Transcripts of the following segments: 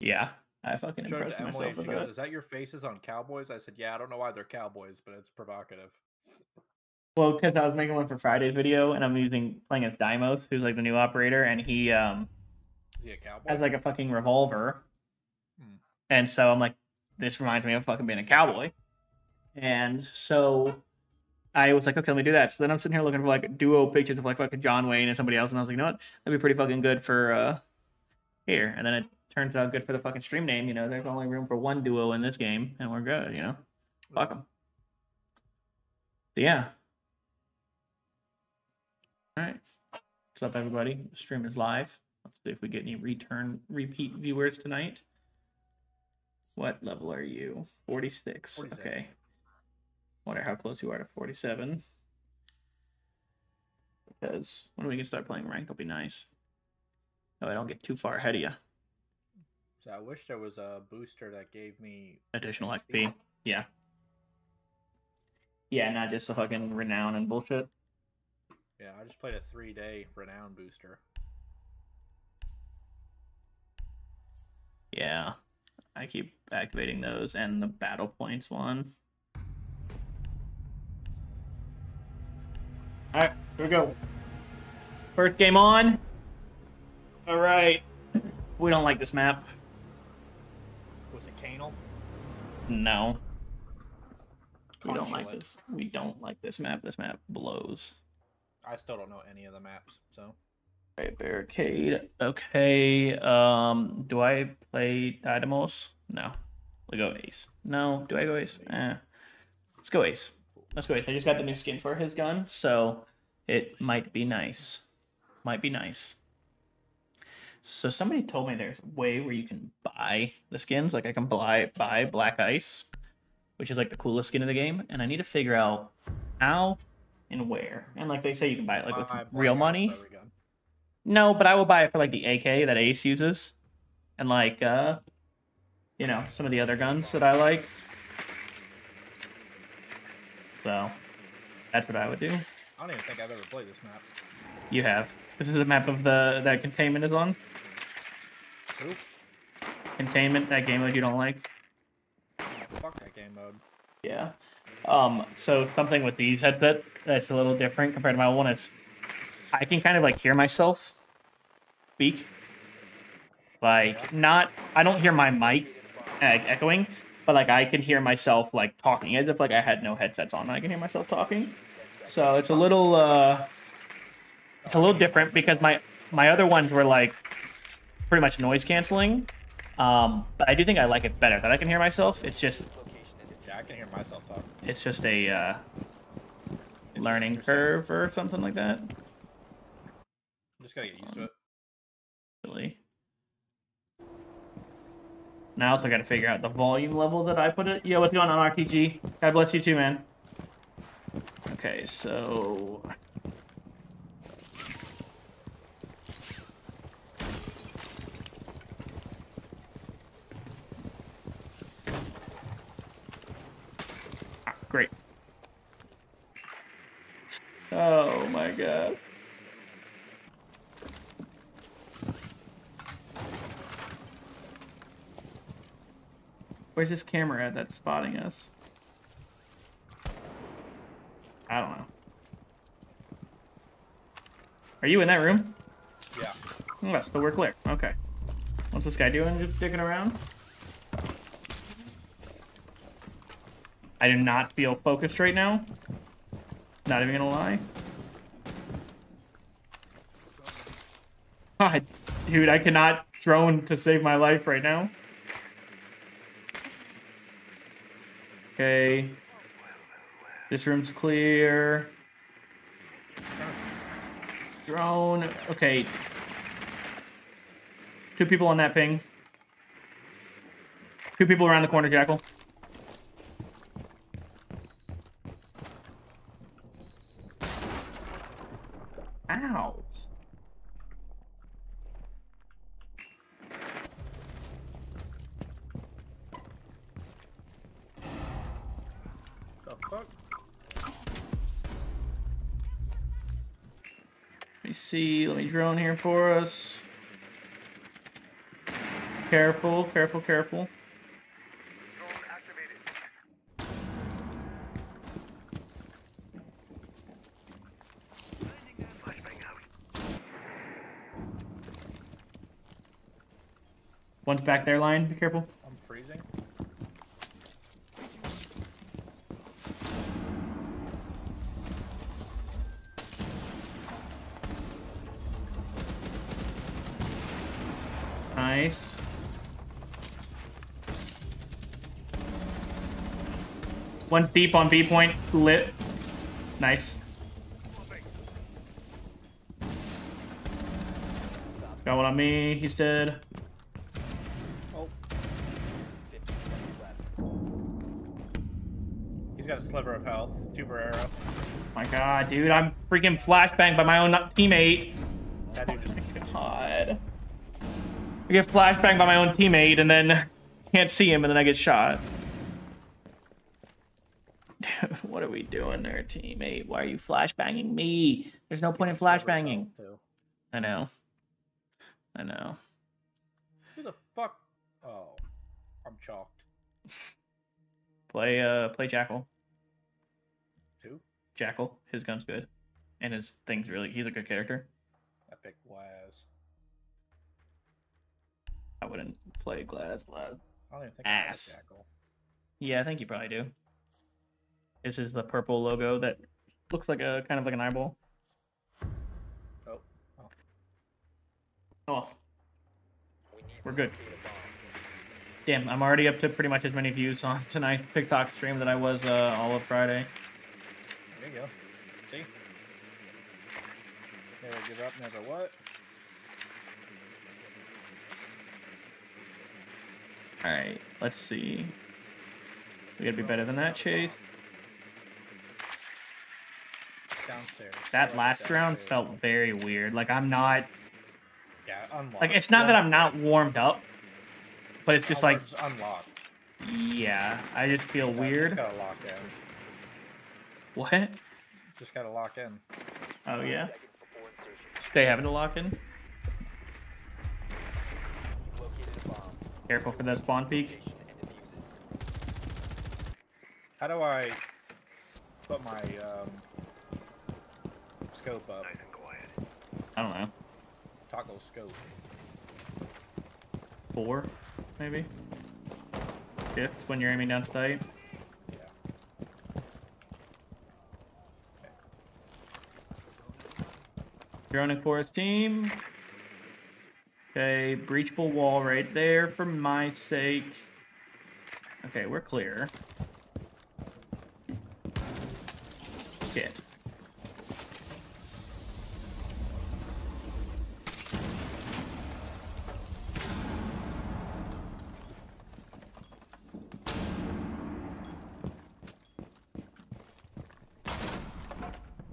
Yeah, I fucking Showed impressed Emily, myself she goes, that. "Is that your faces on cowboys?" I said, "Yeah, I don't know why they're cowboys, but it's provocative." Well, because I was making one for Friday's video, and I'm using playing as Deimos, who's like the new operator, and he um Is he a cowboy? has like a fucking revolver, Hmm. and so I'm like, this reminds me of fucking being a cowboy, and so I was like, okay, let me do that. So then I'm sitting here looking for like duo pictures of like fucking John Wayne and somebody else, and I was like, you know what, that'd be pretty fucking good for uh here, and then it turns out good for the fucking stream name. You know, there's only room for one duo in this game, and we're good. You know, fuck them. So yeah. All right. What's up, everybody? The stream is live. Let's see if we get any return repeat viewers tonight. What level are you? 46. 46. Okay. Wonder how close you are to 47. Because when we can start playing ranked, it'll be nice. No, I don't get too far ahead of you. So I wish there was a booster that gave me Additional XP. Yeah. Yeah, not just the fucking renown and bullshit. Yeah, I just played a three-day renown booster. Yeah. I keep activating those and the battle points one. Alright, here we go. First game on. Alright. We don't like this map. Canal? No. We don't like this. We don't like this map. This map blows. I still don't know any of the maps, so Right, barricade. Okay. Um, do I play Dynamos? No. We go Ace. No. Do I go Ace? Eh. Let's go Ace. Let's go Ace. I just got the new skin for his gun, so it might be nice. Might be nice. So somebody told me there's a way where you can buy the skins. Like I can buy buy Black Ice, which is like the coolest skin in the game, and I need to figure out how and where. And like they say, you can buy it like with real money. for every gun. No, but I will buy it for like the AK that Ace uses, and like uh, you know, some of the other guns that I like. So that's what I would do. I don't even think I've ever played this map. You have. This is a map of the that containment is on. Containment, that game mode you don't like. Fuck that game mode. Yeah. Um. So something with these headset that's a little different compared to my one is I can kind of like hear myself speak. Like not, I don't hear my mic like, echoing, but like I can hear myself like talking as if like I had no headsets on. I can hear myself talking. So it's a little, uh, it's a little different because my my other ones were like pretty much noise canceling. Um, but I do think I like it better that I can hear myself. It's just Yeah, I can hear myself talk. it's just a uh, learning curve or something like that. I'm just gotta get used to it. Really. Now I also got to figure out the volume level that I put it. Yo, what's going on, RTG? God bless you too, man. Okay, so Oh my god. Where's this camera that's spotting us? I don't know. Are you in that room? Yeah. Oh, so we're clear. Okay. What's this guy doing? Just dicking around? I do not feel focused right now. Not even gonna lie. God, dude, I cannot drone to save my life right now. Okay. This room's clear. Drone. Okay. Two people on that ping. Two people around the corner, Jackal. Ow. The fuck? Let me see. Let me drone here for us. Careful, careful, careful. One's back there, line. Be careful. I'm freezing. Nice. One deep on B point, lit. Nice. Got one on me, he's dead. Oh. He's got a sliver of health. Tuber arrow. My god, dude, I'm freaking flashbanged by my own teammate. That dude just God. I get flashbanged by my own teammate and then can't see him and then I get shot. Dude, what are we doing there, teammate? Why are you flashbanging me? There's no point in flashbanging. I know. I know. Who the fuck? Oh, I'm chalked. Play uh play Jackal. Two. Jackal. His gun's good. And his thing's really he's a good character. I picked Glaz. I wouldn't play Glaz Glaz. I don't even think I Ass. jackal. Yeah, I think you probably do. This is the purple logo that looks like a kind of like an eyeball. Oh, Oh. We're good. Damn, I'm already up to pretty much as many views on tonight's TikTok stream that I was uh, all of Friday. there you go. See? Never give up, never what? Alright, let's see. We gotta be better than that, Chase. Downstairs. That last round felt very weird. Like, I'm not. Yeah, unlocked. Like, it's not that I'm not warmed up, but it's just like, unlocked. yeah, I just feel weird. Just gotta lock in. What? Just gotta lock in. Oh, yeah? Stay having to lock in? Careful for that spawn peek. How do I put my um, scope up? I don't know. Toggle scope. Four, maybe? Fifth when you're aiming down sight. Yeah. Droning Forest team. Okay, breachable wall right there for my sake. Okay, we're clear. Shit.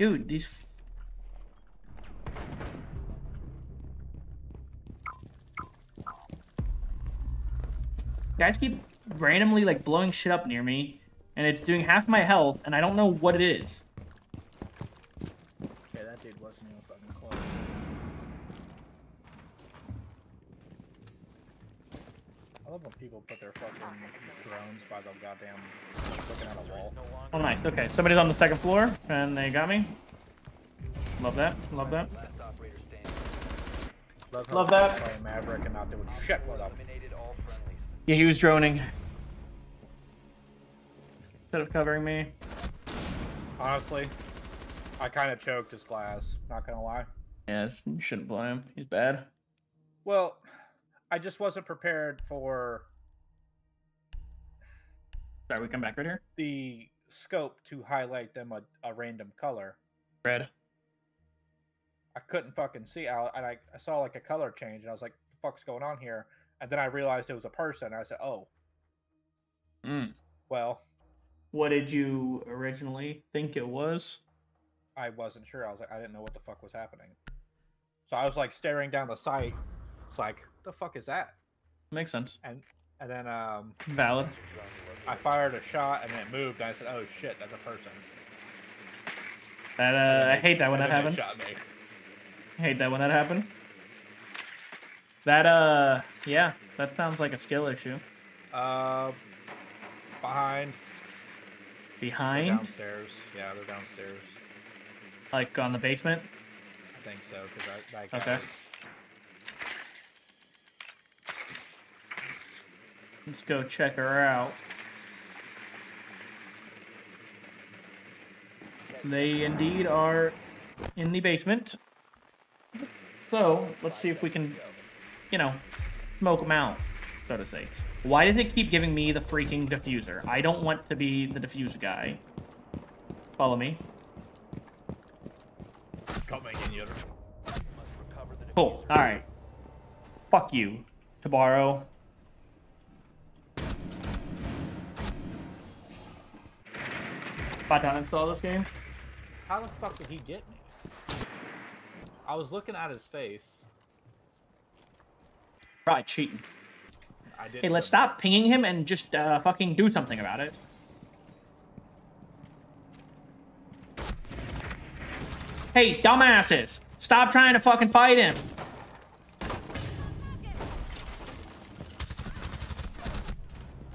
Dude, these Guys keep randomly like blowing shit up near me, and it's doing half my health, and I don't know what it is. Okay, that dude wasn't even fucking close. I love when people put their fucking drones by the goddamn looking at. Oh, nice. Okay, somebody's on the second floor, and they got me. Love that. Love that. Love, Love that. Maverick and not doing shit with them. Yeah, he was droning. Instead of covering me. Honestly, I kind of choked his glass. Not gonna lie. Yeah, you shouldn't blame him. He's bad. Well, I just wasn't prepared for Sorry, we come back right here. the scope to highlight them a, a random color. Red. I couldn't fucking see. I, and I, I saw like a color change, and I was like, "The fuck's going on here?" And then I realized it was a person. I said, "Oh, Mm. well." What did you originally think it was? I wasn't sure. I was like, I didn't know what the fuck was happening. So I was like staring down the sight. It's like, the fuck is that? Makes sense. And and then um, Valid. I fired a shot, and it moved. And I said, "Oh shit, that's a person." That uh, I hate that when that happens. I hate that when that happens. That uh, yeah, that sounds like a skill issue. Uh, behind. They're Behind, downstairs. Yeah, they're downstairs. like on the basement. I think so because Okay. Let's go check her out. They indeed are in the basement. So let's see if we can, you know, smoke them out, so to say. Why does it keep giving me the freaking diffuser? I don't want to be the diffuser guy. Follow me. Coming in here. Cool. All right. Fuck you, Tubarão. About to uninstall this game. How the fuck did he get me? I was looking at his face. Probably cheating. I didn't. Hey, let's know stop pinging him and just uh, fucking do something about it. Hey, dumbasses! Stop trying to fucking fight him!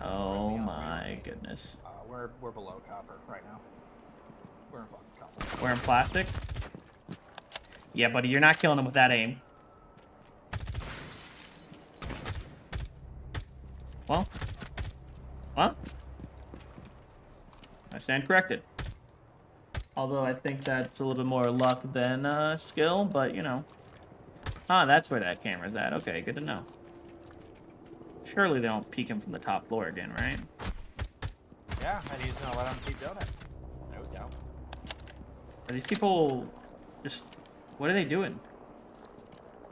Oh my goodness. Uh, we're we're below copper right now. We're in fucking copper. Wearing plastic? Yeah, buddy, you're not killing him with that aim. Well. Well. I stand corrected. Although I think that's a little bit more luck than uh, skill, but you know. Ah, that's where that camera's at. Okay, good to know. Surely they don't peek him from the top floor again, right? Yeah, and he's gonna let him keep doing it. Are these people just what are they doing?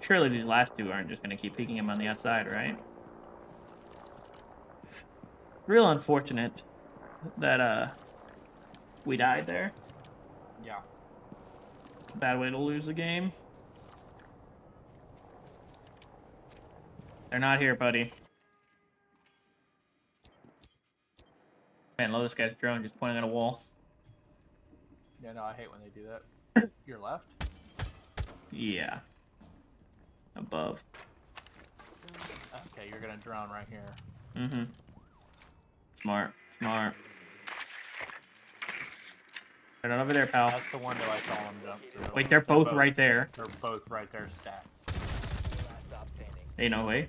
Surely these last two aren't just gonna keep peeking him on the outside, right? Real unfortunate that uh we died there. Yeah. Bad way to lose the game. They're not here, buddy. Man, love this guy's drone just pointing at a wall. Yeah, no, I hate when they do that. Your left? Yeah. Above. Okay, you're gonna drown right here. Mm-hmm. Smart. Smart. They're not over there, pal. That's the window I saw him jump through. Wait, they're both right there. They're both right there stacked. Ain't no way.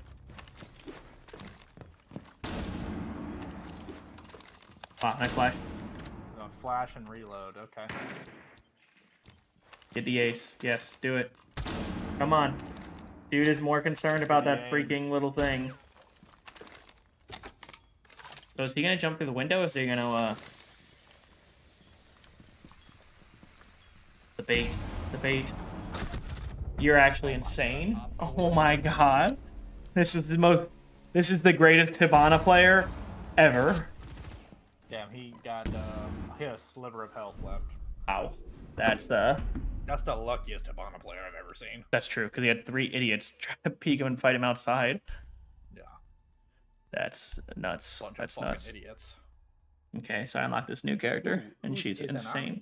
Wow, nice flash. Flash and reload. Okay. Get the ace. Yes, do it. Come on. Dude is more concerned about that freaking little thing. So is he gonna jump through the window? Or is he gonna, uh... The bait. The bait. You're actually insane. Oh my god. This is the most... This is the greatest Hibana player ever. Damn, he got uh, he had a sliver of health left. Wow. That's, uh... That's the luckiest Hibana player I've ever seen. That's true, because he had three idiots try to peek him and fight him outside. Yeah. That's nuts. Bunch That's nuts. idiots. Okay, so I unlocked this new character, Ooh, and she's Izanami? insane.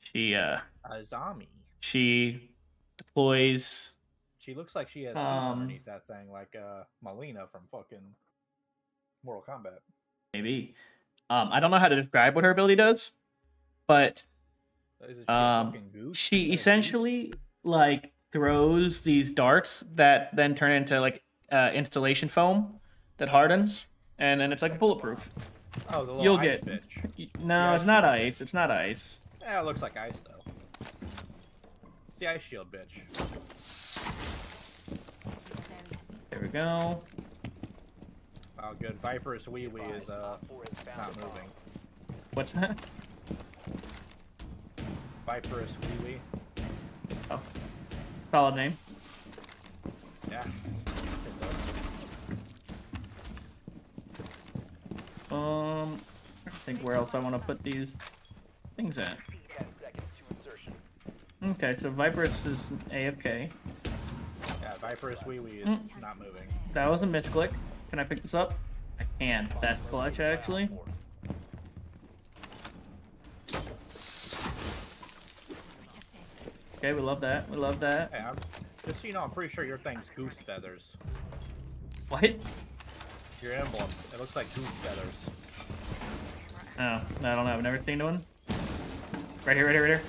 She uh, Azami. she deploys. She looks like she has teeth Um, underneath that thing, like uh, Mileena from fucking Mortal Kombat. Maybe. Um, I don't know how to describe what her ability does, but she Um, fucking goose? Is she essentially like throws these darts that then turn into like uh, installation foam that hardens, and then it's like bulletproof. Oh, the little you'll ice get- bitch. No, Yeah, it's not ice. It's not ice. Yeah, it looks like ice though. It's the ice shield bitch. There we go. Oh, good. Viper's wee wee is uh not moving. What's that? Viper's wee wee. Oh, solid name. Yeah. So. Um, I think where else I want to put these things at. Okay, so Viperous is AFK. Yeah, Viper's wee wee is Mm. not moving. That was a misclick. Can I pick this up? I can. That's clutch, actually. Okay, we love that. We love that. Hey, Just so you know, I'm pretty sure your thing's goose feathers. What? Your emblem. It looks like goose feathers. Oh, I don't know. I've never seen one. Right here, right here, right here.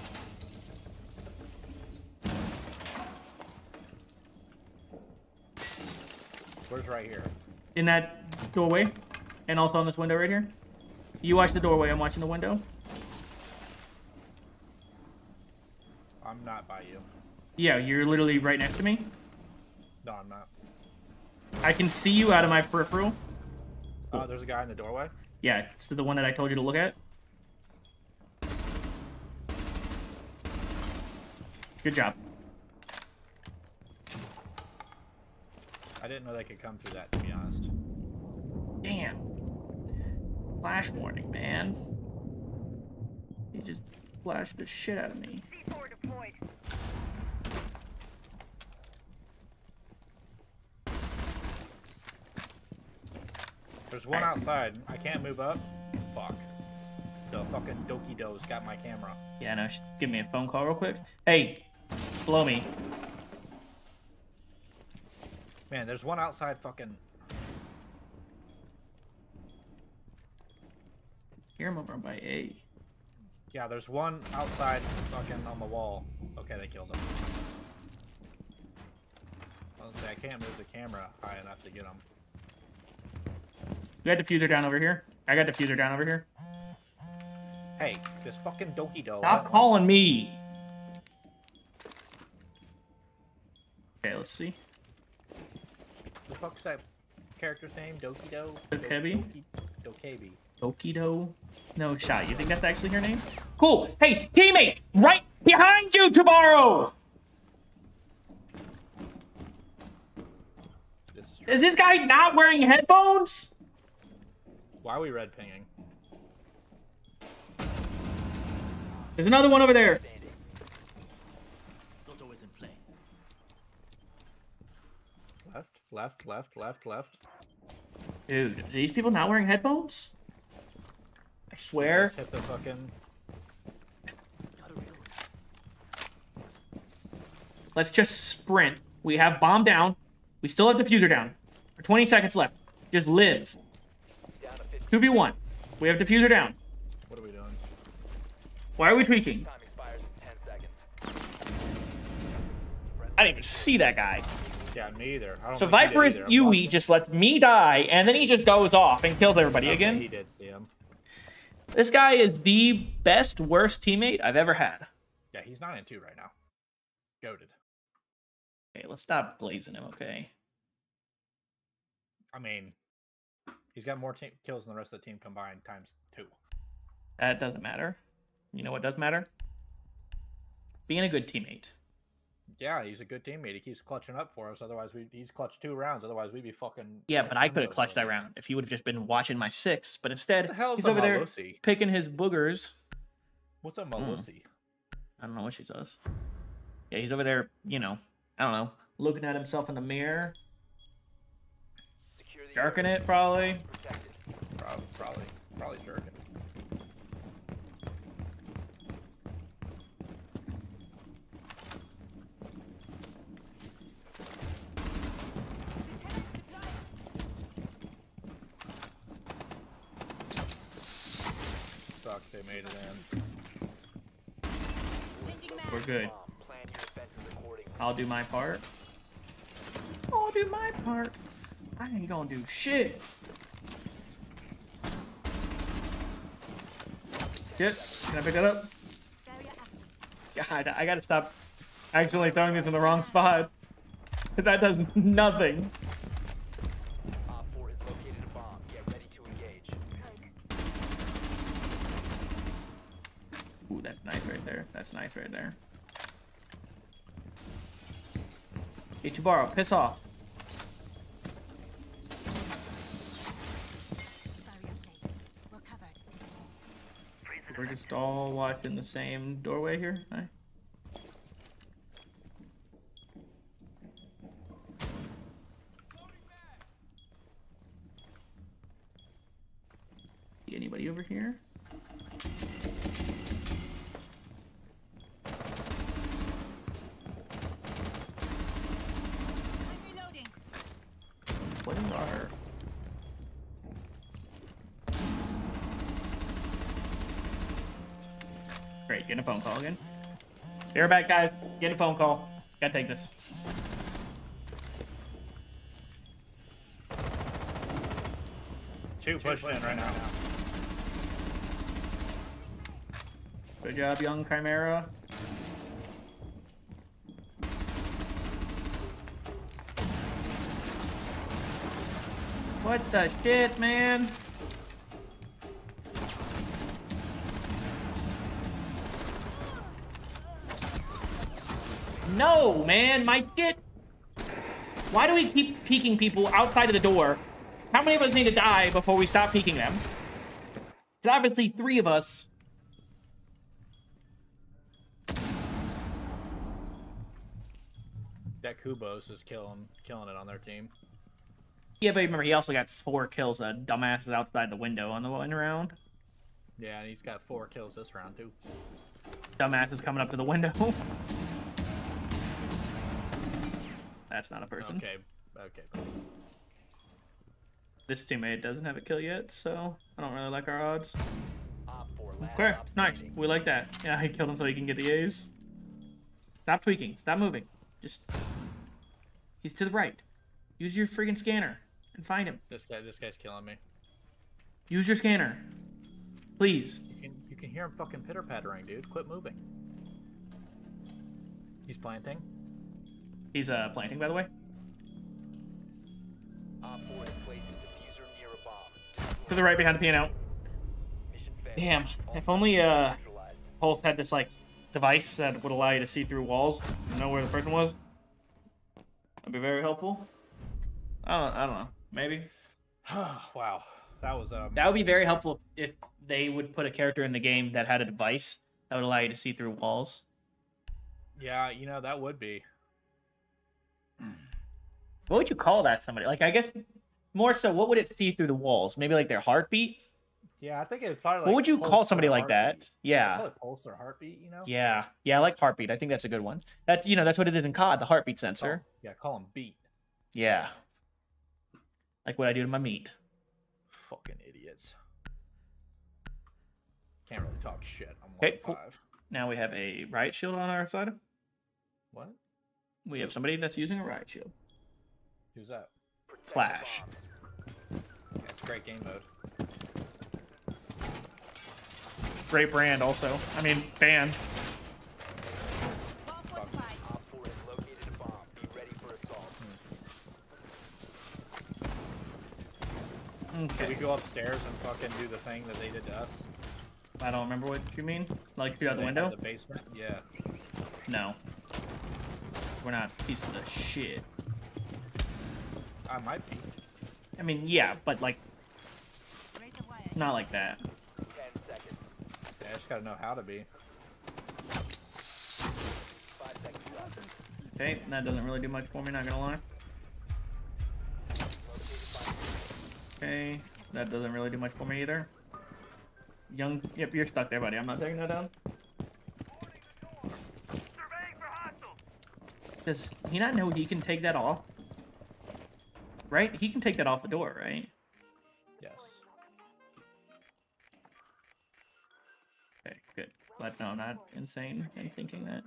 Where's right here? In that doorway. And also on this window right here. You watch the doorway, I'm watching the window. I'm not by you. Yeah, you're literally right next to me. No, I'm not. I can see you out of my peripheral. Oh, there's a guy in the doorway. Yeah, it's the one that I told you to look at. Good job. I didn't know they could come through that, to be honest. Damn. Flash warning, man. He just flashed the shit out of me. There's one outside. I can't move up. Fuck. The fucking Doki Do's got my camera. Yeah, no, give me a phone call real quick. Hey, blow me. Man, there's one outside fucking. Hear him over by A. Yeah, there's one outside fucking on the wall. Okay, they killed him. I was say, I can't move the camera high enough to get him. You got diffuser down over here. I got diffuser down over here. Hey, this fucking Doki Do. Stop calling me. Okay, let's see. The fuck's that character's name? Doki Do? Dokkaebi? Dokkaebi. Tokido? No shot. You think that's actually her name? Cool. Hey, teammate, right behind you tomorrow. This is. Is this guy not wearing headphones? Why are we red pinging? There's another one over there. Not always in play. Left, left, left, left, left. Dude, are these people not wearing headphones? I swear. Let's hit the fucking. Let's just sprint. We have bomb down. We still have diffuser down. 20 seconds left. Just live. 2v1. We have diffuser down. What are we doing? Why are we tweaking? Time expires in 10 seconds. I didn't even see that guy. Yeah, me either. So think he did Viper's. Yui just lets me die, and then he just goes off and kills everybody Okay, again. He did see him. This guy is the best, worst teammate I've ever had. Yeah, he's nine and two right now. Goaded. Okay, let's stop glazing him, okay? I mean, he's got more kills than the rest of the team combined times two. That doesn't matter. You know what does matter? Being a good teammate. Yeah, he's a good teammate. He keeps clutching up for us. Otherwise, we he's clutched two rounds. Otherwise, we'd be fucking. Yeah, but I could have clutched that round if he would have just been watching my six. But instead, the he's a over there picking his boogers. What's a hmm. Malusi? I don't know what she does. Yeah, he's over there, you know, I don't know, looking at himself in the mirror, jerking it probably. Probably, probably, probably jerking. Suck, they made it in. We're good. Bomb. Plan your defenses accordingly. I'll do my part. I'll do my part. I ain't gonna do shit. Shit, can I pick that up? God, I gotta stop accidentally throwing this in the wrong spot. That does nothing. Op 4 has located a bomb. Get ready to engage. Ooh, that's nice right Right there. Hey, Tubarão, piss off. We're just all watching the same doorway here. Hi. See anybody over here? saw her. Great, getting a phone call again. Right back, guys. Getting a phone call. Gotta take this. Two push in right now. Good job, young Chimera. What the shit, man? No, man, my shit. Why do we keep peeking people outside of the door? How many of us need to die before we stop peeking them? There's obviously three of us. That Kubos is killing killing it on their team. Yeah, but remember, he also got four kills. A dumbass is outside the window on the one round. Yeah, and he's got four kills this round too. Dumbass is coming up to the window. That's not a person. Okay, okay. This teammate doesn't have a kill yet, so I don't really like our odds. Op 4 last Okay, nice. We like that. Yeah, he killed him so he can get the A's. Stop tweaking. Stop moving. Just. He's to the right. Use your friggin' scanner and find him. This guy, this guy's killing me. Use your scanner. Please. You can you can hear him fucking pitter pattering, dude. Quit moving. He's planting. He's uh planting, by the way. Op 4 has placed a diffuser near a bomb. To the right behind the piano. Mission failed. Damn. If only uh. Pulse had this like device that would allow you to see through walls and know where the person was. That'd be very helpful. I don't. I don't know. Maybe wow, that was um. that would be very helpful if they would put a character in the game that had a device that would allow you to see through walls. Yeah, you know that would be. What would you call that? Somebody like I guess more so. What would it see through the walls? Maybe like their heartbeat. Yeah, I think it would probably. Like what would you call somebody like that? Yeah. Pulse their heartbeat. You know. Yeah. Yeah. I like heartbeat. I think that's a good one. That's you know that's what it is in COD. The heartbeat Oh, sensor. yeah, call them beat. Yeah. Like what I do to my meat. Fucking idiots. Can't really talk shit. I'm Okay, cool. five. Now we have a riot shield on our side. What? We have somebody that's using a riot shield. Who's that? Protect the Flash. bombs. Yeah, it's great game mode. Great brand, also. I mean, band. Wall fortified. Op 4 has located a bomb. Be ready for assault. Did we go upstairs and fucking do the thing that they did to us? I don't remember what you mean. Like through out the window? The basement. Yeah. No. We're not pieces of shit. I might be. I mean, yeah, but like not like that. 10 seconds. Yeah, I just gotta know how to be. 5 seconds left. Okay, that doesn't really do much for me. Not gonna lie. Okay, that doesn't really do much for me either. Young, yep, you're stuck there, buddy. I'm not taking that down. Does he not know he can take that off? Right? He can take that off the door, right? Yes. Okay, good. But no, not insane in thinking that.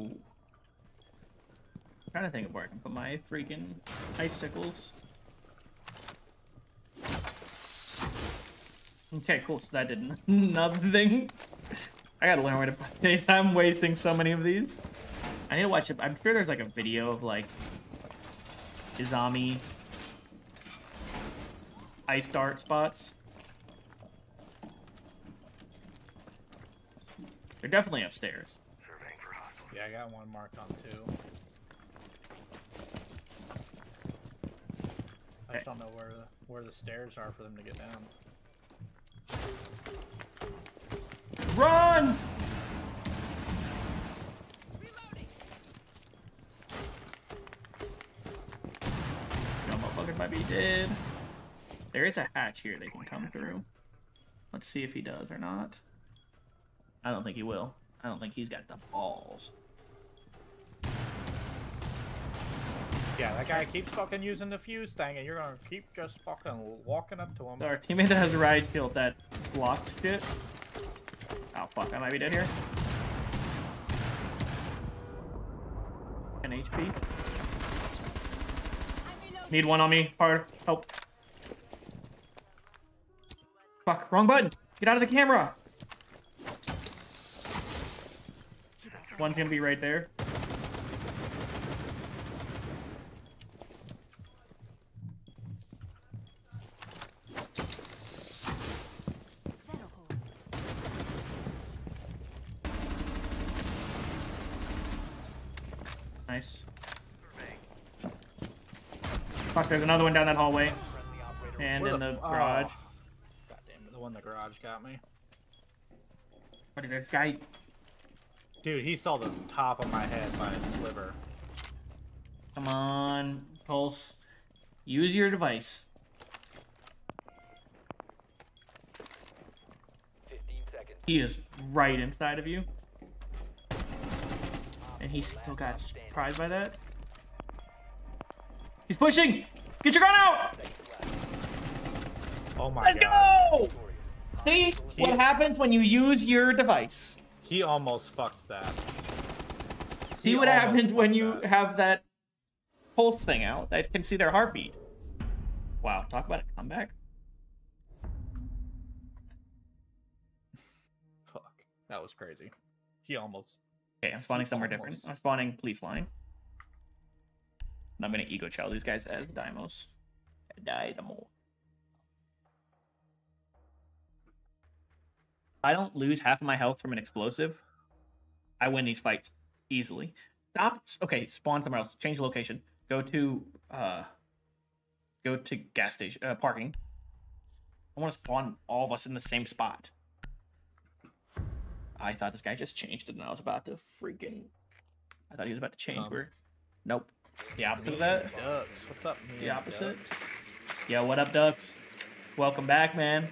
Ooh. trying to think of where I can put my freaking icicles. Okay, cool. So that did nothing. I gotta learn where to put these. I'm wasting so many of these. I need to watch it. I'm sure there's like a video of like Izami ice dart spots. They're definitely upstairs. Yeah, I got one marked on two. I just don't know where the where the stairs are for them to get down. Run! No motherfucker might be dead. There is a hatch here they can come through. Let's see if he does or not. I don't think he will. I don't think he's got the balls. Yeah, that guy keeps fucking using the fuse thing, and you're gonna keep just fucking walking up to him. Our teammate that has riot shield that blocked shit. Oh fuck, I might be dead here. An HP. Need one on me. Hard. Help. Fuck, wrong button. Get out of the camera. One's gonna be right there. Settle hold. Nice. Fuck, there's another one down that hallway. And Where in the f- oh. garage. God damn it, the one in the garage got me. Buddy, there's guy. Dude, he saw the top of my head by a sliver. Come on, Pulse. Use your device. 15 seconds. He is right inside of you. And he still got surprised by that. He's pushing! Get your gun out! Oh my Let's god. go! See what happens when you use your device. He almost fucked that. See what happens when you that. have that pulse thing out that can see their heartbeat. Wow, talk about a comeback. Fuck. That was crazy. He almost. Okay, I'm spawning somewhere different. I'm spawning police line. I'm gonna ego chow these guys as Deimos. Dynamo. I don't lose half of my health from an explosive. I win these fights easily. Stop. Okay, spawn somewhere else. Change location. Go to uh. Go to gas station. Uh, parking. I want to spawn all of us in the same spot. I thought this guy just changed it, and I was about to freaking. I thought he was about to change. Um, Where? Nope. The opposite of that. Ducks. What's up, man? The me and opposite? Ducks? Yo, what up, Ducks? Welcome back, man.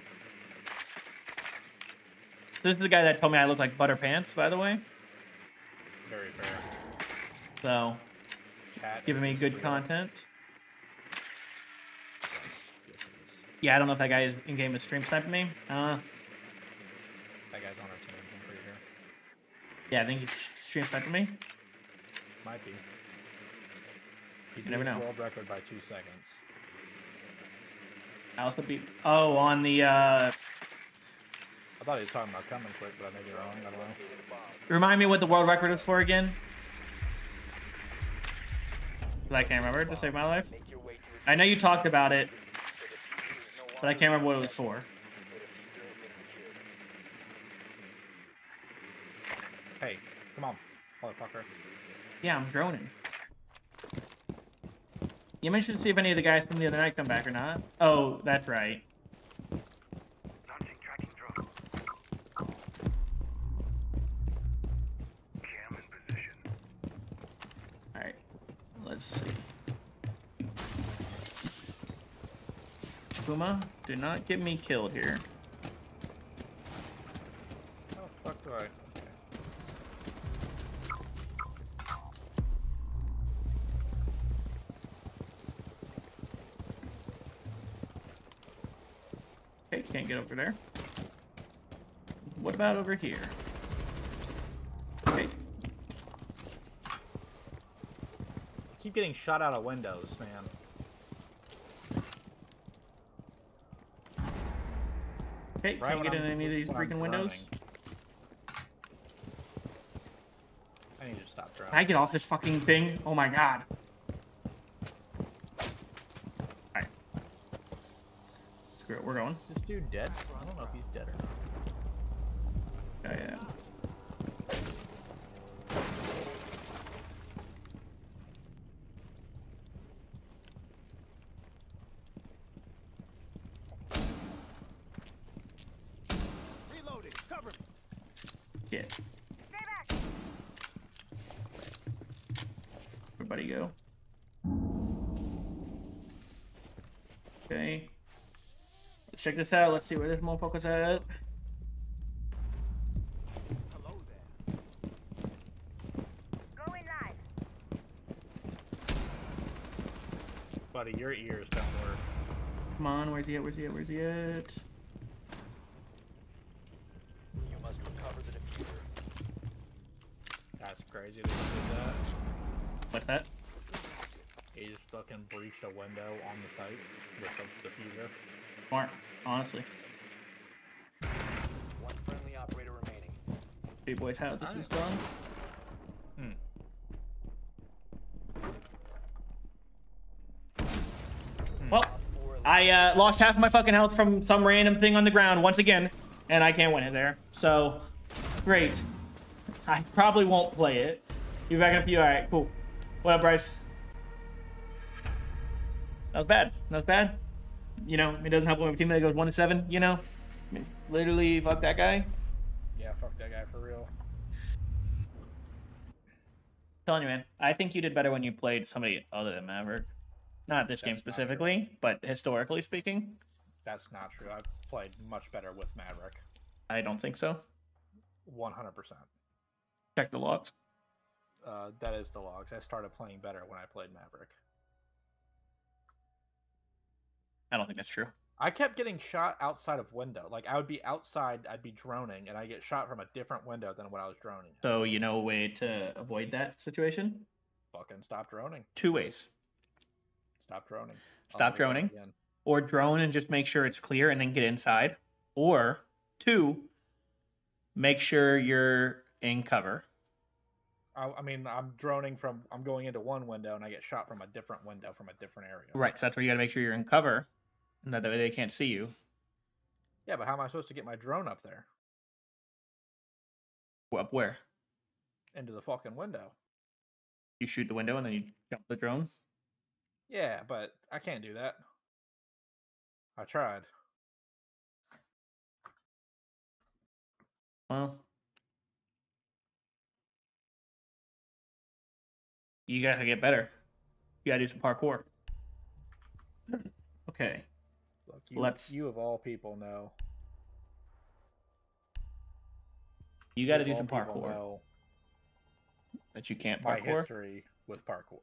This is the guy that told me I look like butter pants, by the way. Very fair. So, Chat giving me good real. content. Yes. Yes, it is. Yeah, I don't know if that guy is in game is stream sniping me. Uh, That guy's on our team. I'm pretty sure. yeah, I think he's stream sniping me. Might be. You never know. world record by two seconds. I also beat. Oh, on the. uh I thought he was talking about coming quick, but I may be wrong. I don't know. Remind me what the world record was for again. I can't remember to save my life. Make your way to I know you talked about it, the is but I can't remember what it was for. The diffuser has been secured. Hey, come on, motherfucker. Yeah, I'm droning. You mentioned see if any of the guys from the other night come back or not. Oh, that's right. Alright. Let's see. Puma, do not get me killed here. How the fuck do I? Okay. Okay, can't get over there. What about over here? Okay, I keep getting shot out of windows, man. okay, Right can't get in I'm- any of these freaking windows. I need to stop driving. Can I get off this fucking thing? Oh my god. Alright. Screw it, we're going. This dude dead? I don't know if he's dead or not. Oh, yeah. check this out. Let's see where this motherfucker's at. Buddy, your ears don't work. Come on, where's he at? Where's he at? Where's he at? You must recover the diffuser. That's crazy that he that. What's that? He just fucking breached a window on the site with the diffuser. Smart honestly. One friendly operator remaining. Big boys, how this is Alright. done. Hmm. Well, I uh, lost half my fucking health from some random thing on the ground once again, and I can't win it there. So, great. I probably won't play it. You back in a few? All right, cool. What up, Bryce? That was bad. That was bad. You know, it doesn't help when a team that goes one to seven. You know, I mean, literally, fuck that guy. Yeah, fuck that guy for real. telling you, man. I think you did better when you played somebody other than Maverick. Not this game That's not true. specifically, but historically speaking, That's not true. I've played much better with Maverick. I don't think so. 100%. Check the logs. Uh, that is the logs. I started playing better when I played Maverick. I don't think that's true. I kept getting shot outside of window. Like I would be outside, I'd be droning, and I get shot from a different window than what I was droning. So you know a way to avoid that situation? Fucking stop droning. Two ways. Stop droning. Stop never do it droning. Or drone and just make sure it's clear and then get inside. Or two, make sure you're in cover. I, I mean, I'm droning from. I'm going into one window, and I get shot from a different window from a different area. Right, so that's where you gotta make sure you're in cover. And that way they can't see you. Yeah, but how am I supposed to get my drone up there Up where? into the fucking window? You shoot the window and then you jump the drone. Yeah, but I can't do that. I tried. Well, you gotta get better. You gotta do some parkour. Okay. You, Let's- you of all people know. You gotta of do some parkour. know That you can't parkour. my history with parkour.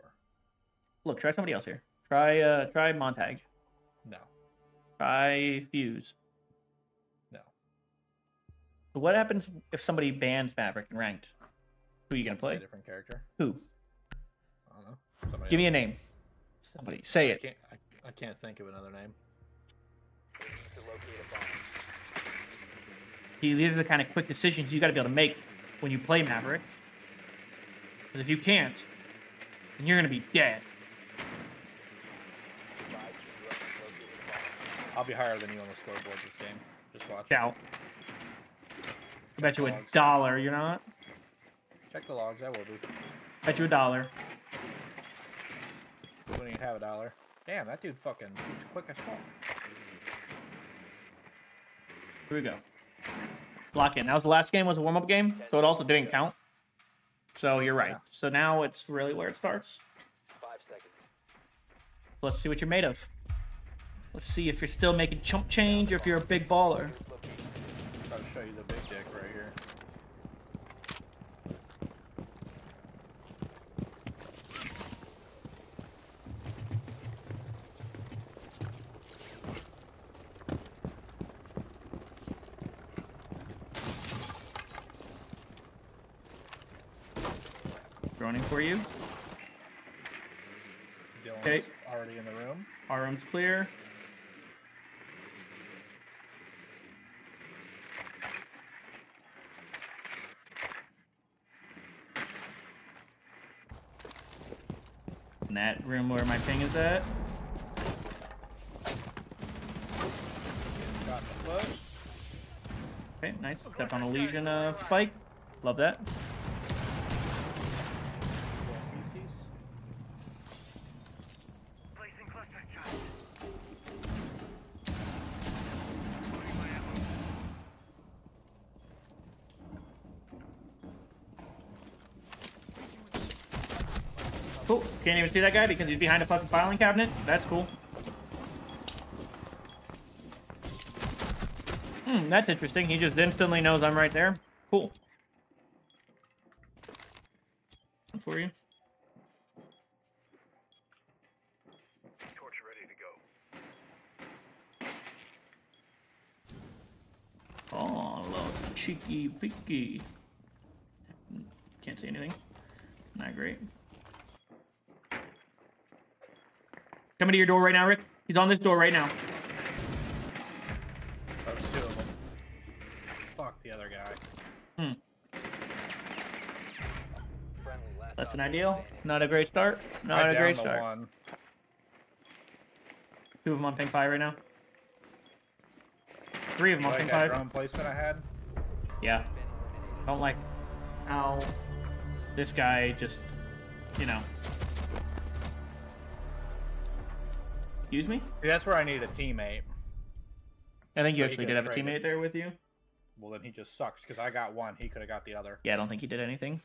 Look, try somebody else here. Try uh try Montag. No, Try Fuze. no. So what happens if somebody bans Maverick and ranked? Who are you gonna play? A different character. Who? I don't know. Somebody Give me a name. Somebody. Say I it. can't. I, I can't think of another name. See, These are the kind of quick decisions you gotta be able to make when you play Maverick. Because if you can't, then you're gonna be dead. Advise you have located a bomb. I'll be higher than you on the scoreboard this game. Just watch. Doubt. I bet you a dollar you're not. Check the logs. I will be. Bet you a dollar. Don't even have a dollar. Damn, that dude fucking shoots quick as fuck. Here we go. Lock in. That was the last game was a warm up game, so it also didn't count. So you're right. Yeah. So now it's really where it starts. Five seconds. Let's see what you're made of. Let's see if you're still making chump change or if you're a big baller. Location. Try to show you the big dick right here. Droning for you. Dylan's Okay. already in the room. Our room's clear. In that room where my ping is at. Getting shot in the foot. Okay, nice. Step on a Legion uh, spike. Love that. see that guy because he's behind a fucking filing cabinet. That's cool. Hmm, that's interesting. He just instantly knows I'm right there. Cool. For you. Oh, little cheeky picky. Can't say anything. Not great. Coming to your door right now, Rick. He's on this door right now. That's two of them. Fuck the other guy. Hmm. Friendly last That's an ideal. Not a great start. Not I a great start. One. Two of them on pink five right now. Three of them on Like ping that five. drone placement I had. Yeah. Don't like how this guy just, you know. Excuse me? See, that's where I need a teammate. I think you So actually could've did have a traded. teammate there with you. Well, then he just sucks because I got one. He could have got the other. Yeah, I don't think he did anything.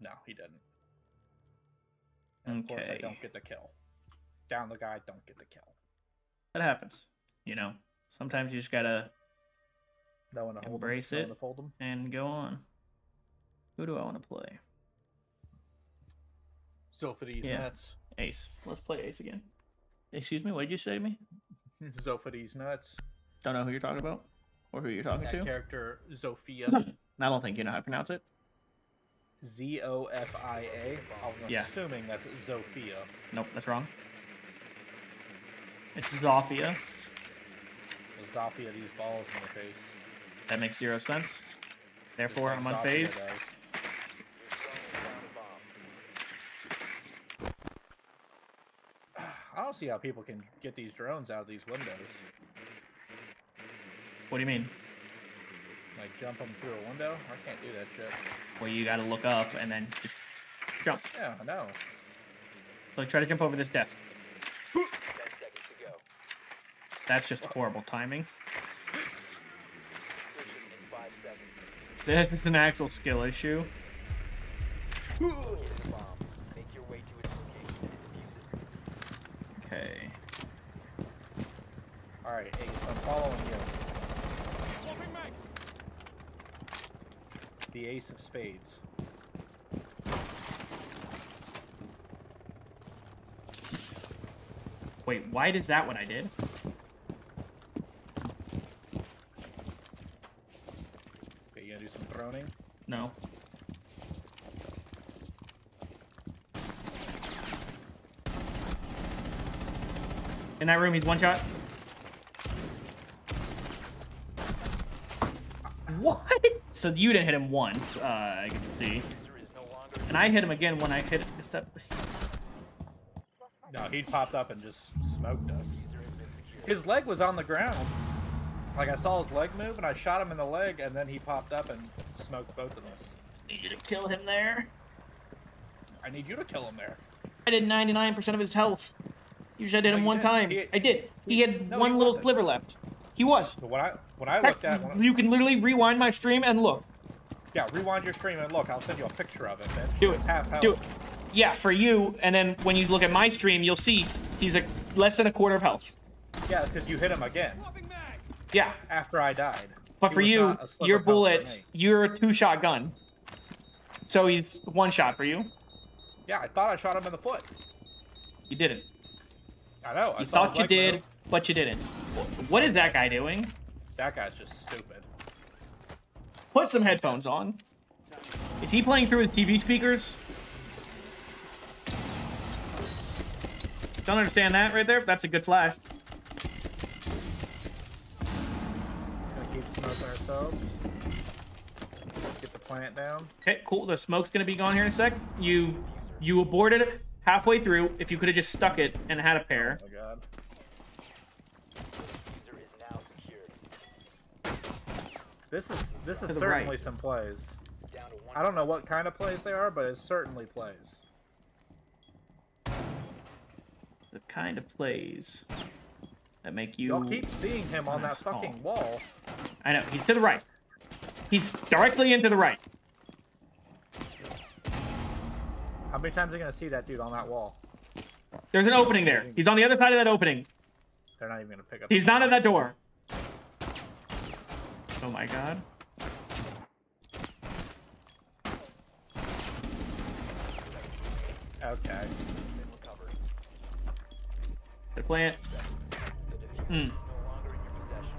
No, he didn't. And of course, I don't get the kill. Down the guy, don't get the kill. That happens. You know, sometimes you just gotta No one to hold him, Embrace no it. one to fold him. and go on. Who do I want to play? Still for these Yeah. nuts. Ace. Let's play Ace again. Excuse me, what did you say to me? Zophides nuts. Don't know who you're talking about or who you're talking That to. character Zofia. I don't think you know how to pronounce it. Z O F I A. I'm Yeah. assuming that's Zofia. Nope, that's wrong. It's Zofia. Zofia these balls in the face. That makes zero sense. Therefore, like I'm unfazed. does. Your drone has found a bomb. I don't see how people can get these drones out of these windows. What do you mean? Like jump them through a window? I can't do that shit. Well, you gotta look up and then just jump. Yeah, I know. Like, try to jump over this desk. Ten seconds to go. That's just horrible timing. Switching in five seconds. This is an actual skill issue. Get the bomb. Make your way to its location and defuse it. Okay. Alright, Ace, I'm following you. The Ace of Spades. Wait, why did that what I did? Okay, you gonna do some droning? No. In that room, he's one shot. What? So you didn't hit him once, uh, I can see. User is no longer And I hit him again when I hit except No, he popped up and just smoked us. user has been secured. His leg was on the ground. Like I saw his leg move and I shot him in the leg and then he popped up and smoked both of us. need you to kill him there. I need you to kill him there. I did 99% of his health. Usually I did No, him one didn't. time. He- I did. He had No, one he little wasn't. sliver left. He was. But when I when I looked at when you can literally rewind my stream and look. yeah, rewind your stream and look. I'll send you a picture of it. Bitch. Do it. Half health. Do it. Yeah, for you. And then when you look at my stream, you'll see he's a less than a quarter of health. Yeah, it's because you hit him again Yeah, after I died. but He for you, not a sliver your of health for bullet, you're a two-shot gun. So he's one shot for you. Yeah, I thought I shot him in the foot. You didn't. I know. I You thought you did, move. But you didn't. What is that guy doing? That guy's just stupid. Put some headphones on. Is he playing through his TV speakers? Don't understand that right there. That's a good flash. Gonna keep smoking ourselves. Get the plant down. Okay, cool. The smoke's gonna be gone here in a sec. You you aborted halfway through. If you could have just stuck it and had a pair. Oh my god. User is now secured. This is this is certainly right. some plays. Down to one. I don't know what kind of plays they are, but it's certainly plays. The kind of plays that make you. Y'all keep seeing him on that Nice. fucking wall. I know he's to the right. He's directly into the right. How many times are you gonna see that dude on that wall? There's an opening there. He's on the other side of that opening. They're not even gonna pick up. He's not at that door. Oh my god. Okay. The plant. Hmm. is no longer in your possession.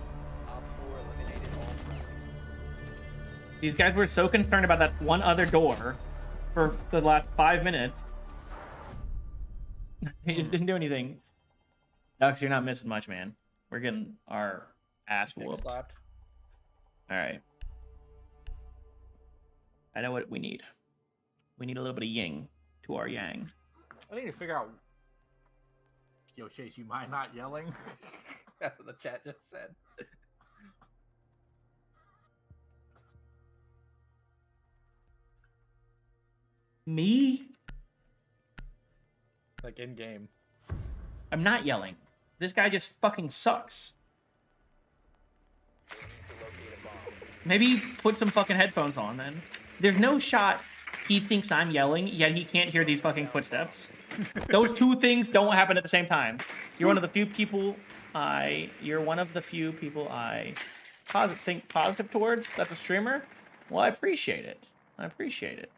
Op 4 eliminated all friendlies. These guys were so concerned about that one other door for the last five minutes. They just didn't do anything. Ducks, you're not missing much, man. We're getting our ass whooped. All slapped. right. I know what we need. We need a little bit of yin to our yang. I need to figure out. Yo, Chase, you mind not yelling? That's what the chat just said. Me? Like in game. I'm not yelling. This guy just fucking sucks. Maybe put some fucking headphones on then. There's no shot he thinks I'm yelling, yet he can't hear these fucking footsteps. Those two things don't happen at the same time. You're one of the few people I. You're one of the few people I think positive towards. That's a streamer. Well, I appreciate it. I appreciate it.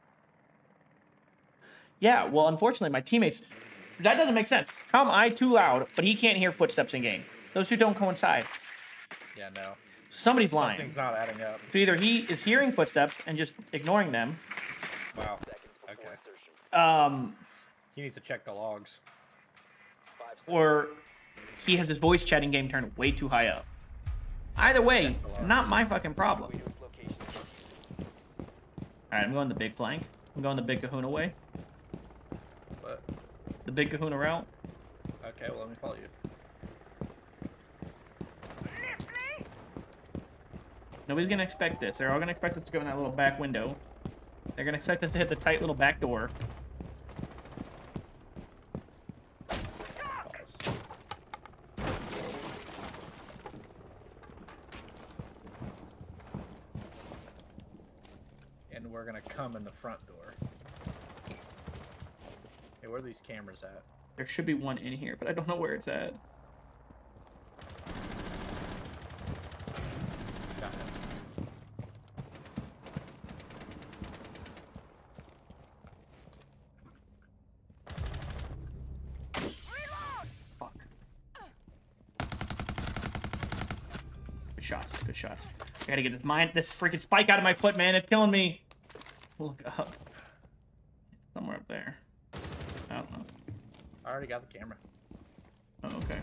Yeah, well, unfortunately, my teammates. That doesn't make sense. How am I too loud, but he can't hear footsteps in game? Those two don't coincide. Yeah, no. Somebody's lying. Something's not adding up. So either he is hearing footsteps and just ignoring them, Wow. Okay. um, He needs to check the logs. Or he has his voice chatting game turned way too high up. Either way, not my fucking problem. Way to its location. All right, I'm going the big flank. I'm going the big Kahuna way. But The big Kahuna route. okay, well let me follow you. Nobody's gonna expect this. They're all gonna expect us to go in that little back window. They're gonna expect us to hit the tight little back door. And we're gonna come in the front door. Hey, where are these cameras at? There should be one in here, but I don't know where it's at. Got it. Fuck. Good shots. Good shots. I gotta get this mine, this freaking spike out of my foot, man. It's killing me. Look up. Somewhere up there. I don't know. I already got the camera. Oh, okay.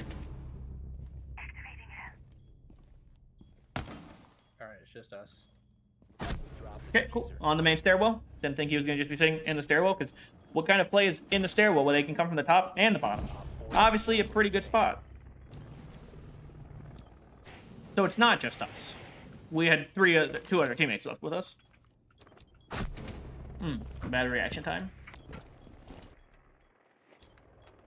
Alright, it's just us. Okay, cool. On the main stairwell. Didn't think he was gonna just be sitting in the stairwell, because what kind of play is in the stairwell where they can come from the top and the bottom? Obviously, a pretty good spot. So it's not just us. We had three, other, two other teammates left with us. Hmm. Bad reaction time.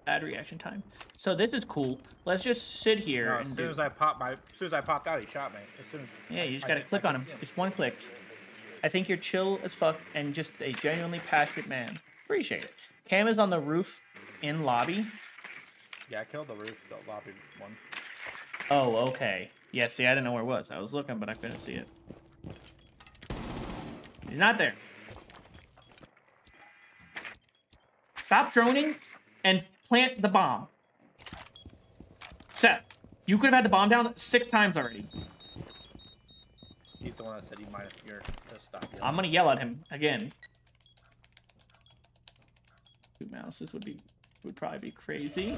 Bad reaction time. So this is cool. Let's just sit here No, as soon do- as I popped my, as soon as I popped out, he shot me. As soon as Yeah, you just I gotta did- click I on him. couldn't Just one click. I think you're chill as fuck and just a genuinely passionate man. Appreciate it. Cam is on the roof in lobby. Yeah, I killed the roof, the lobby one. Oh, okay. Yeah, see, I didn't know where it was. I was looking, but I couldn't see it. He's not there. Stop droning and plant the bomb. Seth, you could have had the bomb down six times already. He's the one that said he might you're just stop. yelling. I'm gonna yell at him again. Two mouses would be would probably be crazy.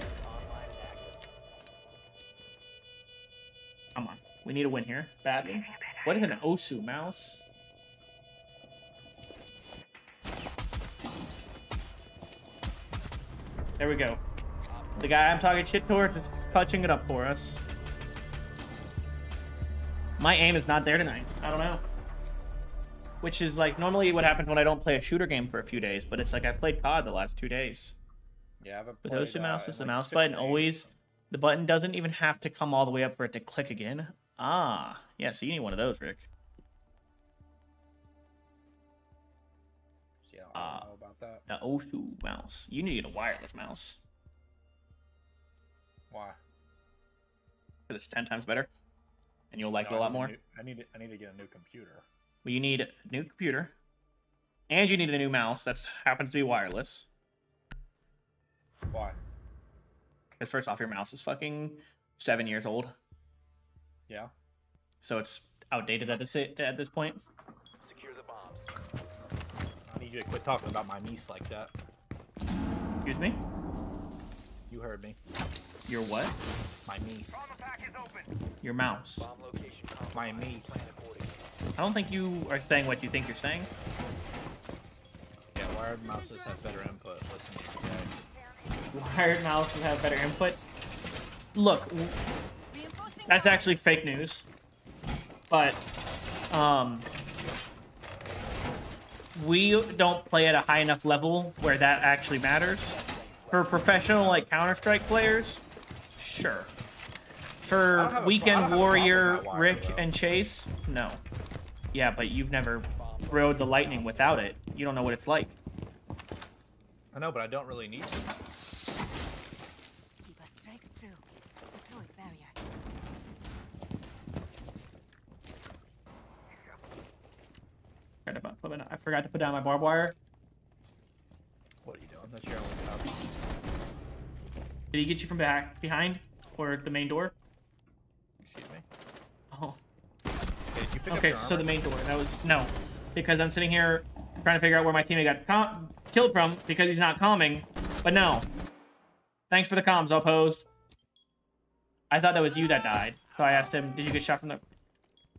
Come on, we need a win here badly. What is an Osu mouse? There we go. The guy I'm talking shit towards is touching it up for us. My aim is not there tonight. I don't know which is like normally what happens when I don't play a shooter game for a few days. But it's like I played COD the last two days. Yeah, I haven't With played, two uh, mouses, in, the like, mouse button always the button doesn't even have to come all the way up for it to click again. Ah, yeah. So you need one of those, Rick. See, I don't Ah. know about that. The Osu mouse. You need a wireless mouse Why? because it's ten times better, and you'll like No, it a lot more. new- I need. to, I need to get a new computer. Well, you need a new computer, and you need a new mouse that happens to be wireless. Why? Because first off, your mouse is fucking seven years old. Yeah. so it's outdated at this at this point. Secure the bombs. I need you to quit talking about my niece like that. Excuse me? You heard me. Your what? My niece. Pack is open. Your mouse. Bomb. My niece. I don't think you are saying what you think you're saying. Yeah, wired mouses have better input. Listen to me, okay? Wired mouses have better input. Look, that's actually fake news. But, um, we don't play at a high enough level where that actually matters. For professional, like, Counter-Strike players, sure. For don't have a- I don't Weekend have a problem Warrior, with that wire, Rick, though. and Chase, no. Yeah, but you've never rode the lightning without it. You don't know what it's like. I know, but I don't really need to. Keep us strikes through. Deploy barrier. Forgot about putting- I forgot to put down my barbed wire. What are you doing? That's your only job. Did he get you from back behind or the main door? Excuse me. Oh, Hey, did you pick okay. up your So the main door. That was no, because I'm sitting here trying to figure out where my teammate got com- killed from because he's not calming. But no. Thanks for the comms, I'll post. I thought that was you that died, so I asked him, "Did you get shot from the?"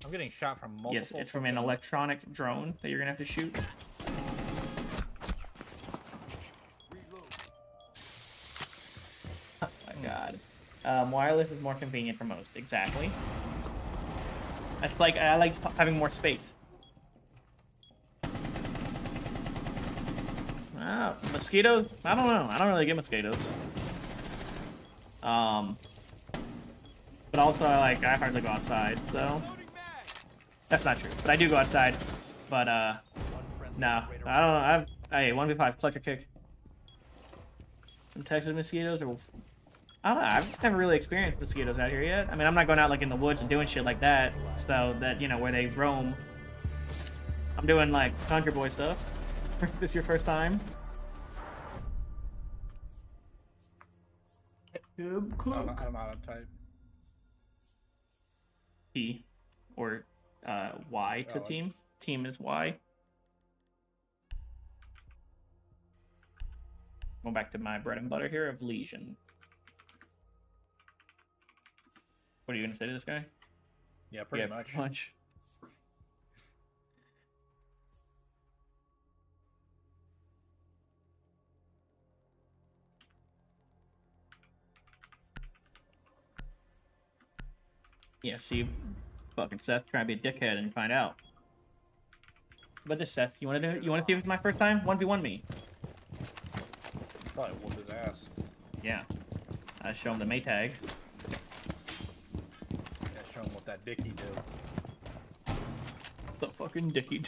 I'm getting shot from multiple. Yes, it's from an electronic drone that you're gonna have to shoot. Oh my god. Um, wireless is more convenient for most. Exactly. That's like I like having more space. Ah, mosquitoes? I don't know. I don't really get mosquitoes. Um, but also like I hardly go outside, so that's not true. But I do go outside. But uh, no, I don't. know. I hey one v five clutch or kick. Some Texas mosquitoes or I don't know. I've never really experienced mosquitoes out here yet. I mean, I'm not going out like in the woods and doing shit like that. So that you know where they roam. I'm doing like country boy stuff. this is your first time? Good I'm not, I'm not uptight. T or uh, Y to Oh, I- team. Team is Y. Going back to my bread and butter here of Legion. What are you gonna say to this guy? Yeah, pretty yeah, much. Much. Yeah, see, fucking Seth trying to be a dickhead and find out. But this Seth, you want to do? You want to see if it's my first time? One v one me. Probably whoop his ass. Yeah. I show him the Maytag. Yeah, show him what that dicky do. The fucking dicky.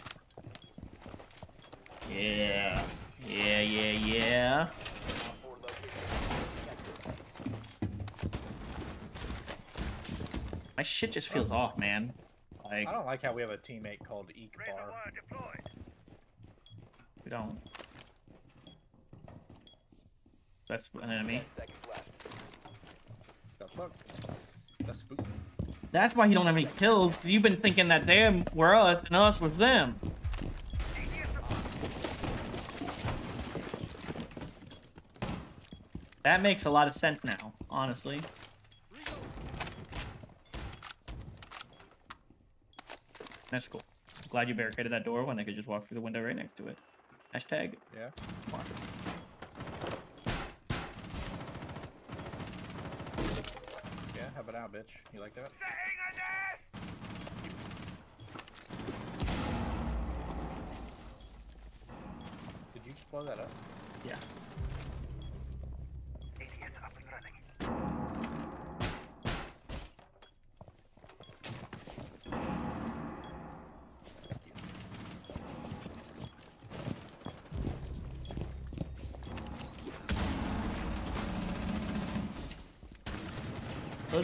Yeah. Yeah, yeah, yeah. Op four located. My shit just feels off, man. Like I don't like how we have a teammate called Eekbar. we don't. That's an enemy. Ten seconds left. The fuck? That's spooky. That's why you don't have any kills. You've been thinking that they were us and us was them. That makes a lot of sense now, honestly. That's cool. Glad you barricaded that door when I could just walk through the window right next to it. Hashtag Yeah. smart. Yeah, how about now, bitch? You like that? Setting a nest. Did you blow that up? Yeah.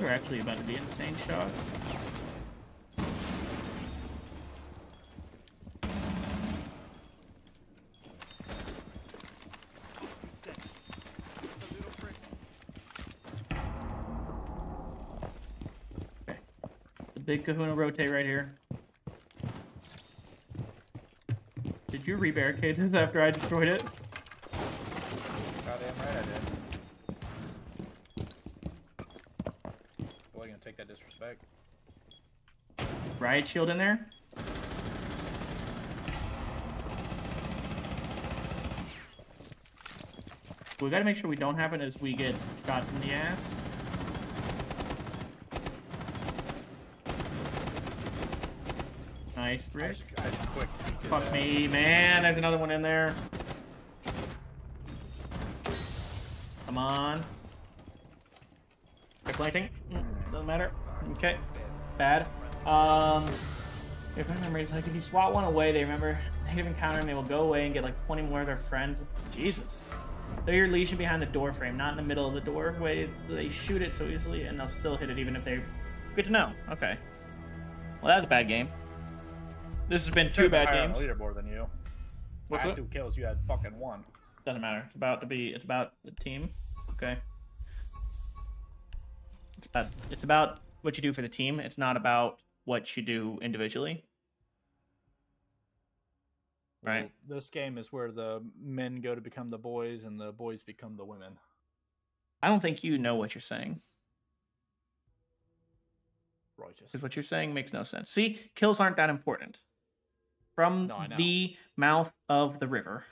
Those are actually about to be insane shots. Okay. The big kahuna rotate right here. Did you rebarricade this after I destroyed it? Goddamn right I did. Boy, gonna take that disrespect. Riot shield in there? We gotta make sure we don't have it as we get shot in the ass. Nice, Rick. just, I just quick Fuck me, man. There's another one in there. Come on. Quick lighting. Mm, Doesn't matter. Okay. Bad. Um, if I remember, it's like if you swat one away, they remember negative encounter and they will go away and get like 20 more of their friends. Jesus. They're your Legion behind the door frame, not in the middle of the doorway. They shoot it so easily and they'll still hit it even if they. Good to know. Okay. Well, that was a bad game. This has been two been bad higher on games. the leaderboard than you. What's I had that? two kills. You had fucking one. Doesn't matter. It's about to be. It's about the team. Okay. It's about, it's about what you do for the team. It's not about what you do individually. Right. Well, this game is where the men go to become the boys and the boys become the women. I don't think you know what you're saying Righteous. because what you're saying makes no sense. See, kills aren't that important. From No, the mouth of the river.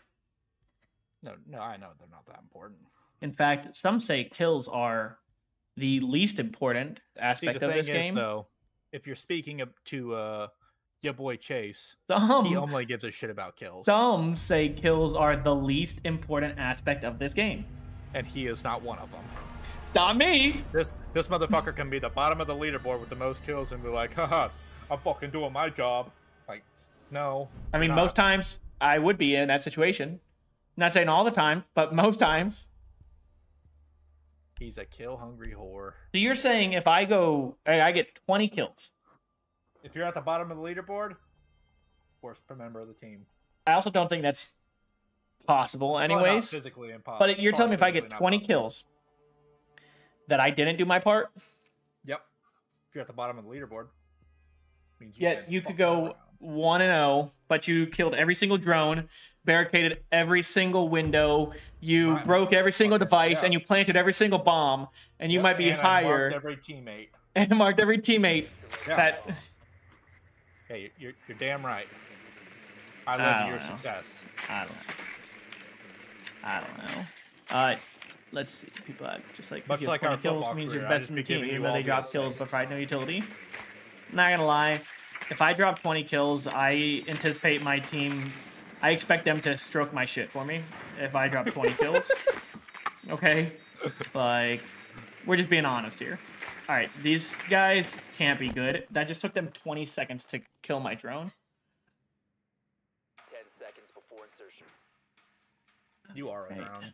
No, no, I know they're not that important. In fact, some say kills are the least important See, aspect the of this is, game. though, if you're speaking to uh, your boy Chase, Some he only gives a shit about kills, Some say kills are the least important aspect of this game. and he is not one of them. Not me. This this motherfucker can be the bottom of the leaderboard with the most kills and be like, haha, I'm fucking doing my job. Like, no. I mean, you're most times I would be in that situation. Not saying all the time, but most times. He's a kill hungry whore. So you're saying if I go, I I get 20 kills. If you're at the bottom of the leaderboard, worst member of the team. I also don't think that's possible, Well, not anyways. physically impossible. but you're telling me if I get 20 kills, that I didn't do my part. Yep. If you're at the bottom of the leaderboard, means you Yet can you could go around. One and zero, but you killed every single drone, barricaded every single window, you Right. broke every single device, yeah. and you planted every single bomb, and you Yep, might be and I marked higher every teammate. and marked every teammate Yeah. that. Hey, you're, you're damn right. I love I your know. success. I don't know. I don't know. Uh, let's see. People have just like Much like our 20 kills means you're best in the team, even though they drop kills but provide no utility. Not gonna lie, if I drop 20 kills, I anticipate my team. I expect them to stroke my shit for me if I drop 20 kills. Okay, like we're just being honest here. All right, these guys can't be good. That just took them 20 seconds to kill my drone. 10 seconds before insertion. You are Right. around.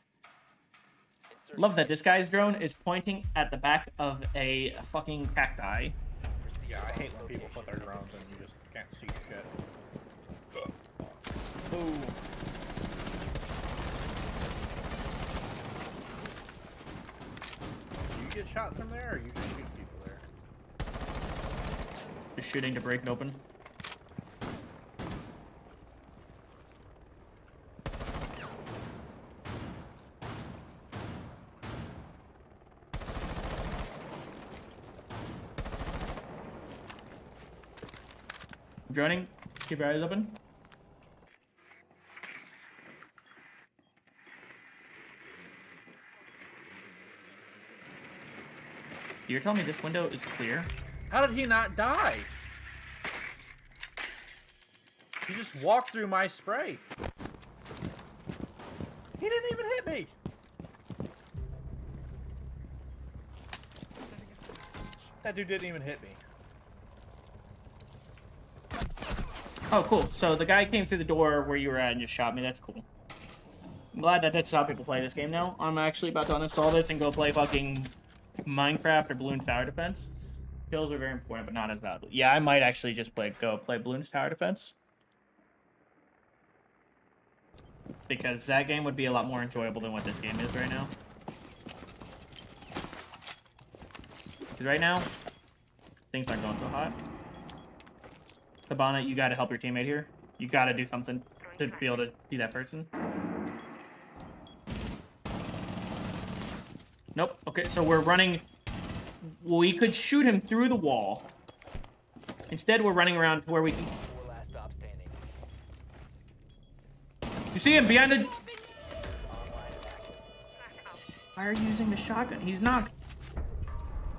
Love that this guy's drone is pointing at the back of a fucking cacti. Yeah, I hate when people put their drones and you just can't see shit. Boom. Do you get shot from there, or you just shoot people there? Just shooting to break it open. Droning, keep your eyes open. You're telling me this window is clear? How did he not die? He just walked through my spray. He didn't even hit me. That dude didn't even hit me. Oh, cool. So the guy came through the door where you were at and just shot me. That's cool. I'm glad that that's how people play this game now. I'm actually about to uninstall this and go play fucking Minecraft or Balloon Tower Defense. Kills are very important, but not as valuable. Yeah, I might actually just play go play Balloons Tower Defense. Because that game would be a lot more enjoyable than what this game is right now. 'Cause right now, things aren't going so hot. Cabana, you gotta help your teammate here. You gotta do something. to be able to see that person. Nope. Okay, so we're running. We could shoot him through the wall. Instead, we're running around to where we can. Stop standing. You see him behind the. Online and active. Why are you using the shotgun? He's knocked.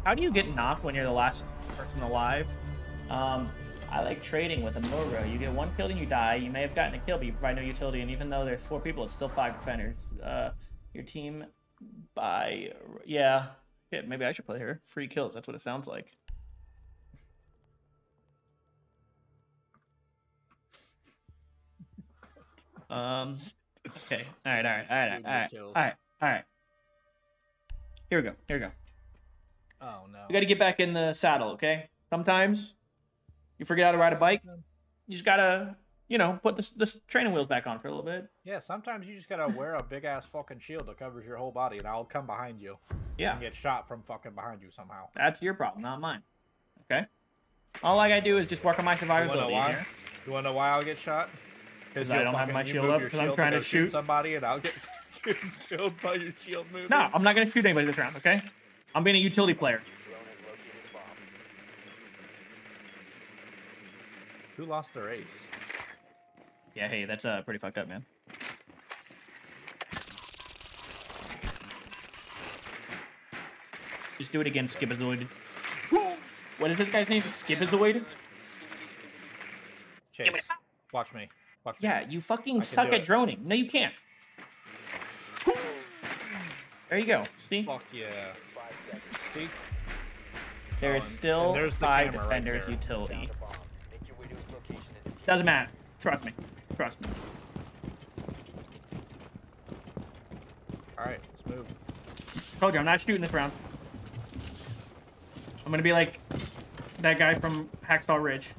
How do you get knocked when you're the last person alive? Um, I like trading with a Moro. You get one kill and you die. You may have gotten a kill, but you provide no utility. And even though there's four people, it's still five defenders. Uh, your team by yeah. yeah. Maybe I should play here. Free kills. That's what it sounds like. Um. Okay. All right. All right. All right. All right. All right. All right. Here we go. Here we go. Oh no. We got to get back in the saddle, okay? Sometimes you forget how to ride a bike. You just gotta, you know, put the the training wheels back on for a little bit. Yeah, sometimes you just gotta wear a big ass fucking shield that covers your whole body, and I'll come behind you Yeah, and get shot from fucking behind you somehow. that's your problem, not mine. Okay. All I gotta do is just work on my You wanna know survivability here. You wanna know why I'll get shot? 'Cause you'll I don't have my shield up, because I'm trying to go shoot. somebody, and I'll get killed by your shield moving. No, I'm not gonna shoot anybody this round. Okay. I'm being a utility player. Drone has located a bomb. Who lost their ace? Yeah. Hey, that's uh pretty fucked up, man. Just do it again, Skipazoid. What is this guy's name? Skipazoid? Chase, watch me. Watch me. Yeah, you fucking can suck at it. droning. No, you can't. There you go. See? Fuck yeah. See? There is and- still there's the five camera right defenders there. utility. Found a bomb. Make your way to its location and defuse Doesn't matter. Trust me. Trust me. Alright, let's move. Told you, I'm not shooting this round. I'm gonna be like that guy from Hacksaw Ridge.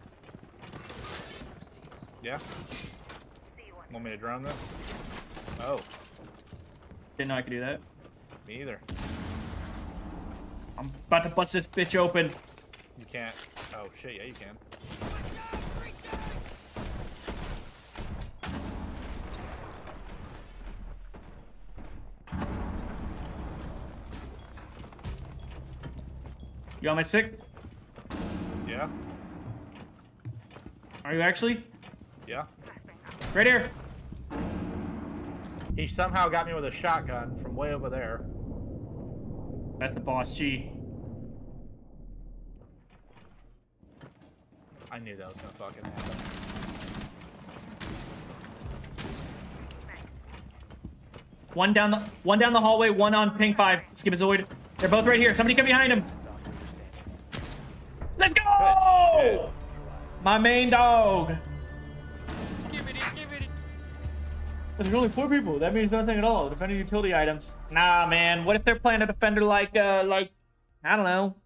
Yeah? Want me to drone this? Oh, Didn't know I could do that. me either. I'm about to bust this bitch open. You can't. Oh shit, yeah you can. You on my sixth? Yeah? Are you actually? Yeah? Right here. He somehow got me with a shotgun from way over there. That's the boss G. I knew that was gonna fucking happen. One down the one down the hallway, one on ping five. Skipazoid. They're both right here. Somebody come behind him. My main dog. There's only four people. That means nothing at all. Defender utility items. Nah, man. What if they're playing a defender like, uh, like, I don't know,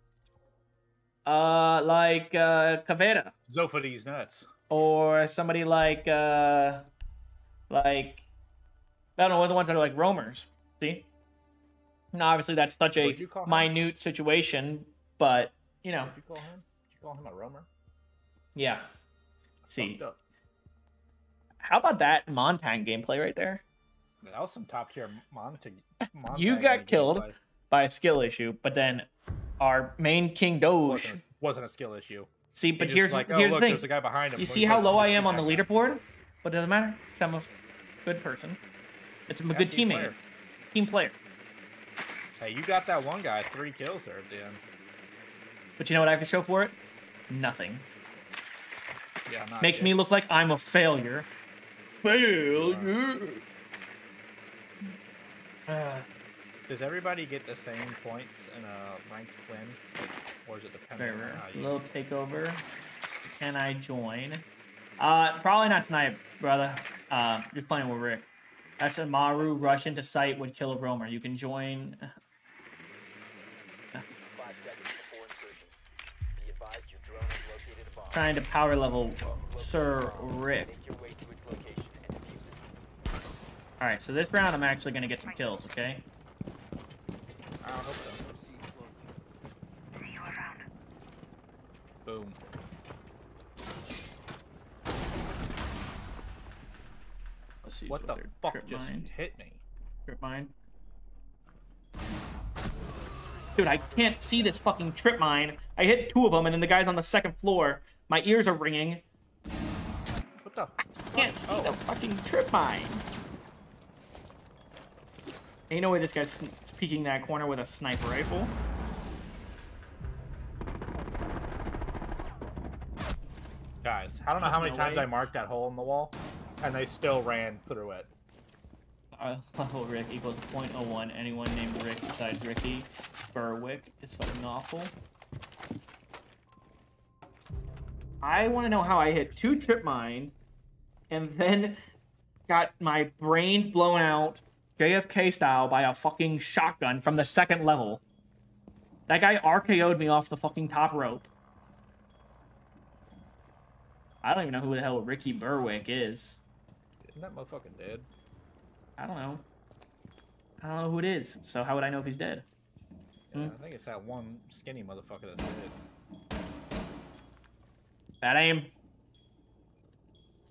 uh, like uh, Caveira Zophides nuts. or somebody like, uh, like, I don't know, what are the ones that are like roamers? See? Now, obviously, that's such a What'd you call him? minute situation, but you know, Did you call him? Did you call him a roamer? Yeah. See, how about that Montang gameplay right there? That was some top tier Montag. You got killed. by a skill issue, but then our main King Doge. Wasn't a, wasn't a skill issue. See, but just here's like, oh, here's look, the there's a guy behind him. You see how low I am on the leaderboard, but it doesn't matter. I'm a good person. It's a Yeah, good team teammate, player. team player. Hey, you got that one guy three kills there at the end. But you know what I have to show for it? Nothing. Yeah, not Makes yet. me look like I'm a failure. Failure. Uh, Does everybody get the same points in a ranked win, or is it dependent Very on rare. how you? Little takeover. Can I join? Uh, probably not tonight, brother. Uh, just playing with Rick. That's a Maru rush into sight would kill a roamer. You can join. Five seconds before insertion. Be advised your drone has located a bomb. Trying to power level Sir Rick. Make your way to its location and defuse it. All right, so this round I'm actually gonna get some kills. Okay. I hope so. Boom. Let's see What the fuck just mine. hit me? Trip mine. Dude, I can't see this fucking trip mine. I hit two of them, and then the guy's on the second floor. My ears are ringing. What the? I Can't see Oh. the fucking trip mine. Ain't no way this guy's peeking that corner with a sniper rifle. Guys, I don't know how many No times way. I marked that hole in the wall, and they still ran through it. Uh, level Rick equals 0.01. Anyone named Rick besides Ricky Berwick is fucking awful. I want to know how I hit two trip mine and then got my brains blown out JFK style by a fucking shotgun from the second level. That guy RKO'd me off the fucking top rope. I don't even know who the hell Ricky Berwick is. Isn't that motherfucking dead? I don't know. I don't know who it is. So how would I know if he's dead? Yeah, Hmm. I think it's that one skinny motherfucker that's dead. Bad aim.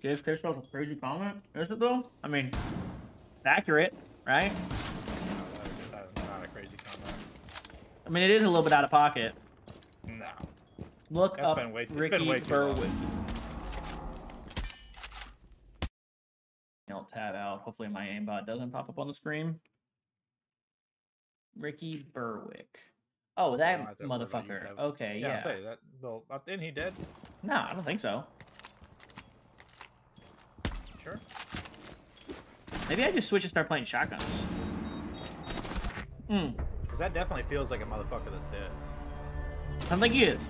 JFK spells a crazy comment. Is it though? I mean, it's accurate, right? No, that is, that is not a crazy comment. I mean, it is a little bit out of pocket. No. Look That's up been way- been Ricky way too long. Berwick. I'll tab out. Hopefully my aimbot doesn't pop up on the screen. Ricky Berwick. Oh, that don't have to worry about you, motherfucker. Okay, Yeah, yeah. Say that. Well, isn't he dead? No, I don't think so. Sure. Maybe I just switch and start playing shotguns. Hmm. Because that definitely feels like a motherfucker that's dead. I don't think he is.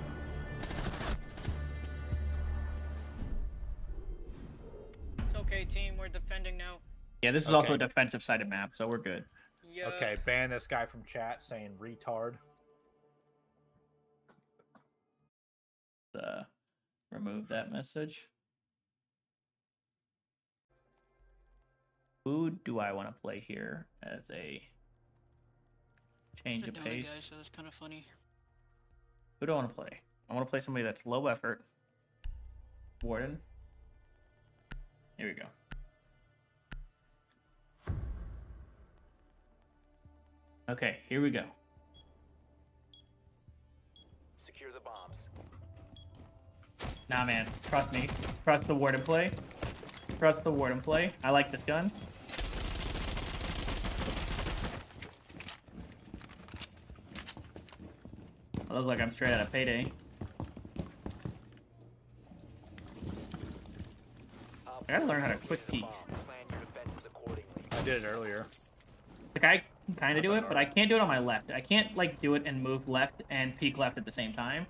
It's okay, team. We're defending now. Yeah, this is also a Okay. defensive sided map, so we're good. Yeah. Okay, ban this guy from chat saying retard. Uh, remove that message. Who do I want to play here as a change of pace? guy, so that's kind of funny. Who do I want to play? I want to play somebody that's low effort. Warden. Here we go. Okay, here we go. Nah, man. Trust me. Trust the warden play. Trust the warden play. I like this gun. I look like I'm straight out of payday. I gotta learn how to quick peek. the bombs. Plan your defenses accordingly. I did it earlier. Like I can kind of do it, but I can't do it on my left. I can't like do it and move left and peek left at the same time.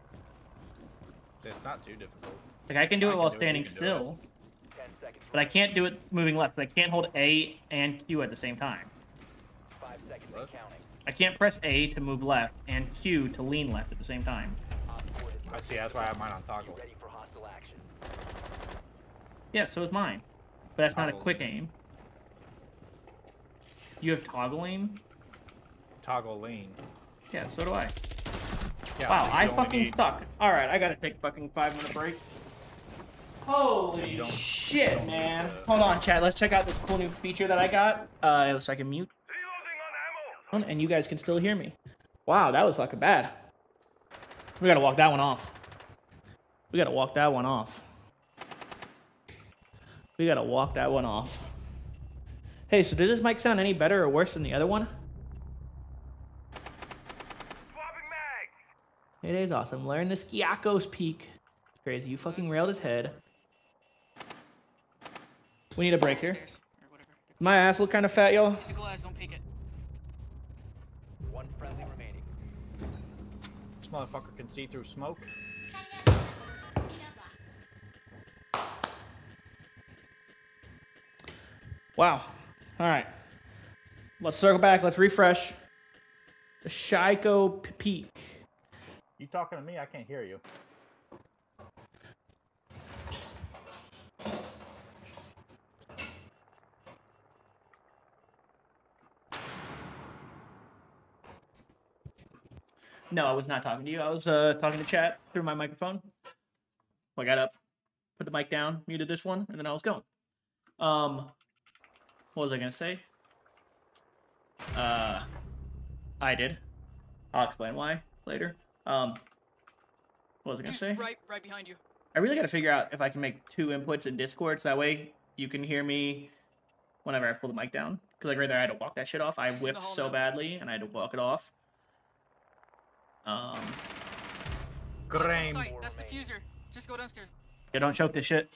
It's not too difficult. Like I can do I it can while do standing it. still, but I can't do it moving left. I can't hold A and Q at the same time. Five seconds What? and counting. I can't press A to move left and Q to lean left at the same time. Op four has I see. That's why I have mine on toggle. ready for hostile action. Yeah, so is mine. But that's not a quick aim. You have toggle aim? Toggle lean. Yeah, so do I. Yeah, Wow, I fucking need- stuck. Alright, I gotta take a fucking five minute break. Holy don't- shit, don't man. to- Hold on, chat. Let's check out this cool new feature that I got. Uh, so I can mute. On ammo. And you guys can still hear me. Wow, that was fucking bad. We gotta walk that one off. We gotta walk that one off. We gotta walk that one off. Hey, so does this mic sound any better or worse than the other one? It is awesome. Learn the Shaiiko's peek. It's crazy. You fucking railed his head. We need a break here. Stairs, or whatever. My ass look kind of fat, y'all. Physical eyes, don't peek it. One friendly remaining. This motherfucker can see through smoke. Wow. All right. Let's circle back. Let's refresh. The Shaiiko peek. You talking to me? I can't hear you. No, I was not talking to you. I was uh, talking to chat through my microphone. I got up, put the mic down, muted this one, and then I was going. Um, what was I gonna say? Uh, I did. I'll explain why later. Um, what was I gonna He's say? right, right behind you. I really got to figure out if I can make two inputs in Discord, so that way you can hear me whenever I pull the mic down. Because like right there, I had to walk that shit off. I She's whipped so now. badly, and I had to walk it off. Um, That's Graham. site. That's the fuser. Just go downstairs. yeah, don't choke this shit.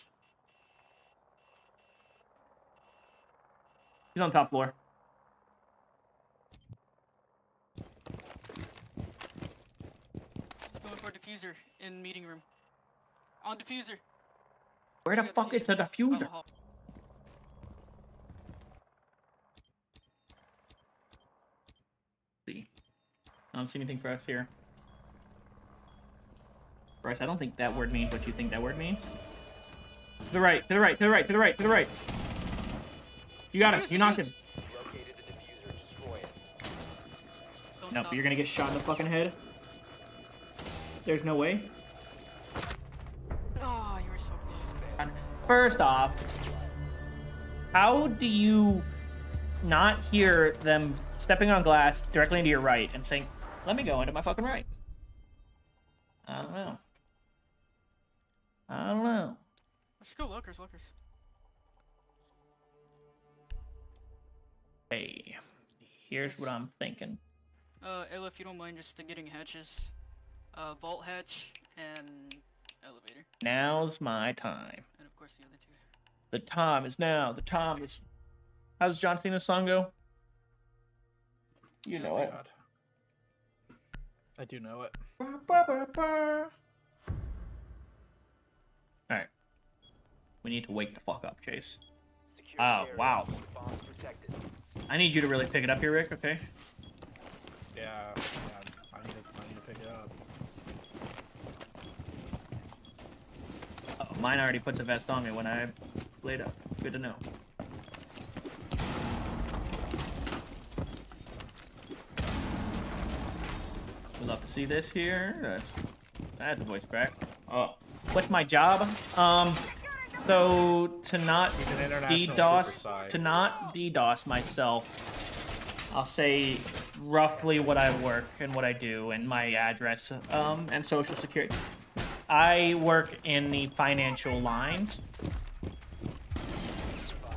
He's on top floor. Going for diffuser in meeting room. On diffuser. Where the fuck is the Oh, oh. diffuser? hall. see. I don't see anything for us here. Bryce, I don't think that word means what you think that word means. To the right, to the right, to the right, to the right, to the right. You got him. You knocked him. Located the diffuser. Destroy it. Don't No, stop. you're gonna get shot in the fucking head. There's no way. Oh, you were so close. First off, how do you not hear them stepping on glass directly into your right and think, let me go into my fucking right? I don't know. I don't know. Let's go lookers, lookers. Hey, here's what I'm thinking. Uh, Ella, if you don't mind just the getting hatches. Uh, vault hatch and elevator. Now's my time. And of course the other two. The time is now. The time is. How does John Cena's song go? You know it. God. I do know it. Alright. We need to wake the fuck up, Chase. Oh, the wow. Keep bombs protected. I need you to really pick it up here, Rick, okay? Yeah, yeah I, need to, I need to pick it up. Uh, mine already puts a vest on me when I laid up. Good to know. We'd love to see this here. That's, that's a voice crack. Oh, what's my job? Um, so to not He's an international DDoS, to not DDoS myself, I'll say roughly what I work and what I do and my address um, and social security. I work in the financial lines,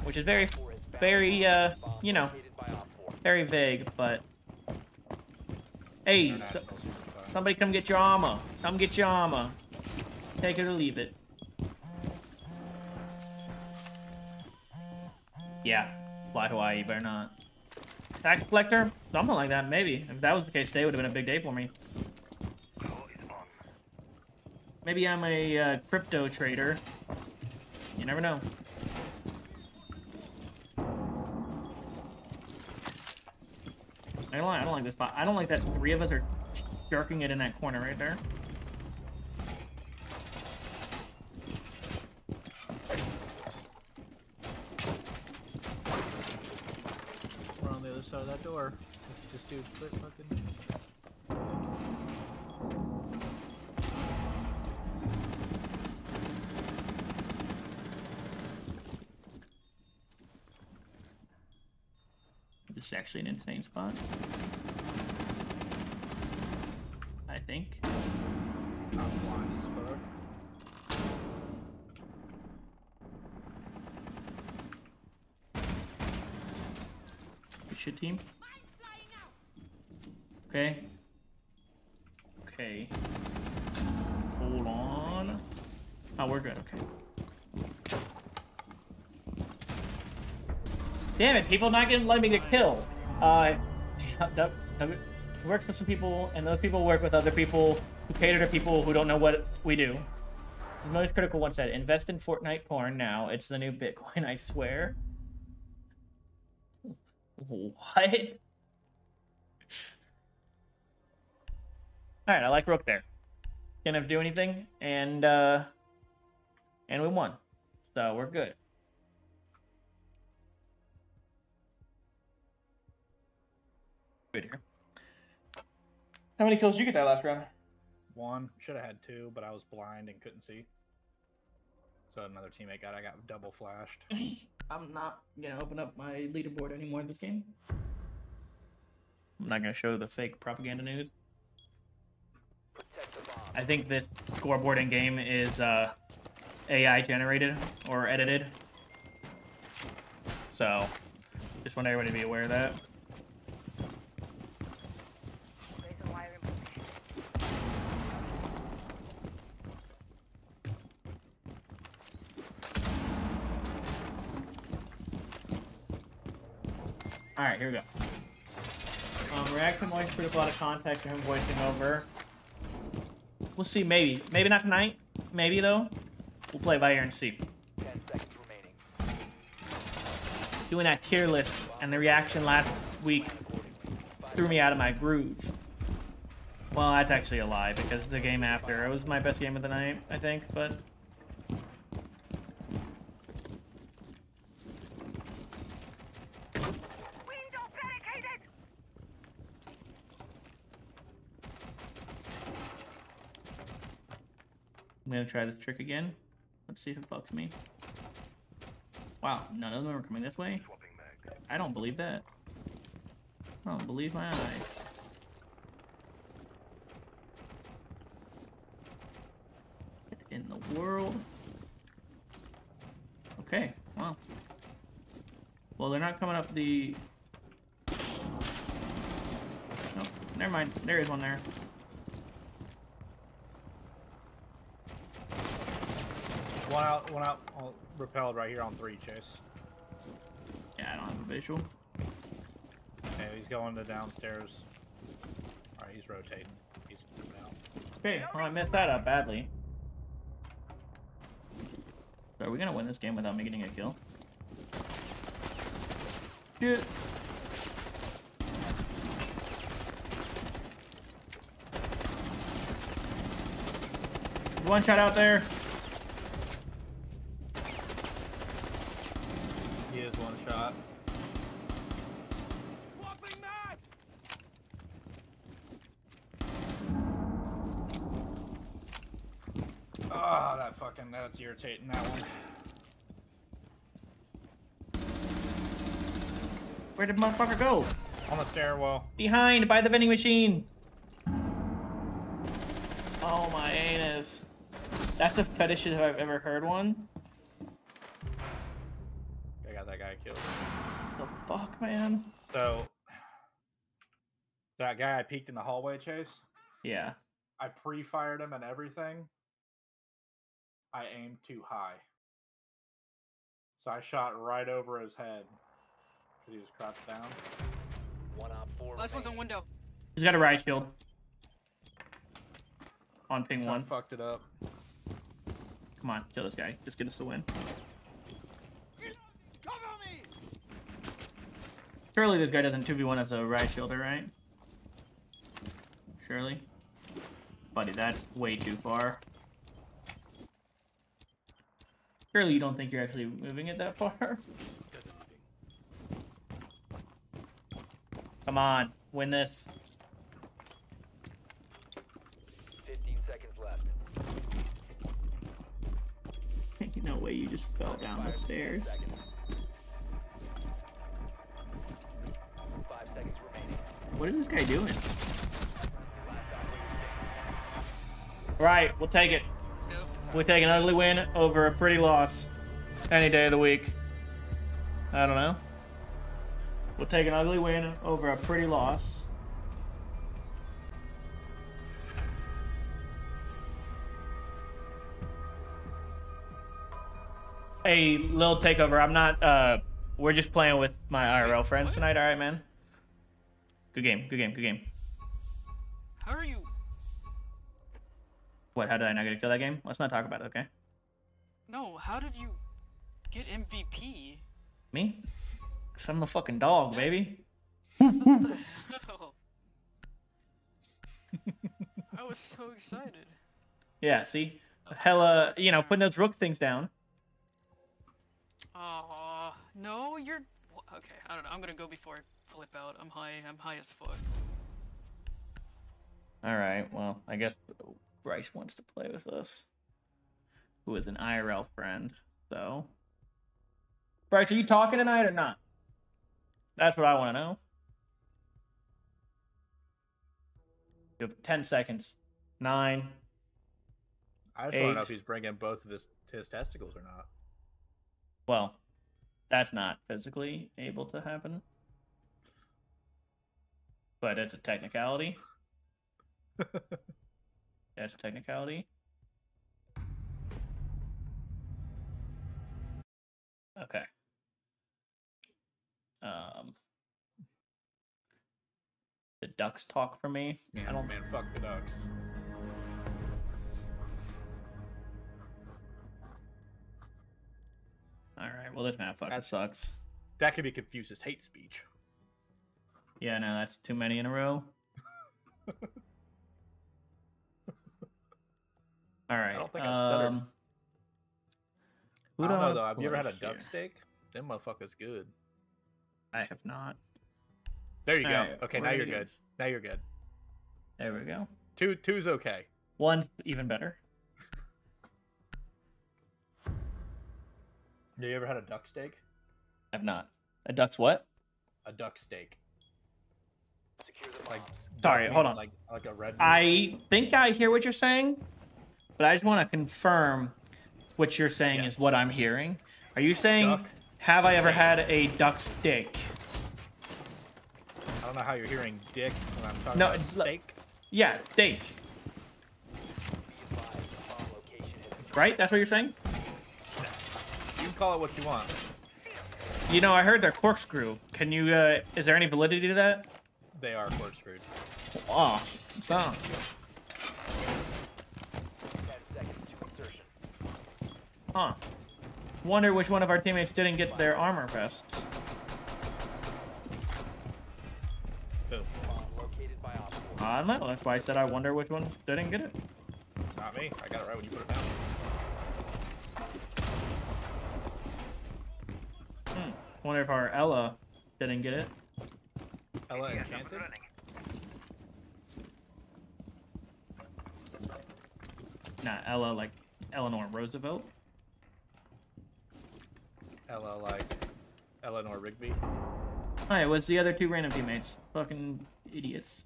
which is very, very, uh, you know, located by Op 4. very vague, but hey, so, somebody come get your armor. Come get your armor. Take it or leave it. Yeah, fly Hawaii, better not. Tax collector? Something like that, maybe. If that was the case, today would have been a big day for me. Maybe I'm a uh, crypto trader. You never know. I don't, like, I don't like this spot. I don't like that three of us are jerking it in that corner right there. We're on the other side of that door. Just do quit fucking. This is actually an insane spot. I think. I'm blind as fuck. Good shit, team. Okay. Okay. Hold on. Oh, we're good. Okay. Damn it! People not getting letting me get killed. Uh, that, that works with some people, and those people work with other people who cater to people who don't know what we do. The most critical one said, "Invest in Fortnite porn now. It's the new Bitcoin. I swear." What? Alright, I like Rook there. Didn't have to do anything, and uh and we won. So we're good. Good here. How many kills did you get that last round? One. Should have had two, but I was blind and couldn't see. So another teammate got I got double flashed. I'm not gonna open up my leaderboard anymore in this game. I'm not gonna show the fake propaganda news. Protect the bomb. I think this scoreboard in game is uh, AI generated or edited. So, just want everybody to be aware of that. Alright, here we go. Um, reaction voice for a lot of contact for him voicing over. We'll see, maybe. Maybe not tonight. Maybe, though. We'll play by ear and see. Ten seconds remaining. Doing that tier list and the reaction last week threw me out of my groove. Well, that's actually a lie, because the game after, it was my best game of the night, I think, but... gonna try this trick again. Let's see if it fucks me. Wow, none of them are coming this way? I don't believe that. I don't believe my eyes. In the world? Okay, well. Well, they're not coming up the... No, never mind. There is one there. One out, one out, oh, repelled right here on three, Chase. Yeah, I don't have a visual. Okay, he's going to downstairs. Alright, he's rotating. He's coming out. Okay, well, I messed that up badly. So are we gonna win this game without me getting a kill? Shit. One shot out there. He is one shot. Swapping mags! Oh, that fucking, that's irritating, that one. Where did motherfucker go? On the stairwell. Behind, by the vending machine. Oh my anus. That's the fetish if I've ever heard one. I got that guy killed. The fuck, man? So, that guy I peeked in the hallway chase, Yeah. I pre-fired him and everything. I aimed too high. So I shot right over his head. Because he was crouched down. One op four. Last one's on window. He's got a riot shield. On ping So I one. fucked it up. Come on, kill this guy. Just get us the win. Cover me! Surely this guy doesn't 2v1 as a riot shielder, right? Surely. Buddy, that's way too far. Surely you don't think you're actually moving it that far? Come on, win this. 15 seconds left. no way you just fell down the stairs. seconds. Five seconds remaining. What is this guy doing? Standing. Right, we'll take it. We take an ugly win over a pretty loss any day of the week. I don't know. We'll take an ugly win over a pretty loss. Hey, little takeover. I'm not. uh We're just playing with my IRL friends tonight. All right, man. Good game. Good game. Good game. How are you? What? How did I not get to kill that game? Let's not talk about it. Okay. No, how did you get MVP? Me? Cause I'm the fucking dog, baby. Oh. I was so excited. Yeah, see? Oh. Hella, you know, putting those rook things down. Oh no, you're okay. I don't know. I'm gonna go before I flip out. I'm high. I'm high as fuck. Alright, well, I guess Bryce wants to play with us. Who is an IRL friend, so. Bryce, are you talking tonight or not? That's what I want to know. You have 10 seconds. Nine. I just want to know if he's bringing both of his his testicles or not. Well, that's not physically able to happen. But it's a technicality. That's a technicality. Okay. Um, the ducks talk for me. Man, I don't. man, fuck the ducks. All right. Well, this map fucking That's- sucks. That could be confused as hate speech. Yeah, no, that's too many in a row. All right. I don't think I stuttered. um, I don't know though. Have you ever had a duck here? steak? Them motherfuckers good. I have not. There you go. Alright, okay, now you're good. Now you're good. There we go. Two two's okay. One even better. Have you ever had a duck steak? I've not. A duck's what? A duck steak. Like. Sorry, hold on. Like like a red. I think I hear what you're saying, but I just want to confirm what you're saying is what I'm hearing. Are you saying, Duck have I ever had a duck steak? I don't know how you're hearing dick when I'm talking No, about steak. Yeah, steak. Be advised, the bomb location has been Right? That's what you're saying? You can call it what you want. You know, I heard they're corkscrew. Can you, uh, is there any validity to that? They are corkscrewed. Oh, so. 10 seconds to insertion. Huh. Wonder which one of our teammates didn't get their armor vests. Boom. Bomb located by Op 4. I don't know. That's why I said I wonder which one didn't get it. Not me. I got it right when you put it down. Hmm. Wonder if our Ella didn't get it. Ella Enchanted. Not Ella, like Eleanor Roosevelt. Ella like Eleanor Rigby. Hi, it was the other two random teammates. Fucking idiots.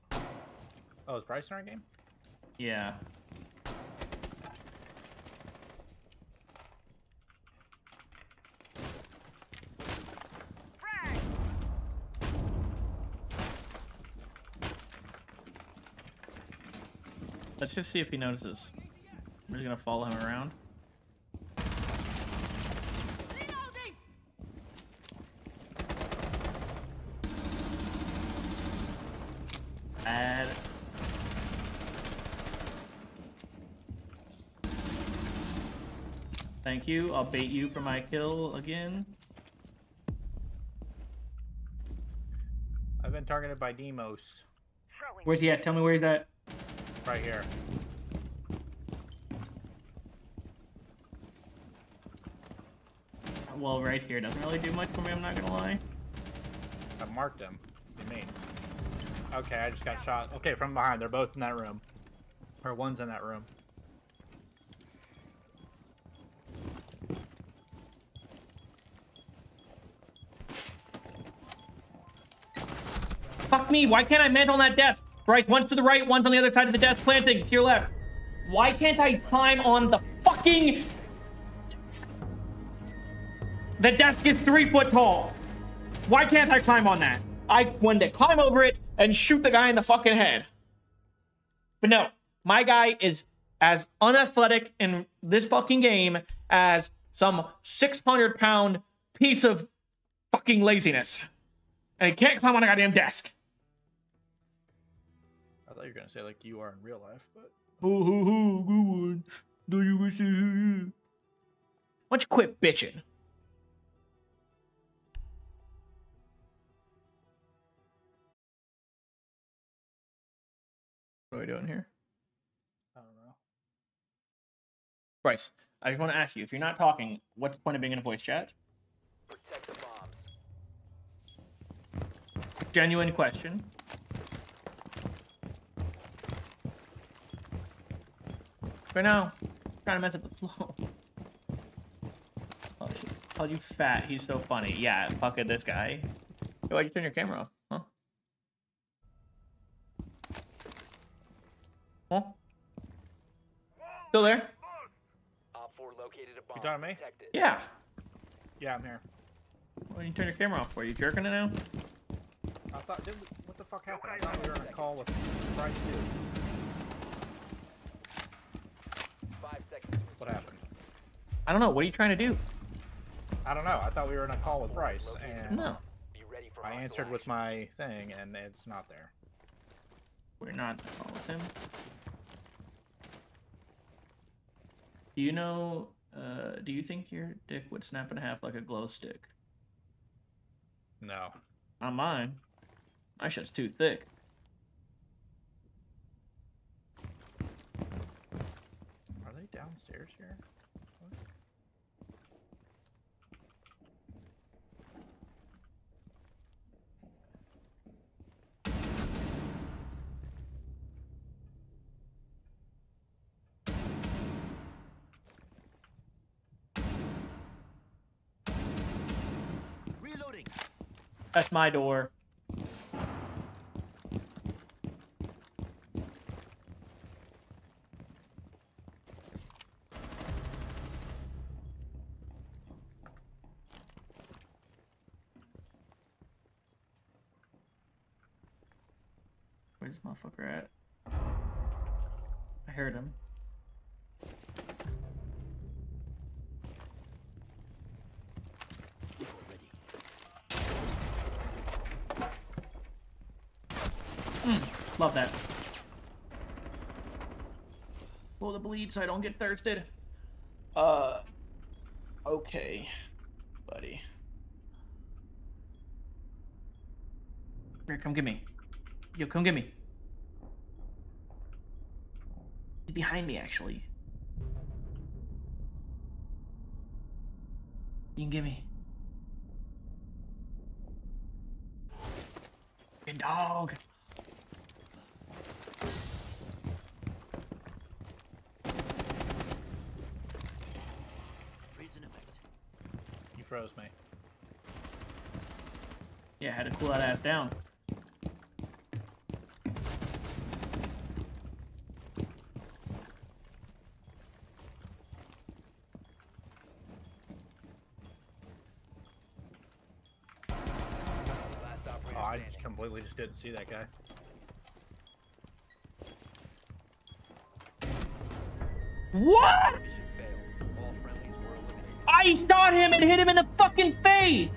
Oh, is Bryce in our game? Yeah. Let's just see if he notices. We're just gonna follow him around. Reloading! Add. Thank you. I'll bait you for my kill again. I've been targeted by Deimos. Where's he at? Tell me where he's at. Right here. Well, right here doesn't really do much for me. I'm not gonna lie. I marked them. What do you mean? Okay, I just got shot. Okay, from behind. They're both in that room. Or one's in that room. Me. Why can't I mantle on that desk? Right, one's to the right, one's on the other side of the desk, planting to your left. Why can't I climb on the fucking? The desk is three foot tall. Why can't I climb on that? I wanted to climb over it and shoot the guy in the fucking head. But no, my guy is as unathletic in this fucking game as some 600 pound piece of fucking laziness. And he can't climb on a goddamn desk. I thought you were gonna say like you are in real life, but Ho ho ho, good one. Do you wish you Why don't you quit bitching? What are we doing here? I don't know. Bryce, I just want to ask you, if you're not talking, what's the point of being in a voice chat? Protect the bombs. Genuine question. Right now, trying to mess up the flow. Oh shit. called you fat. He's so funny. Yeah, fuck it, this guy. Yo, why'd you turn your camera off? Huh? Huh? Still there? Op 4 located a bomb. You talking to me? Yeah. Yeah, I'm here. Why didn't you turn your camera off for? You jerking it now? I thought, did, what the fuck happened? I thought we were on a call with Bryce too. Five seconds. to What happened? I don't know. What are you trying to do? I don't know. I thought we were in a call with Bryce, and No. Be ready for I answered with my thing, and it's not there. We're not calling with him. Do you know, uh, do you think your dick would snap in half like a glow stick? No. Not mine. My shit's too thick. Are they downstairs here? What? Reloading. That's my door. Motherfucker at? I heard him. Love that. Blow the bleed so I don't get thirsted. Uh, okay, buddy. Here, come get me. Yo, come get me. He's behind me, actually. You can get me. Good dog. Freezing event. You froze me. Yeah, I had to cool that ass down. Last operator Oh, I standing. just completely just didn't see that guy. What? Mission failed. All friendlies were eliminated. I shot him and hit him in the fucking face!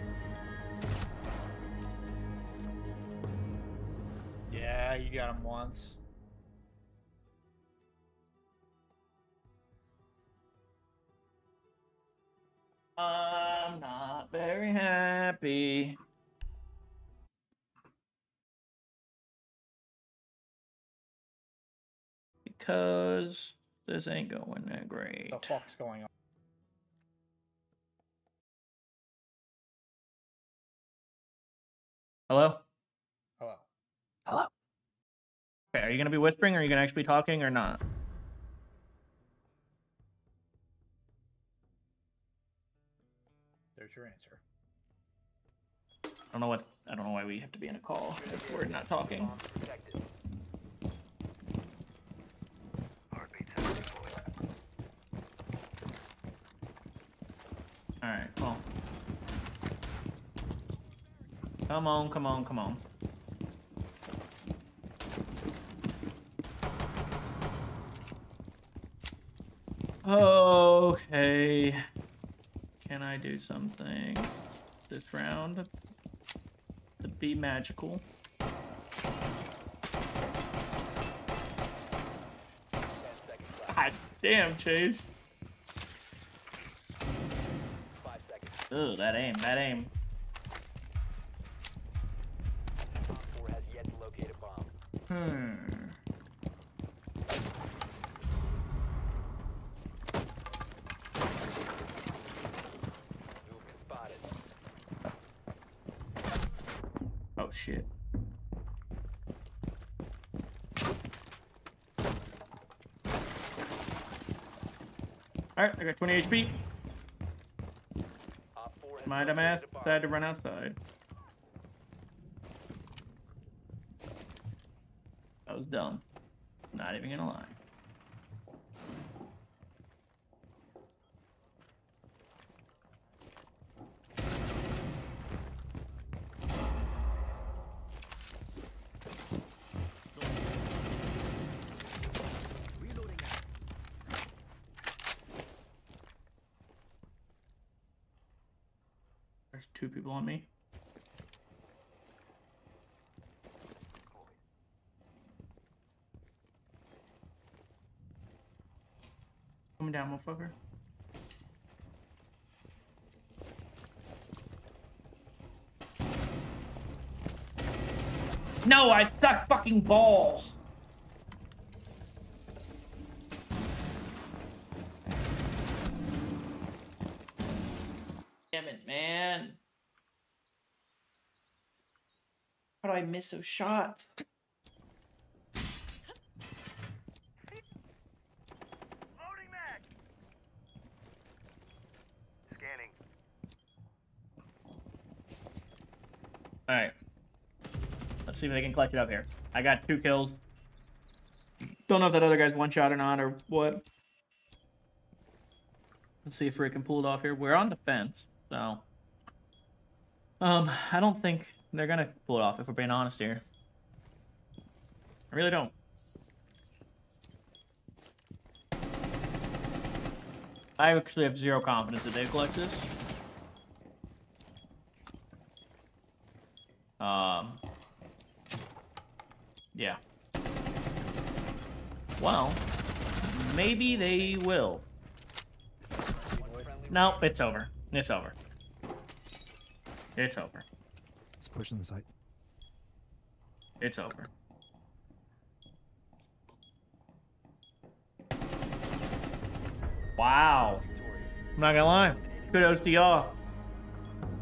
Yeah, you got him once. Because this ain't going that great. The fuck's going on? Hello? Hello. Hello? Okay, are you gonna be whispering or are you gonna actually be talking or not? There's your answer. I don't know what I don't know why we have to be in a call if we're not talking. Bombs protected. Alright, well. Come on, come on, come on. Okay. Can I do something this round to be magical? God damn, Chase. Five seconds. Ugh, that aim, that aim. I got 20 HP. My dumbass decided to run outside. That was dumb. Not even gonna lie. Reloading. There's two people on me. Coming motherfucker. No, I stuck fucking balls. Damn it, man. How do I miss those shots? Loading mag. Scanning. Alright. Let's see if they can clutch it up here. I got two kills. Don't know if that other guy's one shot or not or what. Let's see if Rick can pull it off here. We're on the fence, so. Um, I don't think they're gonna pull it off if we're being honest here. I really don't. I actually have zero confidence that they collect this. Um. Yeah. Well, maybe they will. Nope, it's over. It's over. It's over. It's pushing the site. It's over. Wow. I'm not gonna lie. Kudos to y'all.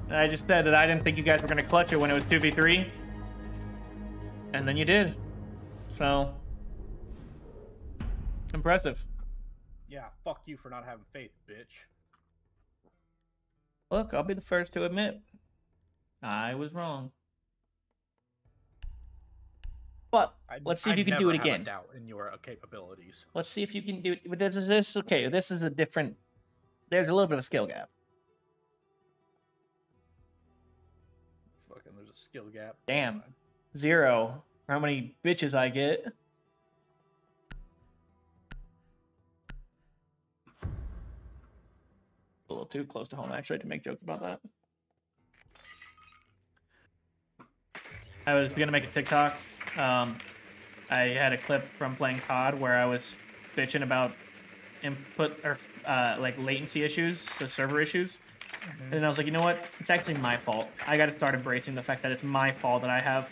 I just said that I didn't think you guys were gonna clutch it when it was 2v3. And then you did. So. Impressive. Yeah, fuck you for not having faith, bitch. Look, I'll be the first to admit I was wrong. But I, let's see if you can do it again. doubt in your uh, capabilities. Let's see if you can do it. But this is this okay. This is a different. There's a little bit of a skill gap. Fucking, there's a skill gap. Damn. Zero. How many bitches I get? Little too close to home, actually, to make jokes about that. I was gonna make a TikTok. Um, I had a clip from playing COD where I was bitching about input or uh, like latency issues, so server issues. And then I was like, you know what? It's actually my fault. I got to start embracing the fact that it's my fault that I have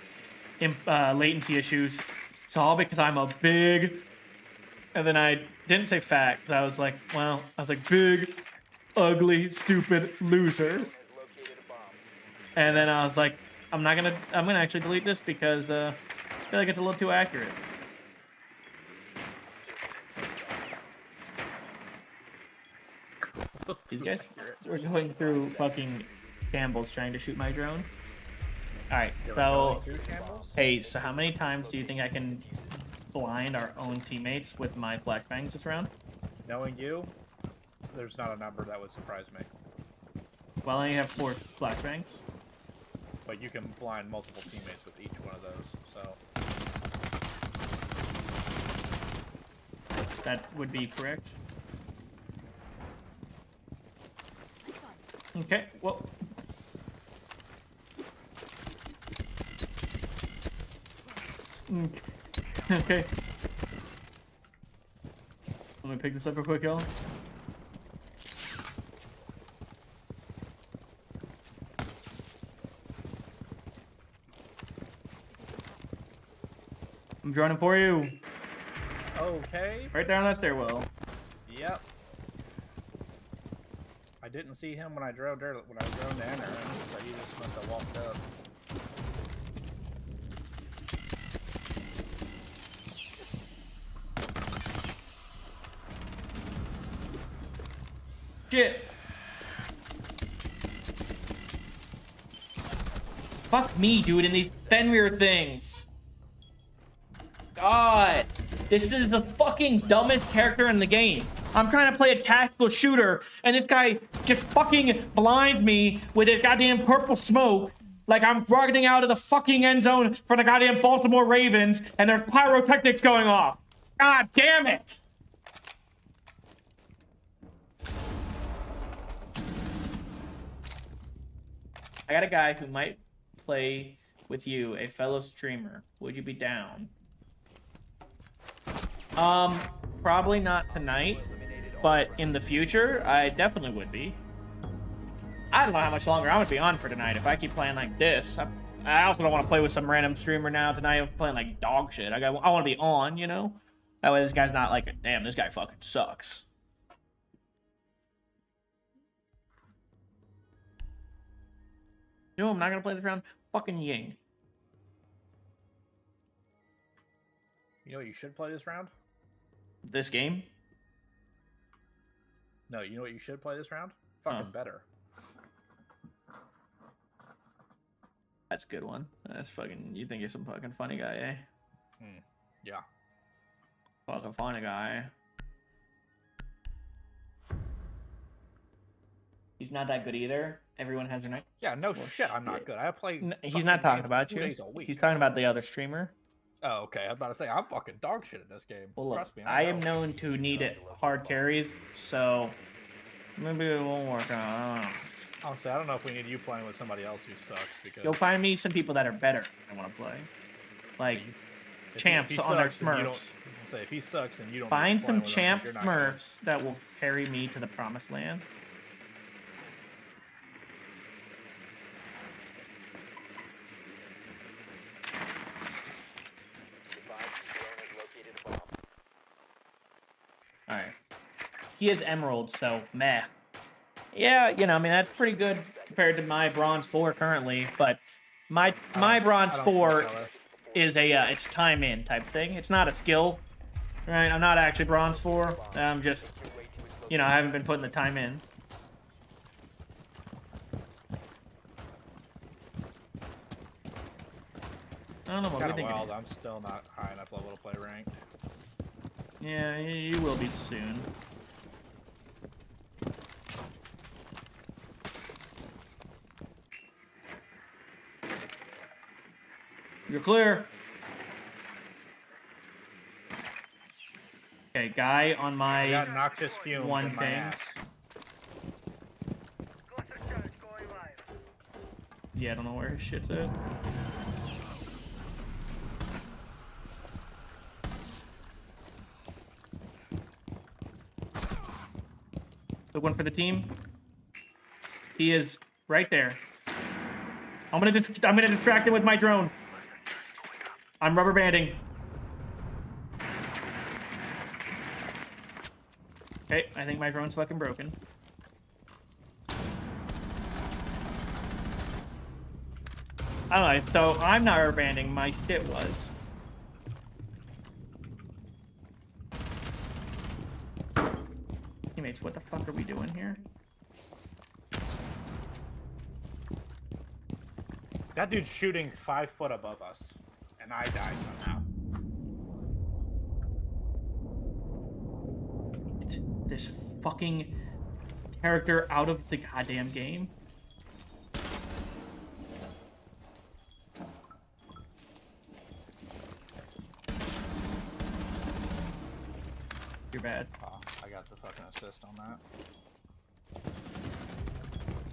imp- uh, latency issues. It's all because I'm a big. And then I didn't say fat 'cause I was like, well, I was like big, ugly, stupid loser. Has located a bomb. And then I was like, I'm not gonna, I'm gonna actually delete this because uh, I feel like it's a little too accurate. These guys were going through fucking shambles trying to shoot my drone. Alright, so hey, so how many times do you think I can blind our own teammates with my Black flashbangs this round? Knowing you, there's not a number that would surprise me. Well, I only have four flashbangs. But you can blind multiple teammates with each one of those, so That would be correct. Okay, well. Mm, Okay. Let me pick this up real quick, y'all. I'm droning for you. Okay. Right down that stairwell. Yep. I didn't see him when I drove there when I drove to enter him, so he just must have walked up. Shit. Fuck me, dude, in these Fenrir things. God, this is the fucking dumbest character in the game. I'm trying to play a tactical shooter, and this guy just fucking blinds me with his goddamn purple smoke like I'm running out of the fucking end zone for the goddamn Baltimore Ravens, and there's pyrotechnics going off. God damn it! I got a guy who might play with you, a fellow streamer. Would you be down? Um, probably not tonight, but in the future, I definitely would be. I don't know how much longer I'm gonna be on for tonight if I keep playing like this. I, I also don't want to play with some random streamer now tonight. I'm playing like dog shit. I got, I want to be on, you know. That way, this guy's not like, a damn, this guy fucking sucks. Know, I'm not gonna play this round. Fucking Ying. You know what you should play this round? This game. No, you know what you should play this round? Fucking Huh. better. That's a good one. That's fucking. You think you're some fucking funny guy, eh? Yeah. Fucking funny guy. He's not that good either. Everyone has their night. Yeah, no Well, shit, I'm not good. I play. N- he's not talking about you. days a week. He's talking about the other streamer. Oh, okay. I was about to say I'm fucking dog shit in this game. Well, look, Trust me. I know. am known to need it hard carries, so maybe it won't work out. I don't know. Honestly, I don't know if we need you playing with somebody else who sucks because Go find me some people that are better. I want to play, like if champs he on their sucks and you don't- Smurfs. Say if he sucks and you don't Find need to play some champ. Smurfs that will carry me to the promised land. Advise drone has located a bomb. All right. He is emerald, so meh. Yeah, you know, I mean that's pretty good compared to my bronze four currently, but my my bronze four is a uh, it's time in type thing. It's not a skill, right? I'm not actually bronze four. I'm just Your way to its you know I haven't been putting the time in. I don't know what we think. wild. I'm still not high enough level to play ranked. Yeah, you you will be soon. You're clear. Okay, guy on my got noxious fumes one thing. ass. Cluster charge going live. yeah, I don't know where his shit's at. The one for the team. He is right there. I'm gonna I'm gonna distract him with my drone. I'm rubber banding. Okay, I think my drone's fucking broken. I so I'm not rubber banding, my shit was. Teammates, what the fuck are we doing here? That dude's shooting five foot above us, and I died somehow. Get this fucking character out of the goddamn game. You're bad. Oh, I got the fucking assist on that.